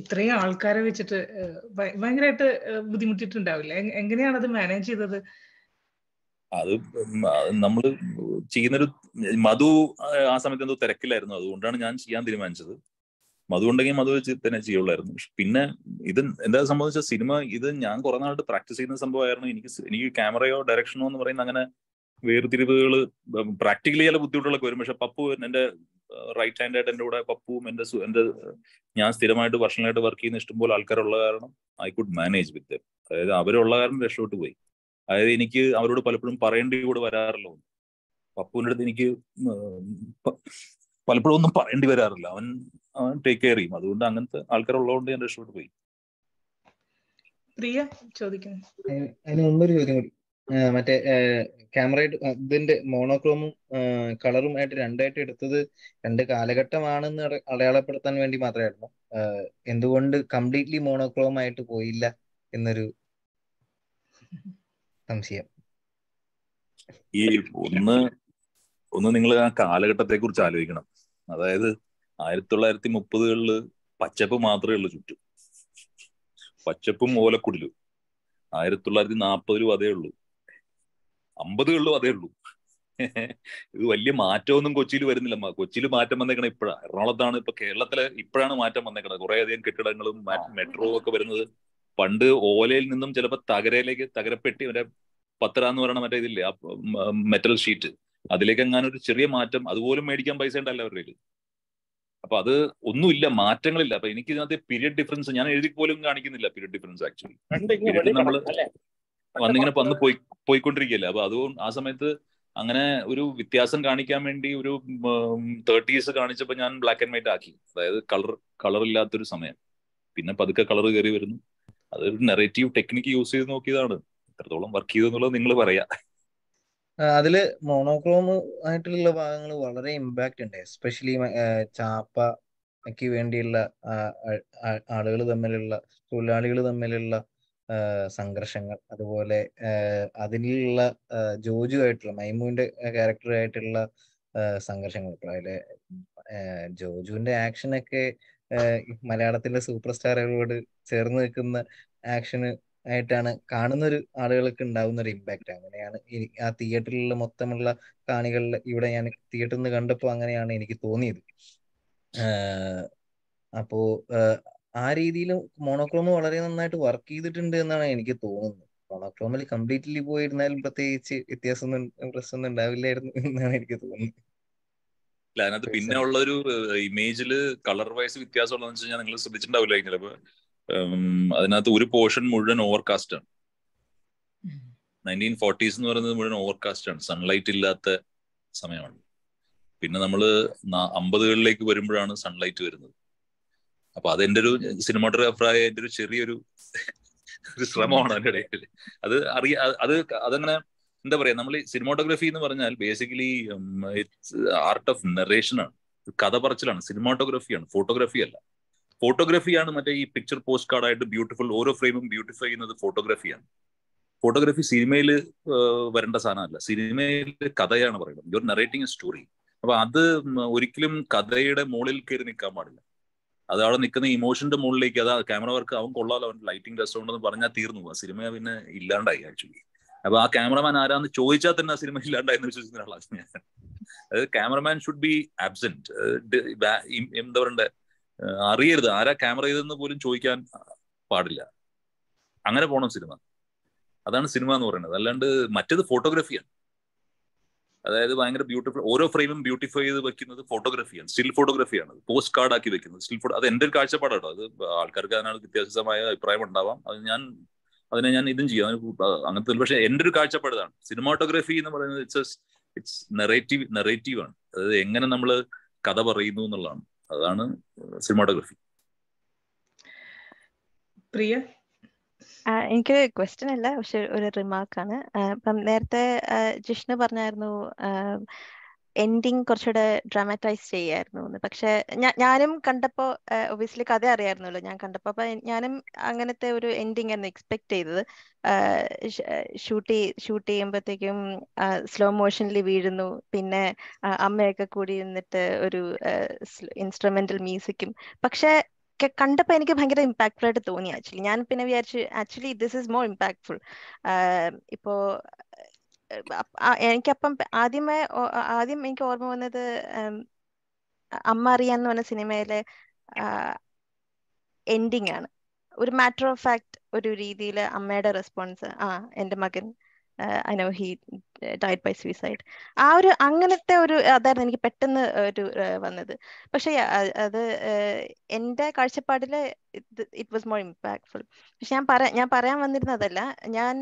ഇത്രയും ആൾക്കാരെ വെച്ചിട്ട് ഭയങ്കരമായിട്ട് ബുദ്ധിമുട്ടിയിട്ടുണ്ടാവില്ല? എങ്ങനെയാണ് അത് മാനേജ് ചെയ്തത്? അത് നമ്മൾ ചെയ്യുന്നൊരു മധു ആ സമയത്ത് എന്തോ തിരക്കിലായിരുന്നു. അതുകൊണ്ടാണ് ഞാൻ ചെയ്യാൻ തീരുമാനിച്ചത്. മധു ഉണ്ടെങ്കിൽ മധു വെച്ച് തന്നെ ചെയ്യുള്ളായിരുന്നു. പിന്നെ ഇത് എന്താ സംബന്ധിച്ച സിനിമ ഇത് ഞാൻ കുറെ നാളായിട്ട് പ്രാക്ടീസ് ചെയ്യുന്ന സംഭവമായിരുന്നു. എനിക്ക് എനിക്ക് ക്യാമറയോ ഡയറക്ഷനോ എന്ന് പറയുന്ന അങ്ങനെ വേർതിരിവുകൾ പ്രാക്ടിക്കലി ചില ബുദ്ധിമുട്ടുകളൊക്കെ വരും. പക്ഷെ പപ്പു എന്റെ റൈറ്റ് ഹാൻഡ് ആയിട്ട് എന്റെ കൂടെ പപ്പുവും എന്റെ എന്റെ ഞാൻ സ്ഥിരമായിട്ട് വർഷങ്ങളായിട്ട് വർക്ക് ചെയ്യുന്ന ഇഷ്ടംപോലെ ആൾക്കാരുള്ള കാരണം ഐ കുഡ് മാനേജ് വിത്ത് അതായത് അവരുള്ള കാരണം രക്ഷപ്പെട്ടു പോയി. അതായത് എനിക്ക് അവരോട് പലപ്പോഴും പറയേണ്ടി കൂടെ വരാറില്ല. ഒന്നും. പപ്പുവിന്റെ അടുത്ത് എനിക്ക് പലപ്പോഴും ഒന്നും പറയേണ്ടി വരാറില്ല. അവൻ അവൻ ടേക്ക് കെയർ ചെയ്യും. അതുകൊണ്ട് അങ്ങനത്തെ ആൾക്കാരുള്ളതുകൊണ്ട് ഞാൻ രക്ഷപ്പെട്ടു പോയി. പ്രിയ ചോദിക്കുന്നു. അതിന് ചോദ്യം കൂടി. മറ്റേ ക്യാമറ ഇതിന്റെ മോണോക്രോമും കളറും ആയിട്ട് രണ്ടായിട്ട് എടുത്തത് രണ്ട് കാലഘട്ടമാണെന്ന് അടയാളപ്പെടുത്താൻ വേണ്ടി മാത്രമായിരുന്നു. എന്തുകൊണ്ട് കംപ്ലീറ്റ്ലി മോണോക്രോം ആയിട്ട് പോയില്ല എന്നൊരു സംശയം. ഈ ഒന്ന് ഒന്ന് നിങ്ങൾ ആ കാലഘട്ടത്തെ കുറിച്ച് ആലോചിക്കണം. അതായത് ആയിരത്തി തൊള്ളായിരത്തി മുപ്പതുകളിൽ പച്ചപ്പ് മാത്രമേ ഉള്ളൂ ചുറ്റും. പച്ചപ്പും ഓലക്കുടിലും. ആയിരത്തി തൊള്ളായിരത്തി നാൽപ്പതിലും അതേ ഉള്ളൂ. അമ്പതുകളിലും അതേ ഉള്ളൂ. ഇത് വലിയ മാറ്റമൊന്നും കൊച്ചിയിൽ വരുന്നില്ല. കൊച്ചിയിൽ മാറ്റം വന്നേക്കണ ഇപ്പോഴാ. എറണാകുളത്താണ് ഇപ്പൊ കേരളത്തിൽ ഇപ്പോഴാണ് മാറ്റം വന്നേക്കണത്. കുറെ അധികം കെട്ടിടങ്ങളും മെട്രോ ഒക്കെ വരുന്നത്. പണ്ട് ഓലയിൽ നിന്നും ചിലപ്പോ തകരയിലേക്ക് തകരപ്പെട്ടി മറ്റേ പത്തര എന്ന് പറയുന്ന മറ്റേ ഇതില്ലേ ആ മെറ്റൽ ഷീറ്റ് അതിലേക്ക് എങ്ങാനും ഒരു ചെറിയ മാറ്റം. അതുപോലും മേടിക്കാൻ പൈസ ഉണ്ടല്ല അവരുടെ കയ്യിൽ അപ്പൊ അത് ഒന്നുമില്ല. മാറ്റങ്ങളില്ല. അപ്പൊ എനിക്ക് ഇതിനകത്ത് പീരിയഡ് ഡിഫറൻസ് ഞാൻ എഴുതി പോലും കാണിക്കുന്നില്ല പീരിയഡ് ഡിഫറൻസ് ആക്ച്വലി നമ്മൾ വന്നിങ്ങനെ വന്ന് പോയി പോയിക്കൊണ്ടിരിക്കുകയല്ലേ? അപ്പൊ അതുകൊണ്ട് ആ സമയത്ത് അങ്ങനെ ഒരു വ്യത്യാസം കാണിക്കാൻ വേണ്ടി ഒരു തേർട്ടീസ് കാണിച്ചപ്പോ ഞാൻ ബ്ലാക്ക് ആൻഡ് വൈറ്റ് ആക്കി. അതായത് കളർ കളർ ഇല്ലാത്തൊരു സമയം. പിന്നെ പതുക്കെ കളർ കയറി വരുന്നു. അതൊരു നെറേറ്റീവ് ടെക്നിക്ക് യൂസ് ചെയ്ത് നോക്കിയതാണ്. എത്രത്തോളം വർക്ക് ചെയ്തെന്നുള്ളത് നിങ്ങൾ പറയാ. അതിൽ മോണോക്രോം ആയിട്ടുള്ള ഭാഗങ്ങൾ വളരെ ഇമ്പാക്റ്റ് ഉണ്ട്. എസ്പെഷ്യലി ചാപ്പയ്ക്ക് വേണ്ടിയുള്ള ആളുകൾ തമ്മിലുള്ള തൊഴിലാളികൾ തമ്മിലുള്ള സംഘർഷങ്ങൾ. അതുപോലെ അതിലുള്ള ആ, ജോജു ആയിട്ടുള്ള മൈമുവിന്റെ ക്യാരക്ടറായിട്ടുള്ള സംഘർഷങ്ങൾ. അതിലെ ജോജുവിന്റെ ആക്ഷനൊക്കെ മലയാളത്തിലെ സൂപ്പർ സ്റ്റാറുകളോട് ചേർന്ന് നിൽക്കുന്ന ആക്ഷന് ആയിട്ടാണ് കാണുന്ന ഒരു ആളുകൾക്ക് ഉണ്ടാവുന്ന ഒരു ഇമ്പാക്റ്റ്. അങ്ങനെയാണ് ആ തിയേറ്ററിലുള്ള മൊത്തമുള്ള കാണികളിൽ ഇവിടെ ഞാൻ തിയേറ്ററിൽ നിന്ന് കണ്ടപ്പോൾ അങ്ങനെയാണ് എനിക്ക് തോന്നിയത്. അപ്പോ ആ രീതിയിൽ മോണോക്രോമ് വളരെ നന്നായിട്ട് വർക്ക് ചെയ്തിട്ടുണ്ട് എന്നാണ് എനിക്ക് തോന്നുന്നത്. മോണോക്രോമിൽ കംപ്ലീറ്റ്ലി പോയിരുന്നാലും പ്രത്യേകിച്ച് വ്യത്യാസം പ്രശ്നമൊന്നും ഉണ്ടാവില്ലായിരുന്നു എന്നാണ് എനിക്ക് തോന്നുന്നത്. അല്ല അതിനകത്ത് പിന്നെ ഉള്ള ഒരു ഇമേജിൽ കളർ വൈസ് വ്യത്യാസം ഉള്ളതെന്ന് വെച്ച് കഴിഞ്ഞാൽ നിങ്ങൾ ശ്രദ്ധിച്ചിട്ടുണ്ടാവില്ല ചിലപ്പോ അതിനകത്ത് ഒരു പോർഷൻ മുഴുവൻ ഓവർകാസ്റ്റ് ആണ്. നയന്റീൻ ഫോർട്ടീസ് എന്ന് പറയുന്നത് മുഴുവൻ ഓവർകാസ്റ്റ് ആണ്. സൺലൈറ്റ് ഇല്ലാത്ത സമയമാണ്. പിന്നെ നമ്മൾ ന- അമ്പതുകളിലേക്ക് വരുമ്പോഴാണ് സൺലൈറ്റ് വരുന്നത്. അപ്പൊ അതെന്റെ ഒരു സിനിമാട്ടോഗ്രാഫറായ എന്റെ ഒരു ചെറിയൊരു ഒരു ശ്രമമാണ് അതിന്റെ ഇടയിൽ. അത് അറിയ അത് അത് അതങ്ങനെ എന്താ പറയാ നമ്മൾ സിനിമാറ്റോഗ്രഫി എന്ന് പറഞ്ഞാൽ basically it's art of narration ആണ് കഥ പറച്ചിലാണ്. സിനിമാറ്റോഗ്രഫിയാണ് ഫോട്ടോഗ്രഫി അല്ല. ഫോട്ടോഗ്രഫിയാണ് മറ്റേ ഈ പിക്ചർ പോസ്റ്റ് കാർഡ് ആയിട്ട് ബ്യൂട്ടിഫുൾ ഓരോ ഫ്രെയിമും ബ്യൂട്ടിഫൈ ചെയ്യുന്നത് ഫോട്ടോഗ്രഫിയാണ്. ഫോട്ടോഗ്രഫി സിനിമയിൽ വരേണ്ട സാധനമല്ല. സിനിമയിൽ കഥയാണ് പറയുന്നത്. യുവർ നറേറ്റിംഗ് എ സ്റ്റോറി അപ്പൊ അത് ഒരിക്കലും കഥയുടെ മുകളിൽ കയറി നിൽക്കാൻ പാടില്ല. അത് അവിടെ നിൽക്കുന്ന ഇമോഷന്റെ മുകളിലേക്ക് അതാ ക്യാമറ വർക്ക് അവൻ കൊള്ളാലോ അവൻ ലൈറ്റിംഗ് രസമുണ്ടെന്ന് പറഞ്ഞാൽ തീർന്നു. ആ സിനിമ പിന്നെ ഇല്ലാണ്ടായി ആക്ച്വലി അപ്പൊ ആ ക്യാമറമാൻ ആരാന്ന് ചോദിച്ചാൽ തന്നെ ആ സിനിമ ഇല്ലാണ്ടായെന്ന് വിശ്വസിക്കുന്ന ആളാണ് ഞാൻ. അതായത് ക്യാമറമാൻ ഷുഡ് ബി ആബ്സെന്റ് എന്താ പറയണ്ട? അറിയരുത്. ആരാ ക്യാമറ ചെയ്തെന്ന് പോലും ചോദിക്കാൻ പാടില്ല. അങ്ങനെ പോണം സിനിമ. അതാണ് സിനിമ എന്ന് പറയുന്നത്. അല്ലാണ്ട് മറ്റേത് ഫോട്ടോഗ്രാഫിയാണ് അതായത് ഭയങ്കര ബ്യൂട്ടിഫുൾ ഓരോ ഫ്രെയിമും ബ്യൂട്ടിഫൈ ചെയ്ത് വെക്കുന്നത് ഫോട്ടോഗ്രാഫിയാണ് സ്റ്റിൽ ഫോട്ടോഗ്രാഫിയാണ് പോസ്റ്റ് കാർഡ് ആക്കി വെക്കുന്നത്. സ്റ്റിൽ ഫോട്ടോ അത് എന്റെ ഒരു കാഴ്ചപ്പാടാട്ടോ. അത് ആൾക്കാർക്ക് അതിനാണ് വ്യത്യാസമായ അഭിപ്രായം ഉണ്ടാവാം. അത് ഞാൻ അതിനെ ഞാൻ ഇതും ചെയ്യാം. അങ്ങനത്തെ പക്ഷെ എന്റെ ഒരു കാഴ്ചപ്പാടാണ്. സിനിമാട്ടോഗ്രാഫി എന്ന് പറയുന്നത് ഇറ്റ്സ് ഇറ്റ്സ് നെറേറ്റീവ് നെറേറ്റീവ് ആണ്. അതായത് എങ്ങനെ നമ്മൾ കഥ പറയുന്നു എന്നുള്ളതാണ്. അതാണ് സിനിമാട്ടോഗ്രഫി പ്രിയ? എനിക്ക് ക്വസ്റ്റ്യൻ അല്ല പക്ഷെ ഒരു റിമാർക്കാണ് ഇപ്പം നേരത്തെ ജിഷ്ണു പറഞ്ഞായിരുന്നു എൻഡിങ് കുറച്ചുകൂടെ ഡ്രാമറ്റൈസ് ചെയ്യായിരുന്നു പക്ഷെ ഞാനും കണ്ടപ്പോ ഒബിയസ്ലി കഥ അറിയായിരുന്നല്ലോ. ഞാൻ കണ്ടപ്പോ അപ്പൊ ഞാനും അങ്ങനത്തെ ഒരു എൻഡിങ് ആയിരുന്നു എക്സ്പെക്ട് ചെയ്തത്. ഷൂട്ട് ഷൂട്ട് ചെയ്യുമ്പോഴത്തേക്കും സ്ലോ മോഷനിൽ വീഴുന്നു. പിന്നെ അമ്മയൊക്കെ കൂടി നിന്നിട്ട് ഒരു ഇൻസ്ട്രുമെന്റൽ മ്യൂസിക്കും പക്ഷെ ക- കണ്ടപ്പോ എനിക്ക് ഭയങ്കര ഇമ്പാക്ട്ഫുൾ ആയിട്ട് തോന്നി ആക്ച്വലി ഞാൻ പിന്നെ വിചാരിച്ചു actually this is more impactful ഇപ്പോ എനിക്കപ്പം ആദ്യമേ ആദ്യം എനിക്ക് ഓർമ്മ വന്നത് അമ്മ അറിയാന്ന് പറഞ്ഞ സിനിമയിലെ എൻഡിങ് ആണ്. ഒരു മാറ്റർ ഓഫ് ഫാക്ട് ഒരു രീതിയിൽ അമ്മയുടെ റെസ്പോൺസ് ആ എന്റെ മകൻ. I know he died by suicide. ആ ഒരു അങ്ങനത്തെ ഒരു അതായിരുന്നു എനിക്ക് പെട്ടെന്ന് ഒരു വന്നത്. പക്ഷെ അത് എന്റെ കാഴ്ചപ്പാടിൽ ഇറ്റ് വാസ് മോർ ഇമ്പാക്ട്ഫുൾ പക്ഷെ ഞാൻ പറയാ ഞാൻ പറയാൻ വന്നിരുന്നതല്ല ഞാൻ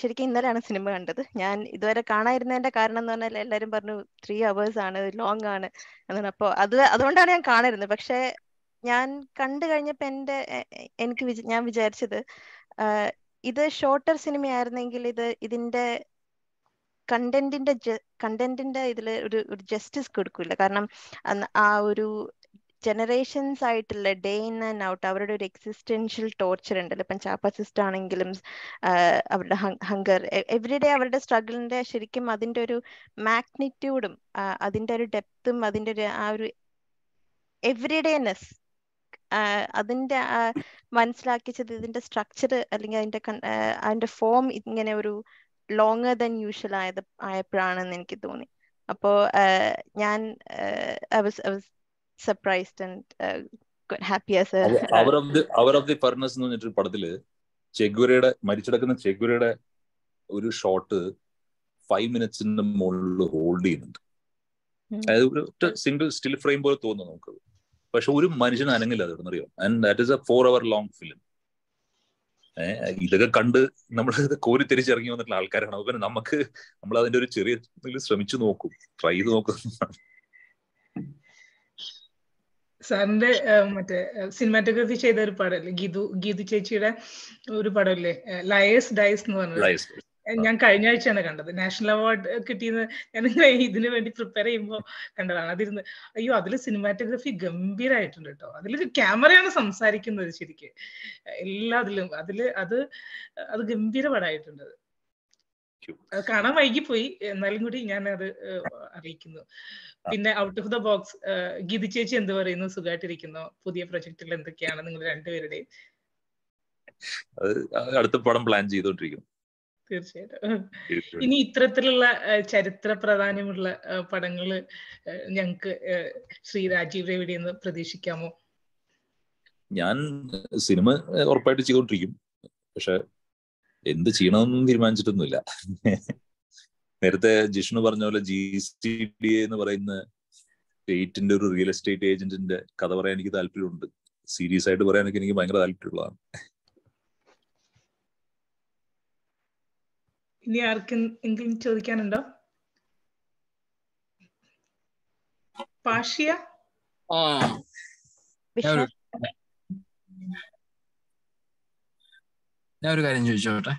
ശരിക്കും ഇന്നലെയാണ് സിനിമ കണ്ടത്. ഞാൻ ഇതുവരെ കാണാതിരുന്നതിന്റെ കാരണം എന്ന് പറഞ്ഞാൽ എല്ലാവരും പറഞ്ഞു ത്രീ അവേഴ്സ് ആണ് ലോങ് ആണ് എന്നാണ് അപ്പോൾ അത് അതുകൊണ്ടാണ് ഞാൻ കാണാതിരുന്നത്. പക്ഷെ ഞാൻ കണ്ടു കഴിഞ്ഞപ്പോ എന്റെ എനിക്ക് ഞാൻ വിചാരിച്ചത് ഇത് ഷോർട്ടർ സിനിമയായിരുന്നെങ്കിൽ ഇത് ഇതിന്റെ കണ്ടന്റിന്റെ കണ്ടന്റിന്റെ ഇതിൽ ഒരു ഒരു ജസ്റ്റിസ് കൊടുക്കില്ല കാരണം ആ ഒരു ജനറേഷൻസ് ആയിട്ടുള്ള ഡേ ഇൻ ആൻഡ് ഔട്ട് അവരുടെ ഒരു എക്സിസ്റ്റൻഷ്യൽ ടോർച്ചർ ഉണ്ടല്ലോ. ഇപ്പം ചാപ്പസിസ്റ്റ് ആണെങ്കിലും അവരുടെ ഹങ്കർ എവറിഡേ അവരുടെ സ്ട്രഗിളിന്റെ ശരിക്കും അതിന്റെ ഒരു മാഗ്നിറ്റ്യൂഡും അതിന്റെ ഒരു ഡെപ്തും അതിന്റെ ഒരു ആ ഒരു എവറിഡേനെസ് അതിന്റെ മനസ്സിലാക്കിച്ചത് ഇതിന്റെ സ്ട്രക്ചർ അല്ലെങ്കിൽ അതിന്റെ അതിന്റെ ഫോം ഇങ്ങനെ ഒരു ലോങ്ങർ ദൻ യൂഷ്വൽ ആയത് ആയപ്പോഴാണെന്ന് എനിക്ക് തോന്നി. അപ്പോ ഞാൻ surprised and happy as hour of the hour of the furnace എന്ന് പറഞ്ഞിട്ട് പടത്തിൽ ചെഗുരയുടെ മരിച്ചടക്കുന്ന ചെഗുരയുടെ ഒരു ഷോട്ട് ഫൈവ് മിനിറ്റ്സിന്റെ മുകളിൽ ഹോൾഡ് ചെയ്യുന്നുണ്ട്. അതായത് ഒരു സിംഗിൾ സ്റ്റിൽ ഫ്രെയിം പോലെ തോന്നുന്നു നമുക്ക് പക്ഷെ ഒരു മനുഷ്യൻ അനങ്ങില്ല അത് അറിയോ and that is a four hour long film ഏഹ് ഇതൊക്കെ കണ്ട് നമ്മൾ കോരി തിരിച്ചിറങ്ങി വന്നിട്ടുള്ള ആൾക്കാരാണ്. അപ്പൊ നമുക്ക് നമ്മൾ അതിന്റെ ഒരു ചെറിയ ശ്രമിച്ചു നോക്കും. ട്രൈ ചെയ്ത് നോക്കും. സാറിന്റെ മറ്റേ സിനിമാറ്റോഗ്രഫി ചെയ്ത ഒരു പടമല്ലേ ഗീതു ഗീതു ചേച്ചിയുടെ ഒരു പടമല്ലേ ലയേഴ്സ് ഡൈസ് എന്ന് പറഞ്ഞത്. ഞാൻ കഴിഞ്ഞ ആഴ്ചയാണ് കണ്ടത്. നാഷണൽ അവാർഡ് കിട്ടിയെന്ന് ഞാൻ ഇതിനു വേണ്ടി പ്രിപ്പയർ ചെയ്യുമ്പോൾ കണ്ടതാണ്. അതിരുന്ന് അയ്യോ അതിൽ സിനിമാറ്റോഗ്രഫി ഗംഭീരമായിട്ടുണ്ട് കേട്ടോ അതിൽ ക്യാമറയാണ് സംസാരിക്കുന്നത് ശരിക്ക്. എല്ലാ അതിലും അതിൽ അത് അത് ഗംഭീര പടമായിട്ടുണ്ട് അത്. കാണാൻ വൈകിപ്പോയി. എന്നാലും കൂടി ഞാൻ അത് അറിയിക്കുന്നു. പിന്നെ out of the box Geethi ചേച്ചി എന്ത് പറയുന്നു? സുഖമായിട്ടിരിക്കുന്നു പുതിയ പ്രൊജക്റ്റിൽ എന്തൊക്കെയാണ് നിങ്ങൾ രണ്ടുപേരുടെയും? അടുത്ത പടം പ്ലാൻ ചെയ്തോണ്ടിരിക്കും. തീർച്ചയായിട്ടും. ഇനി ഇത്തരത്തിലുള്ള ചരിത്ര പ്രാധാന്യമുള്ള പടങ്ങൾ ഏഹ്, ഞങ്ങക്ക് ശ്രീ രാജീവ് രവിയുടെ നിന്ന് പ്രതീക്ഷിക്കാമോ? ഞാൻ സിനിമ ഉറപ്പായിട്ട് ചെയ്തോണ്ടിരിക്കും. പക്ഷെ എന്ത് ചെയ്യണമെന്ന് തീരുമാനിച്ചിട്ടൊന്നുമില്ല. നേരത്തെ ജിഷ്ണു പറഞ്ഞ പോലെ ജി സി ഡി എന്ന് പറയുന്ന സ്റ്റേറ്റിന്റെ ഒരു റിയൽ എസ്റ്റേറ്റ് ഏജന്റിന്റെ കഥ പറയാൻ എനിക്ക് താല്പര്യമുണ്ട്. സീരിയസ് ആയിട്ട് പറയാനൊക്കെ എനിക്ക് ഭയങ്കര താല്പര്യമുള്ളതാണ്. ഇനി ആർക്കും എങ്കിലും ചോദിക്കാനുണ്ടോ? പാഷിയ? ആ. ഞാൻ ഒരു കാര്യം ചോദിച്ചോട്ടെ?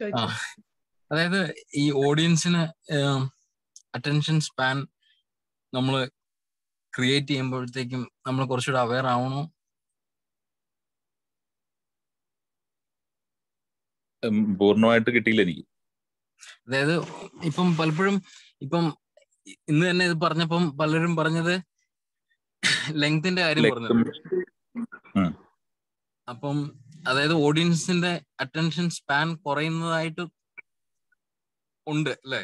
ചോദിച്ചോളൂ. അതായത് ഈ ഓഡിയൻസിന് അറ്റൻഷൻ സ്പാൻ നമ്മൾ ക്രിയേറ്റ് ചെയ്യുമ്പോഴത്തേക്കും നമ്മൾ കുറച്ചുകൂടെ അവെയർ ആവണോ? പൂർണമായിട്ട് കിട്ടിയില്ല എനിക്ക്. അതായത് ഇപ്പം പലപ്പോഴും ഇപ്പം ഇന്ന് തന്നെ ഇത് പറഞ്ഞപ്പം പലരും പറഞ്ഞത് ലെങ്തിന്റെ കാര്യം പറഞ്ഞത്. അപ്പം അതായത് ഓഡിയൻസിന്റെ അറ്റൻഷൻ സ്പാൻ കുറയുന്നതായിട്ട് ഉണ്ട് അല്ലേ?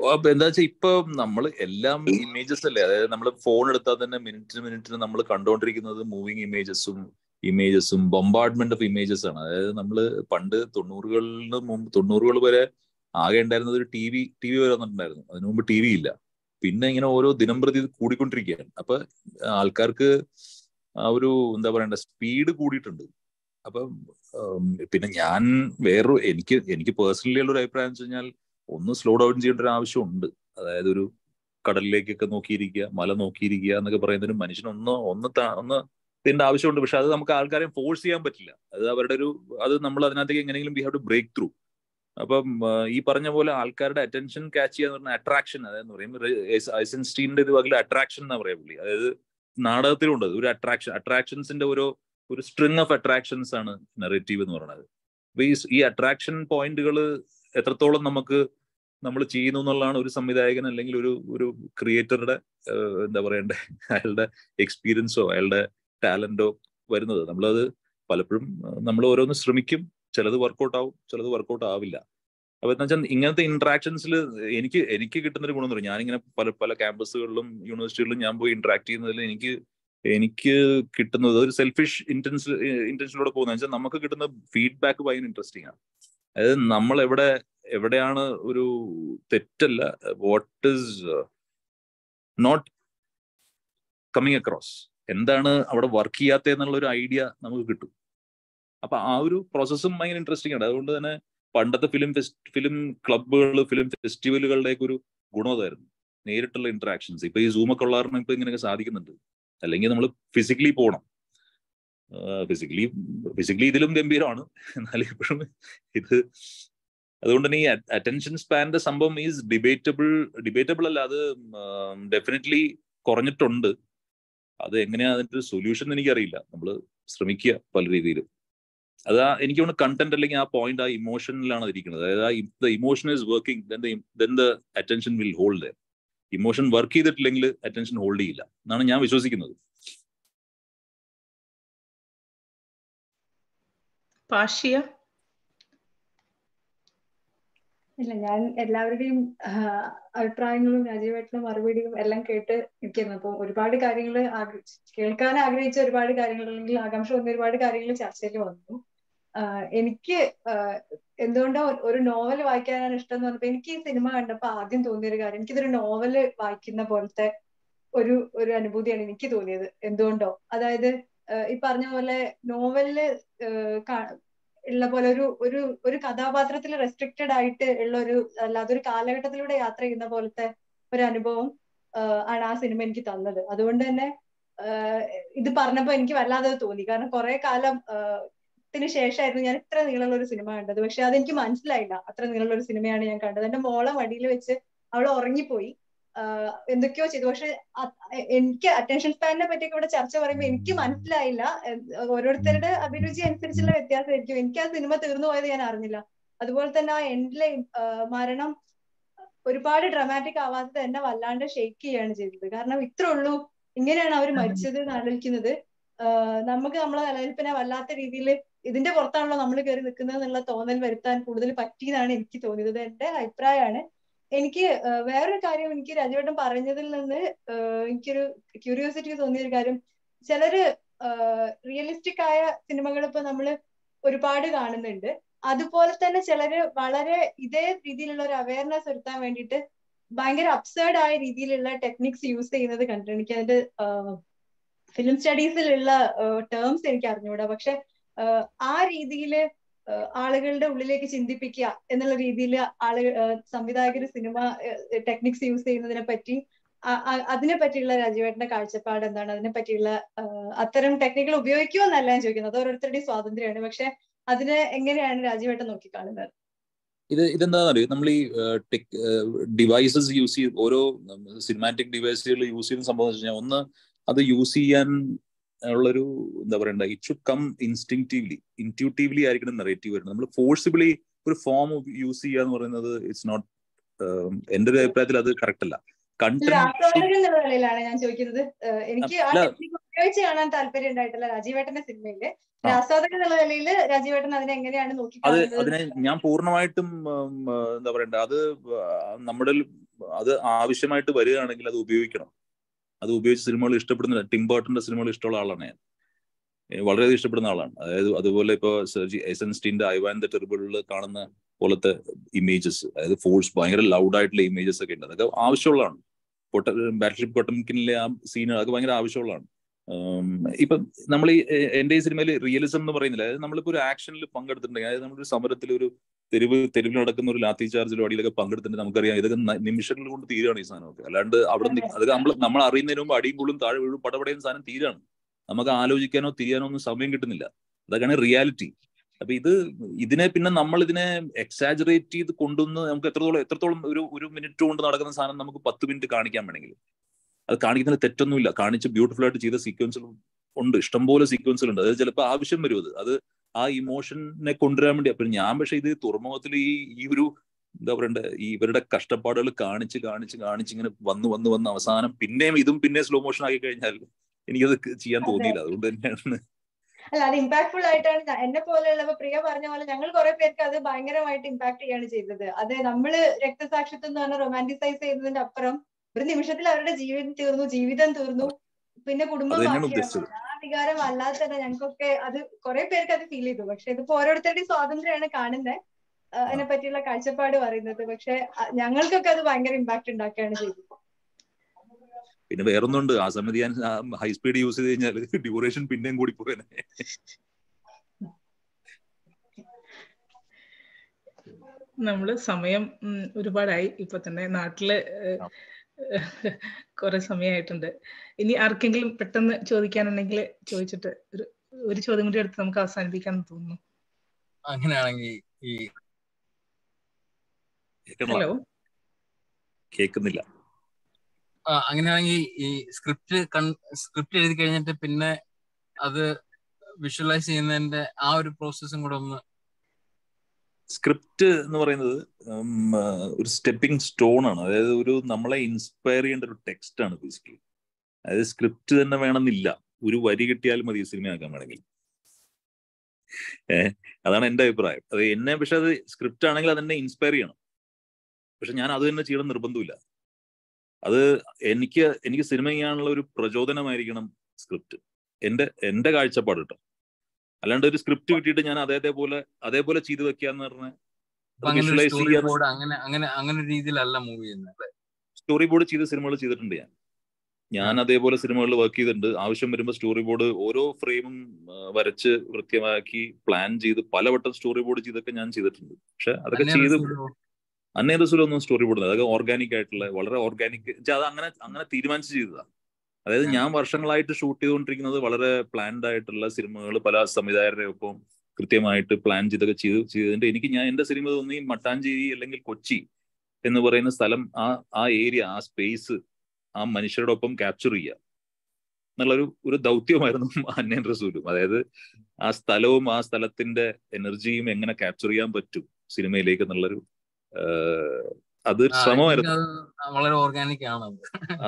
അപ്പൊ എന്താ വെച്ചാൽ ഇപ്പൊ നമ്മൾ എല്ലാം ഇമേജസ് അല്ലേ? അതായത് നമ്മൾ ഫോൺ എടുത്താൽ തന്നെ മിനിറ്റിന് മിനിറ്റിന് നമ്മൾ കണ്ടുകൊണ്ടിരിക്കുന്നത് മൂവിങ് ഇമേജസും ഇമേജസും ബൊമ്പാർഡ്മെന്റ് ഓഫ് ഇമേജസ് ആണ്. അതായത് നമ്മൾ പണ്ട് തൊണ്ണൂറുകളിന് മുമ്പ് തൊണ്ണൂറുകൾ വരെ ആകെ ഉണ്ടായിരുന്നത് ഒരു ടി വി ടി വി വരെ വന്നിട്ടുണ്ടായിരുന്നു. അതിനു മുമ്പ് ടി വി ഇല്ല. പിന്നെ ഇങ്ങനെ ഓരോ ദിനം പ്രതി കൂടിക്കൊണ്ടിരിക്കുകയാണ്. അപ്പൊ ആൾക്കാർക്ക് ഒരു എന്താ പറയണ്ട സ്പീഡ് കൂടിയിട്ടുണ്ട്. അപ്പം പിന്നെ ഞാൻ വേറൊരു എനിക്ക് എനിക്ക് പേഴ്സണലി ഉള്ള ഒരു അഭിപ്രായം എന്ന് വെച്ച് കഴിഞ്ഞാൽ ഒന്ന് സ്ലോ ഡൗൺ ചെയ്യേണ്ട ഒരു ആവശ്യമുണ്ട്. അതായത് ഒരു കടലിലേക്കൊക്കെ നോക്കിയിരിക്കുക മല നോക്കിയിരിക്കുക എന്നൊക്കെ പറയുന്നതിന് മനുഷ്യനൊന്ന് ഒന്ന് ഒന്ന് ഒന്ന് ഇതിന്റെ ആവശ്യമുണ്ട്. പക്ഷെ അത് നമുക്ക് ആൾക്കാരെ ഫോഴ്സ് ചെയ്യാൻ പറ്റില്ല. അത് അവരുടെ ഒരു അത് നമ്മൾ അതിനകത്തേക്ക് എങ്ങനെയെങ്കിലും we have to break through അപ്പം ഈ പറഞ്ഞ പോലെ ആൾക്കാരുടെ അറ്റൻഷൻ ക്യാച്ച് ചെയ്യാന്ന് പറഞ്ഞ അട്രാക്ഷൻ അതായത് പറയുമ്പോൾ ഐസൻസ്റ്റീന്റെ ഇത് വകയിൽ അട്രാക്ഷൻ എന്നാ പറയാ പുള്ളി. അതായത് നാടകത്തിലുണ്ട്. ഒരു അട്രാക്ഷൻ അട്രാക്ഷൻസിന്റെ ഓരോ ഒരു സ്ട്രിങ് ഓഫ് അട്രാക്ഷൻസ് ആണ് നെറേറ്റീവ് എന്ന് പറയുന്നത് അപ്പൊ ഈ അട്രാക്ഷൻ പോയിന്റുകൾ എത്രത്തോളം നമുക്ക് നമ്മൾ ചെയ്യുന്നു എന്നുള്ളതാണ് ഒരു സംവിധായകൻ അല്ലെങ്കിൽ ഒരു ഒരു ക്രിയേറ്ററുടെ എന്താ പറയണ്ടേ? അയാളുടെ എക്സ്പീരിയൻസോ അയാളുടെ ടാലന്റോ വരുന്നത്? നമ്മളത് പലപ്പോഴും നമ്മൾ ഓരോന്ന് ശ്രമിക്കും. ചിലത് വർക്കൗട്ട് ആവും ചിലത് വർക്കൗട്ട് ആവില്ല അപ്പൊ എന്താ വെച്ചാൽ ഇങ്ങനത്തെ ഇന്ററാക്ഷൻസിൽ എനിക്ക് എനിക്ക് കിട്ടുന്ന ഒരു ഗുണം എന്ന് പറയും ഞാനിങ്ങനെ പല പല ക്യാമ്പസുകളിലും യൂണിവേഴ്സിറ്റികളിലും ഞാൻ പോയി ഇന്ററാക്ട് ചെയ്യുന്നതിൽ എനിക്ക് എനിക്ക് കിട്ടുന്നത് ഒരു സെൽഫിഷ് ഇന്റൻസ് ഇന്റൻഷനിലൂടെ പോകുന്നത്. വെച്ചാൽ നമുക്ക് കിട്ടുന്ന ഫീഡ്ബാക്ക് ഭയങ്കര ഇൻട്രസ്റ്റിംഗ് ആണ്. അതായത് നമ്മൾ എവിടെ എവിടെയാണ് ഒരു തെറ്റല്ല what is not coming across എന്താണ് അവിടെ വർക്ക് ചെയ്യാത്ത എന്നുള്ള ഒരു ഐഡിയ നമുക്ക് കിട്ടും. അപ്പൊ ആ ഒരു പ്രോസസ്സും ഭയങ്കര ഇൻട്രസ്റ്റിംഗ് ആണ്. അതുകൊണ്ട് തന്നെ പണ്ടത്തെ ഫിലിം ഫെസ്റ്റ് ഫിലിം ക്ലബുകൾ ഫിലിം ഫെസ്റ്റിവലുകളുടെയൊക്കെ ഒരു ഗുണമതായിരുന്നു നേരിട്ടുള്ള ഇന്ററാക്ഷൻസ് ഇപ്പൊ ഈ സൂമൊക്കെ ഉള്ള കാരണം ഇപ്പൊ ഇങ്ങനെയൊക്കെ സാധിക്കുന്നുണ്ട്. അല്ലെങ്കിൽ നമ്മൾ ഫിസിക്കലി പോകണം ഫിസിക്കലി ഫിസിക്കലി ഇതിലും ഗംഭീരമാണ്. എന്നാലും ഇപ്പോഴും ഇത് അതുകൊണ്ട് തന്നെ ഈ അറ്റൻഷൻ സ്പാൻഡ് സംഭവം ഈസ് ഡിബേറ്റബിൾ ഡിബേറ്റബിൾ അല്ല അത് ഡെഫിനറ്റ്ലി കുറഞ്ഞിട്ടുണ്ട്. അത് എങ്ങനെയാ അതിന്റെ ഒരു സൊല്യൂഷൻ എനിക്കറിയില്ല. നമ്മൾ ശ്രമിക്കുക പല രീതിയിലും. അത് ആ എനിക്ക് തോന്നുന്നു കണ്ടന്റ് അല്ലെങ്കിൽ ആ പോയിന്റ് ആ ഇമോഷനിലാണ് ഇരിക്കുന്നത്. അതായത് ആ the emotion is working then the attention will hold emotion work ചെയ്തിട്ടില്ലെങ്കിൽ അറ്റൻഷൻ ഹോൾഡ് ചെയ്യില്ല എന്നാണ് ഞാൻ വിശ്വസിക്കുന്നത്. പാഷിയ? ഇല്ല ഞാൻ എല്ലാവരുടെയും അഭിപ്രായങ്ങളും രാജീവേട്ടന്റെ മറുപടിയും എല്ലാം കേട്ട് നിൽക്കുന്നു. അപ്പൊ ഒരുപാട് കാര്യങ്ങൾ കേൾക്കാൻ ആഗ്രഹിച്ച ഒരുപാട് കാര്യങ്ങൾ അല്ലെങ്കിൽ ആകാംക്ഷ വന്ന ഒരുപാട് കാര്യങ്ങൾ ചർച്ചയിൽ വന്നു. എനിക്ക് എന്തുകൊണ്ടോ ഒരു നോവൽ വായിക്കാനാണ് ഇഷ്ടം എന്ന് പറഞ്ഞപ്പോ എനിക്ക് ഈ സിനിമ കണ്ടപ്പോ ആദ്യം തോന്നിയ ഒരു കാര്യം എനിക്കിതൊരു നോവൽ വായിക്കുന്ന പോലത്തെ ഒരു ഒരു അനുഭൂതിയാണ് എനിക്ക് തോന്നിയത്. എന്തുകൊണ്ടോ. അതായത് ഈ പറഞ്ഞ പോലെ നോവലിൽ ഉള്ള പോലെ ഒരു ഒരു ഒരു കഥാപാത്രത്തിൽ റെസ്ട്രിക്റ്റഡ് ആയിട്ട് ഉള്ള ഒരു അല്ലാതെ ഒരു കാലഘട്ടത്തിലൂടെ യാത്ര ചെയ്യുന്ന പോലത്തെ ഒരു അനുഭവം ആണ് ആ സിനിമ എനിക്ക് തന്നത്. അതുകൊണ്ട് തന്നെ ഇത് പറഞ്ഞപ്പോ എനിക്ക് വല്ലാതെ തോന്നി. കാരണം കുറെ കാലം ത്തിന് ശേഷമായിരുന്നു ഞാൻ ഇത്ര നീളമുള്ള ഒരു സിനിമ കണ്ടത്. പക്ഷെ അതെനിക്ക് മനസ്സിലായില്ല. അത്ര നീളമുള്ള ഒരു സിനിമയാണ് ഞാൻ കണ്ടത്. എന്റെ മോളെ മടിയിൽ വെച്ച് അവൾ ഉറങ്ങിപ്പോയി. എന്തൊക്കെയോ ചെയ്തു. പക്ഷെ എനിക്ക് അറ്റൻഷൻ സ്പാനിനെ പറ്റിയൊക്കെ ഇവിടെ ചർച്ച പറയുമ്പോൾ എനിക്ക് മനസ്സിലായില്ല. ഓരോരുത്തരുടെ അഭിരുചി അനുസരിച്ചുള്ള വ്യത്യാസമായിരിക്കും. എനിക്ക് ആ സിനിമ തീർന്നു പോയത് ഞാൻ അറിഞ്ഞില്ല. അതുപോലെ തന്നെ ആ എൻഡിലെ മരണം ഒരുപാട് ഡ്രമാറ്റിക് ആവാതെ തന്നെ വല്ലാണ്ട് ഷെയ്ക്ക് ചെയ്യാണ് ചെയ്തത്. കാരണം ഇത്രേ ഉള്ളൂ. ഇങ്ങനെയാണ് അവർ മരിച്ചത് ആലോചിക്കുന്നത്. നമുക്ക് നമ്മളെ നിലനിൽപ്പിനെ വല്ലാത്ത രീതിയിൽ ഇതിന്റെ പുറത്താണല്ലോ നമ്മൾ കയറി നിൽക്കുന്നത് എന്നുള്ള തോന്നൽ വരുത്താൻ കൂടുതൽ പറ്റിയതാണ് എനിക്ക് തോന്നിയത്. എന്റെ അഭിപ്രായമാണ്. എനിക്ക് വേറൊരു കാര്യം എനിക്ക് രാജുവേട്ടൻ പറഞ്ഞതിൽ നിന്ന് എനിക്കൊരു ക്യൂരിയോസിറ്റി തോന്നിയ ഒരു കാര്യം. ചിലര് റിയലിസ്റ്റിക് ആയ സിനിമകൾ ഇപ്പൊ നമ്മൾ ഒരുപാട് കാണുന്നുണ്ട്. അതുപോലെ തന്നെ ചിലര് വളരെ ഇതേ രീതിയിലുള്ള ഒരു അവയർനെസ് വരുത്താൻ വേണ്ടിയിട്ട് ഭയങ്കര അബ്സേർഡ് ആയ രീതിയിലുള്ള ടെക്നിക്സ് യൂസ് ചെയ്യുന്നത് കണ്ടിട്ടുണ്ട്. എനിക്ക് അതിന്റെ ഫിലിം സ്റ്റഡീസിലുള്ള ടേംസ് എനിക്ക് അറിഞ്ഞുകൂടാ. പക്ഷെ ആ രീതിയിൽ ആളുകളുടെ ഉള്ളിലേക്ക് ചിന്തിപ്പിക്കുക എന്നുള്ള രീതിയിൽ ആളുകൾ സംവിധായകർ സിനിമ ടെക്നിക്സ് യൂസ് ചെയ്യുന്നതിനെ പറ്റി അതിനെ പറ്റിയുള്ള രാജീവേട്ടന്റെ കാഴ്ചപ്പാട് എന്താണ്? അതിനെ പറ്റിയുള്ള അത്തരം ടെക്നിക്കുകൾ ഉപയോഗിക്കുമോ എന്നല്ല ഞാൻ ചോദിക്കുന്നത്. അത് ഓരോരുത്തരുടെയും സ്വാതന്ത്ര്യമാണ്. പക്ഷെ അതിനെ എങ്ങനെയാണ് രാജീവേട്ടൻ നോക്കിക്കാണുന്നത്? ഇത് ഇതെന്താണെന്ന് അറിയോ നമ്മൾ ഈ ടെക് ഡിവൈസസ് യൂസ് ചെയ്ത് ഓരോ സിനിമാറ്റിക് ഡിവൈസുകൾ യൂസ് ചെയ്യുന്ന സംഭവം വെച്ച് കഴിഞ്ഞാൽ ഒന്ന് അത് യൂസ് ചെയ്യാൻ ഉള്ളൊരു എന്താ പറയണ്ട it should come instinctively intuitively ആയിരിക്കണം നെറേറ്റീവ് വരുന്നത്. നമ്മൾ ഫോഴ്സിബിളി ഒരു ഫോം യൂസ് ചെയ്യുക എന്ന് പറയുന്നത് ഇറ്റ്സ് നോട്ട് എന്റെ ഒരു അഭിപ്രായത്തിൽ അത് കറക്റ്റ് അല്ല. നിലയിലാണ് ഞാൻ ചോദിക്കുന്നത്. എനിക്ക് ആ ടെക്നിക്ക് ഉപയോഗിച്ച് കാണാൻ താല്പര്യം ഉണ്ടായിട്ടില്ല രാജീവേട്ടന്റെ സിനിമയിൽ. ആസ്വാദകൻ എന്നുള്ള നിലയിൽ രാജീവേട്ടൻ അതിനെ എങ്ങനെയാണ് നോക്കി അത് അതിനെ ഞാൻ പൂർണമായിട്ടും എന്താ പറയണ്ട അത് നമ്മുടെ അത് ആവശ്യമായിട്ട് വരികയാണെങ്കിൽ അത് ഉപയോഗിക്കണം. അത് ഉപയോഗിച്ച് സിനിമകൾ ഇഷ്ടപ്പെടുന്ന ടിം ബർട്ടന്റെ സിനിമകൾ ഇഷ്ടമുള്ള ആളാണ് ഞാൻ. വളരെയധികം ഇഷ്ടപ്പെടുന്ന ആളാണ്. അതായത് അതുപോലെ ഇപ്പൊ സെർജി എസൻസ്റ്റീന്റെ ഐവാൻ ദ ടെറിബിളിൽ കാണുന്ന പോലത്തെ ഇമേജസ് അതായത് ഫോഴ്സ് ഭയങ്കര ലൗഡ് ആയിട്ടുള്ള ഇമേജസ് ഒക്കെ ഉണ്ട്. അതൊക്കെ ആവശ്യമുള്ളതാണ്. പൊട്ട ബാറ്റർഷിപ്പ് കൊട്ടംകിനിലെ ആ സീൻ അതൊക്കെ ഭയങ്കര ആവശ്യമുള്ളതാണ്. ഇപ്പൊ നമ്മൾ ഈ എന്റെ ഈ സിനിമയിൽ റിയലിസം എന്ന് പറയുന്നില്ല. അതായത് നമ്മളിപ്പോ ഒരു ആക്ഷനിൽ പങ്കെടുത്തിട്ടുണ്ടെങ്കിൽ അതായത് നമ്മളൊരു സമരത്തിൽ ഒരു തെരുവ് തെരുവിൽ നടക്കുന്ന ഒരു ലാത്തി ചാർജ് അടിയിലൊക്കെ പങ്കെടുത്തിട്ട് നമുക്കറിയാം. ഇതൊക്കെ നിമിഷങ്ങൾ കൊണ്ട് തീരാണ് ഈ സാധനമൊക്കെ. അല്ലാണ്ട് അവിടെ അത് നമ്മൾ നമ്മൾ അറിയുന്നതിന് മുമ്പ് അടിയും പുള്ളും താഴെ വീഴും പടപടയും സാധനം തീരാണ്. നമുക്ക് ആലോചിക്കാനോ തിരിയാനോ ഒന്നും സമയം കിട്ടുന്നില്ല. അതൊക്കെയാണ് റിയാലിറ്റി. അപ്പൊ ഇത് ഇതിനെ പിന്നെ നമ്മൾ ഇതിനെ എക്സാജറേറ്റ് ചെയ്ത് കൊണ്ടുവന്ന് നമുക്ക് എത്രത്തോളം എത്രത്തോളം ഒരു ഒരു മിനിറ്റ് കൊണ്ട് നടക്കുന്ന സാധനം നമുക്ക് പത്ത് മിനിറ്റ് കാണിക്കാൻ വേണമെങ്കിൽ. അത് കാണിക്കുന്നതിൽ തെറ്റൊന്നുമില്ല. കാണിച്ച് ബ്യൂട്ടിഫുൾ ആയിട്ട് ചെയ്ത സീക്വൻസുകൾ ഉണ്ട്. ഇഷ്ടംപോലെ സീക്വൻസുകൾ ഉണ്ട് അത് ചിലപ്പോൾ ആവശ്യം വരും അത്. അത് ആ ഇമോഷനെ കൊണ്ടുവരാൻ വേണ്ടി. അപ്പൊ ഞാൻ പക്ഷെ ഇത് തുറമുഖത്തിൽ ഈ ഈ ഒരു എന്താ പറയണ്ടേ ഈ ഇവരുടെ കഷ്ടപ്പാടുകൾ കാണിച്ച് കാണിച്ച് കാണിച്ച് ഇങ്ങനെ വന്ന് വന്ന് വന്ന് അവസാനം പിന്നെയും ഇതും പിന്നെ സ്ലോ മോഷൻ ആക്കി കഴിഞ്ഞാൽ എനിക്കത് ചെയ്യാൻ തോന്നിയില്ല. അതുകൊണ്ട് തന്നെയാണ്. അല്ല അത് ഇമ്പാക്ട്ഫുൾ ആയിട്ടാണ് എന്നെ പോലെയുള്ളവ പ്രിയ പറഞ്ഞ പോലെ ഞങ്ങൾ കുറെ പേർക്ക് അത് ഭയങ്കരമായിട്ട് ഇമ്പാക്ട് ചെയ്യാണ് ചെയ്തത്. അത് നമ്മൾ രക്തസാക്ഷിത്വം എന്ന് പറഞ്ഞ റൊമാന്റിസൈസ് ചെയ്യുന്നതിന്റെ അപ്പുറം ഒരു നിമിഷത്തിൽ അവരുടെ ജീവിതം തീർന്നു ജീവിതം തീർന്നു പിന്നെ കുടുംബം വികാരം അല്ലാതെ തന്നെ ഞങ്ങൾക്കൊക്കെ അത് കുറെ പേർക്ക് അത് ഫീൽ ചെയ്തു. പക്ഷെ ഇതിപ്പോ ഓരോരുത്തരുടെയും സ്വാതന്ത്ര്യമാണ് കാണുന്നത് അതിനെ പറ്റിയുള്ള കാഴ്ചപ്പാട് പറയുന്നത്. പക്ഷെ ഞങ്ങൾക്കൊക്കെ അത് ഭയങ്കര ഇമ്പാക്ട് ഉണ്ടാക്കുകയാണ് ചെയ്തത്. പിന്നെ വേറൊന്നുണ്ട്. ആ സമയത്ത് ഞാൻ ഹൈ സ്പീഡ് യൂസ് ചെയ്ത് കഴിഞ്ഞാൽ ഡ്യൂറേഷൻ പിന്നെയും കൂടി പോയനെ നമ്മൾ സമയം ഒരുപാടായി. ഇപ്പൊ തന്നെ നാട്ടിൽ കുറെ സമയമായിട്ടുണ്ട് ഇനി ആർക്കെങ്കിലും പെട്ടെന്ന് ചോദിക്കാനുണ്ടെങ്കിൽ ചോദിച്ചിട്ട് ഒരു ഒരു ചോദ്യം കൂടി എടുത്ത് നമുക്ക് അവസാനിപ്പിക്കാൻ തോന്നുന്നു. അങ്ങനെയാണെങ്കിൽ ഈ ഹലോ കേൾക്കുന്നില്ല അങ്ങനെയാണെങ്കിൽ ഈ സ്ക്രിപ്റ്റ് കൺ സ്ക്രിപ്റ്റ് എഴുതി കഴിഞ്ഞിട്ട് പിന്നെ അത് വിഷ്വലൈസ് ചെയ്യുന്നതിന്റെ ആ ഒരു പ്രോസസ്സും കൂടെ ഒന്ന് സ്ക്രിപ്റ്റ് എന്ന് പറയുന്നത് ഒരു സ്റ്റെപ്പിംഗ് സ്റ്റോൺ ആണ്. അതായത് ഒരു നമ്മളെ ഇൻസ്പയർ ചെയ്യേണ്ട ഒരു ടെക്സ്റ്റ് ആണ് ബേസിക്കലി അതായത് സ്ക്രിപ്റ്റ് തന്നെ വേണമെന്നില്ല. ഒരു വരി കിട്ടിയാൽ മതി സിനിമയാക്കാൻ വേണമെങ്കിൽ ഏഹ് അതാണ് എന്റെ അഭിപ്രായം. അത് എന്നെ പക്ഷെ അത് സ്ക്രിപ്റ്റ് ആണെങ്കിൽ അതെന്നെ ഇൻസ്പയർ ചെയ്യണം. പക്ഷെ ഞാൻ അത് തന്നെ ചെയ്യണം നിർബന്ധമില്ല അത് എനിക്ക് എനിക്ക് സിനിമ ചെയ്യാനുള്ള ഒരു പ്രചോദനമായിരിക്കണം സ്ക്രിപ്റ്റ് എന്റെ എന്റെ കാഴ്ചപ്പാട് കേട്ടോ അല്ലാണ്ട് ഒരു സ്ക്രിപ്റ്റ് കിട്ടിയിട്ട് ഞാൻ അതേപോലെ അതേപോലെ ചെയ്തു വെക്കാന്ന് പറഞ്ഞ രീതിയിലല്ല മൂവി സ്റ്റോറി ബോർഡ് ചെയ്ത സിനിമകൾ ചെയ്തിട്ടുണ്ട് ഞാൻ. ഞാൻ അതേപോലെ സിനിമകളിൽ വർക്ക് ചെയ്തിട്ടുണ്ട്. ആവശ്യം വരുമ്പോൾ സ്റ്റോറി ബോർഡ് ഓരോ ഫ്രെയിമും വരച്ച് വൃത്തിയാക്കി പ്ലാൻ ചെയ്ത് പലവട്ടം സ്റ്റോറി ബോർഡ് ചെയ്തൊക്കെ ഞാൻ ചെയ്തിട്ടുണ്ട്. പക്ഷെ അതൊക്കെ ചെയ്ത് അന്നേ ദിവസം ഒന്നും സ്റ്റോറി ബോർഡ് അതൊക്കെ ഓർഗാനിക് ആയിട്ടുള്ള വളരെ ഓർഗാനിക് അത് അങ്ങനെ അങ്ങനെ തീരുമാനിച്ച് ചെയ്തതാ. അതായത് ഞാൻ വർഷങ്ങളായിട്ട് ഷൂട്ട് ചെയ്തുകൊണ്ടിരിക്കുന്നത് വളരെ പ്ലാൻഡ് ആയിട്ടുള്ള സിനിമകൾ പല സംവിധായകരുടെ ഒപ്പം കൃത്യമായിട്ട് പ്ലാൻ ചെയ്തൊക്കെ ചെയ്ത് ചെയ്തതിന്റെ എനിക്ക് ഞാൻ എന്റെ സിനിമ തോന്നി മട്ടാഞ്ചേരി അല്ലെങ്കിൽ കൊച്ചി എന്ന് പറയുന്ന സ്ഥലം ആ ആ ഏരിയ ആ സ്പേസ് ആ മനുഷ്യരുടെ ഒപ്പം ക്യാപ്ചർ ചെയ്യുക എന്നുള്ളൊരു ഒരു ദൗത്യമായിരുന്നു അന്നേൻ റസൂലും. അതായത് ആ സ്ഥലവും ആ സ്ഥലത്തിന്റെ എനർജിയും എങ്ങനെ ക്യാപ്ചർ ചെയ്യാൻ പറ്റും സിനിമയിലേക്ക് എന്നുള്ളൊരു അതൊരു ശ്രമമായിരുന്നു. വളരെ ഓർഗാനിക് ആണ്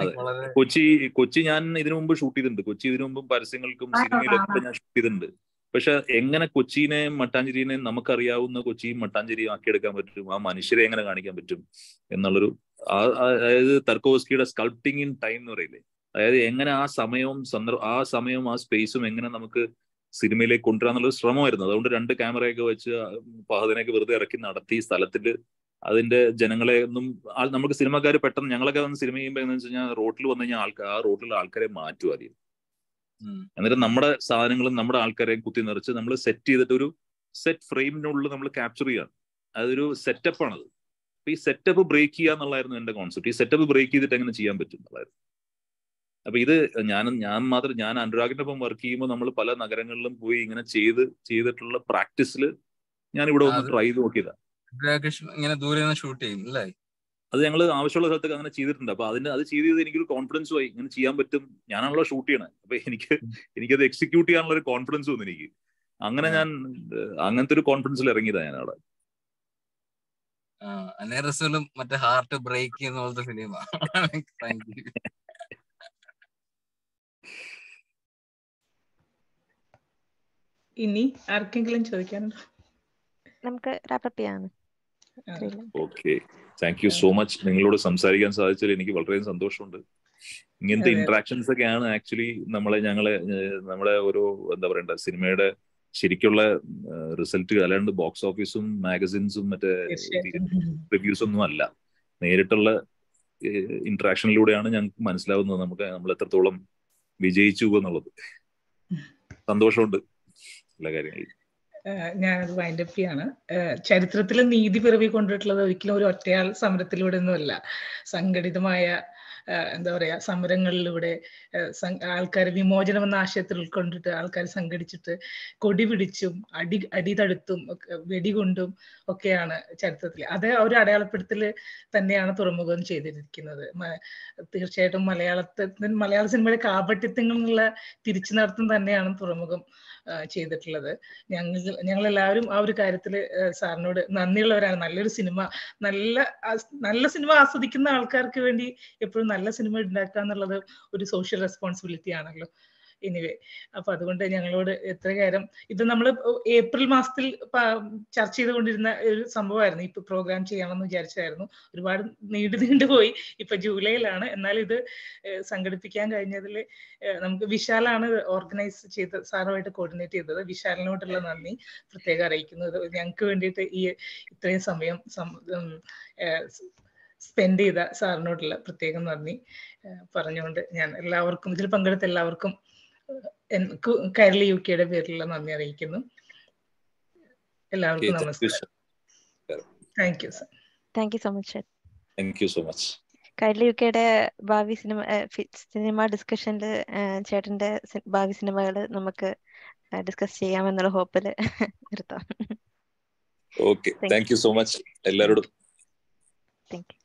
അത്. കൊച്ചി കൊച്ചി ഞാൻ ഇതിനു മുമ്പ് ഷൂട്ട് ചെയ്തിട്ടുണ്ട്. കൊച്ചി ഇതിനു മുമ്പും പരസ്യങ്ങൾക്കും സിനിമയിലൊക്കെ ഞാൻ ഷൂട്ട് ചെയ്തിട്ടുണ്ട്. പക്ഷെ എങ്ങനെ കൊച്ചിനെയും മട്ടാഞ്ചേരിനെയും നമുക്കറിയാവുന്ന കൊച്ചിയും മട്ടാഞ്ചേരിയും ആക്കിയെടുക്കാൻ പറ്റും? ആ മനുഷ്യരെ എങ്ങനെ കാണിക്കാൻ പറ്റും? എന്നുള്ളൊരു അതായത് തർക്കോസ്കിയുടെ സ്കൾപ്റ്റിംഗ് ഇൻ ടൈം എന്ന് പറയില്ലേ? അതായത് എങ്ങനെ ആ സമയവും സന്ദർഭ ആ സമയവും ആ സ്പേസും എങ്ങനെ നമുക്ക് സിനിമയിലേക്ക് കൊണ്ടുവരാന്നുള്ള ശ്രമമായിരുന്നു. അതുകൊണ്ട് രണ്ട് ക്യാമറയൊക്കെ വെച്ച് ഫഹദിനെയൊക്കെ വെറുതെ ഇറക്കി നടത്തി സ്ഥലത്തിൽ അതിന്റെ ജനങ്ങളെ ഒന്നും നമുക്ക് സിനിമക്കാർ പെട്ടെന്ന് ഞങ്ങളൊക്കെ വന്ന് സിനിമ ചെയ്യുമ്പോൾ എന്ന് വെച്ച് കഴിഞ്ഞാൽ റോട്ടിൽ വന്നു കഴിഞ്ഞാൽ ആൾക്കാർ ആ റോട്ടിലുള്ള ആൾക്കാരെ മാറ്റും ആദ്യം. എന്നിട്ട് നമ്മുടെ സാധനങ്ങളും നമ്മുടെ ആൾക്കാരെയും കുത്തി നിറച്ച് നമ്മൾ സെറ്റ് ചെയ്തിട്ട് ഒരു സെറ്റ് ഫ്രെയിമിനുള്ളിൽ നമ്മൾ ക്യാപ്ചർ ചെയ്യാണ് അതൊരു സെറ്റപ്പ് ആണത്. അപ്പൊ ഈ സെറ്റപ്പ് ബ്രേക്ക് ചെയ്യുക എന്നുള്ളതായിരുന്നു എന്റെ കോൺസെപ്റ്റ് ഈ സെറ്റപ്പ് ബ്രേക്ക് ചെയ്തിട്ട് എങ്ങനെ ചെയ്യാൻ പറ്റും എന്നുള്ളതായിരുന്നു. അപ്പൊ ഇത് ഞാൻ ഞാൻ മാത്രം ഞാൻ അനുരാഗിന്റെ ഒപ്പം വർക്ക് ചെയ്യുമ്പോൾ നമ്മൾ പല നഗരങ്ങളിലും പോയി ഇങ്ങനെ ചെയ്ത് ചെയ്തിട്ടുള്ള പ്രാക്ടീസിൽ ഞാൻ ഇവിടെ ഒന്ന് ട്രൈ ചെയ്ത് നോക്കിയതാ. രാകേഷ് ഇങ്ങനെ ദൂരെ നിന്ന് ഷൂട്ട് ചെയ്യും അല്ലേ? അത് ഞങ്ങൾ ആവശ്യമുള്ള സ്ഥലത്തൊക്കെ അങ്ങനെ ചെയ്തിട്ടുണ്ട്. അപ്പൊ അതിന് അത് ചെയ്ത് ചെയ്ത് എനിക്കൊരു കോൺഫിഡൻസ് ആയി ഇങ്ങനെ ചെയ്യാൻ പറ്റും. ഞാനാണല്ലോ ഷൂട്ട് ചെയ്യണേ. അപ്പൊ എനിക്ക് എനിക്കത് എക്സിക്യൂട്ട് ചെയ്യാനുള്ള ഒരു കോൺഫിഡൻസ് വന്നു എനിക്ക്. അങ്ങനെ ഞാൻ അങ്ങനത്തെ ഒരു കോൺഫിഡൻസിൽ ഇറങ്ങിയതാ ഞാൻ അവിടെ. മറ്റേ ഹാർട്ട് ബ്രേക്ക് ചെയ്യുന്ന പോലത്തെ ഫിലിമാണ് താങ്ക് ഇനി ആർക്കെങ്കിലും ചോദിക്കാനുണ്ടോ? നമുക്ക് wrap up okay thank you so much നിങ്ങളോട് സംസാരിക്കാൻ സാധിച്ചതിൽ എനിക്ക് വളരെ സന്തോഷമുണ്ട്. ഇങ്ങനത്തെ. ഇന്ററാക്ഷൻസ് ഒക്കെയാണ് ആക്ച്വലി നമ്മളെ ഞങ്ങളെ നമ്മളെ ഒരു എന്താ പറയണ്ട സിനിമയുടെ ശരിക്കുള്ള റിസൾട്ട് അല്ലാണ്ട് ബോക്സ് ഓഫീസും മാഗസിൻസും മറ്റേ റിവ്യൂസും ഒന്നും അല്ല. നേരിട്ടുള്ള ഇന്ററാക്ഷനിലൂടെയാണ് ഞങ്ങൾക്ക് മനസ്സിലാവുന്നത് നമുക്ക് നമ്മൾ എത്രത്തോളം വിജയിച്ചു എന്നുള്ളത്. സന്തോഷമുണ്ട്. എല്ലാ കാര്യങ്ങളും ഞാനത് വൈൻഡപ്പ് ചെയ്യാണ് ചരിത്രത്തിൽ നീതി പിറവി കൊണ്ടിട്ടുള്ളത് ഒരിക്കലും ഒരു ഒറ്റയാൾ സമരത്തിലൂടെ ഒന്നുമല്ല സംഘടിതമായ എന്താ പറയാ സമരങ്ങളിലൂടെ ആൾക്കാർ വിമോചനം എന്ന ആശയത്തിൽ ഉൾക്കൊണ്ടിട്ട് ആൾക്കാർ സംഘടിച്ചിട്ട് കൊടി പിടിച്ചും അടി അടി തടുത്തും വെടികൊണ്ടും ഒക്കെയാണ് ചരിത്രത്തിൽ അത് ഒരു അടയാളപ്പെടുത്തൽ തന്നെയാണ് തുറമുഖം ചെയ്തിരിക്കുന്നത്. തീർച്ചയായിട്ടും മലയാളത്തിൽ മലയാള സിനിമയുടെ കാപട്യത്തിൽ നിന്നുള്ള തിരിച്ചു നടത്തം തന്നെയാണ് തുറമുഖം ചെയ്തിട്ടുള്ളത്. ഞങ്ങൾ ഞങ്ങൾ എല്ലാവരും ആ ഒരു കാര്യത്തിൽ സാറിനോട് നന്ദിയുള്ളവരാണ്. നല്ലൊരു സിനിമ നല്ല നല്ല സിനിമ ആസ്വദിക്കുന്ന ആൾക്കാർക്ക് വേണ്ടി എപ്പോഴും നല്ല സിനിമ ഉണ്ടാക്കുക എന്നുള്ളത് ഒരു സോഷ്യൽ റെസ്പോൺസിബിലിറ്റി ആണല്ലോ. എനിവേ അപ്പൊ അതുകൊണ്ട് ഞങ്ങളോട് എത്ര കാര്യം ഇത് നമ്മൾ ഏപ്രിൽ മാസത്തിൽ ചർച്ച ചെയ്തുകൊണ്ടിരുന്ന ഒരു സംഭവമായിരുന്നു. ഇപ്പൊ പ്രോഗ്രാം ചെയ്യണമെന്ന് വിചാരിച്ചായിരുന്നു ഒരുപാട് നീണ്ടു നീണ്ടു പോയി. ഇപ്പൊ ജൂലൈയിലാണ്. എന്നാൽ ഇത് സംഘടിപ്പിക്കാൻ കഴിഞ്ഞതിൽ നമുക്ക് വിശാലാണ് ഓർഗനൈസ് ചെയ്ത് സാറുമായിട്ട് കോർഡിനേറ്റ് ചെയ്തത്. വിശാലിനോടുള്ള നന്ദി പ്രത്യേകം അറിയിക്കുന്നത്. ഞങ്ങൾക്ക് വേണ്ടിയിട്ട് ഈ ഇത്രയും സമയം സ്പെൻഡ് ചെയ്ത സാറിനോടുള്ള പ്രത്യേകം നന്ദി പറഞ്ഞുകൊണ്ട് ഞാൻ എല്ലാവർക്കും ഇതിൽ പങ്കെടുത്ത എല്ലാവർക്കും കൈരളി യു കെയുടെ പേരിലുള്ള നന്ദി അറിയിക്കുന്നു. എല്ലാവർക്കും നമസ്കാരം. Thank you sir thank you so much thank you so much Kairali U കെയുടെ ഭാവി സിനിമ സിനിമ ഡിസ്കഷനിൽ ചേട്ടന്റെ ഭാവി സിനിമകൾ നമുക്ക് ഡിസ്കസ് ചെയ്യാമെന്നുള്ള ഹോപ്പിൽ നിർത്താം. Okay thank you so much എല്ലാവരോടും താങ്ക് യു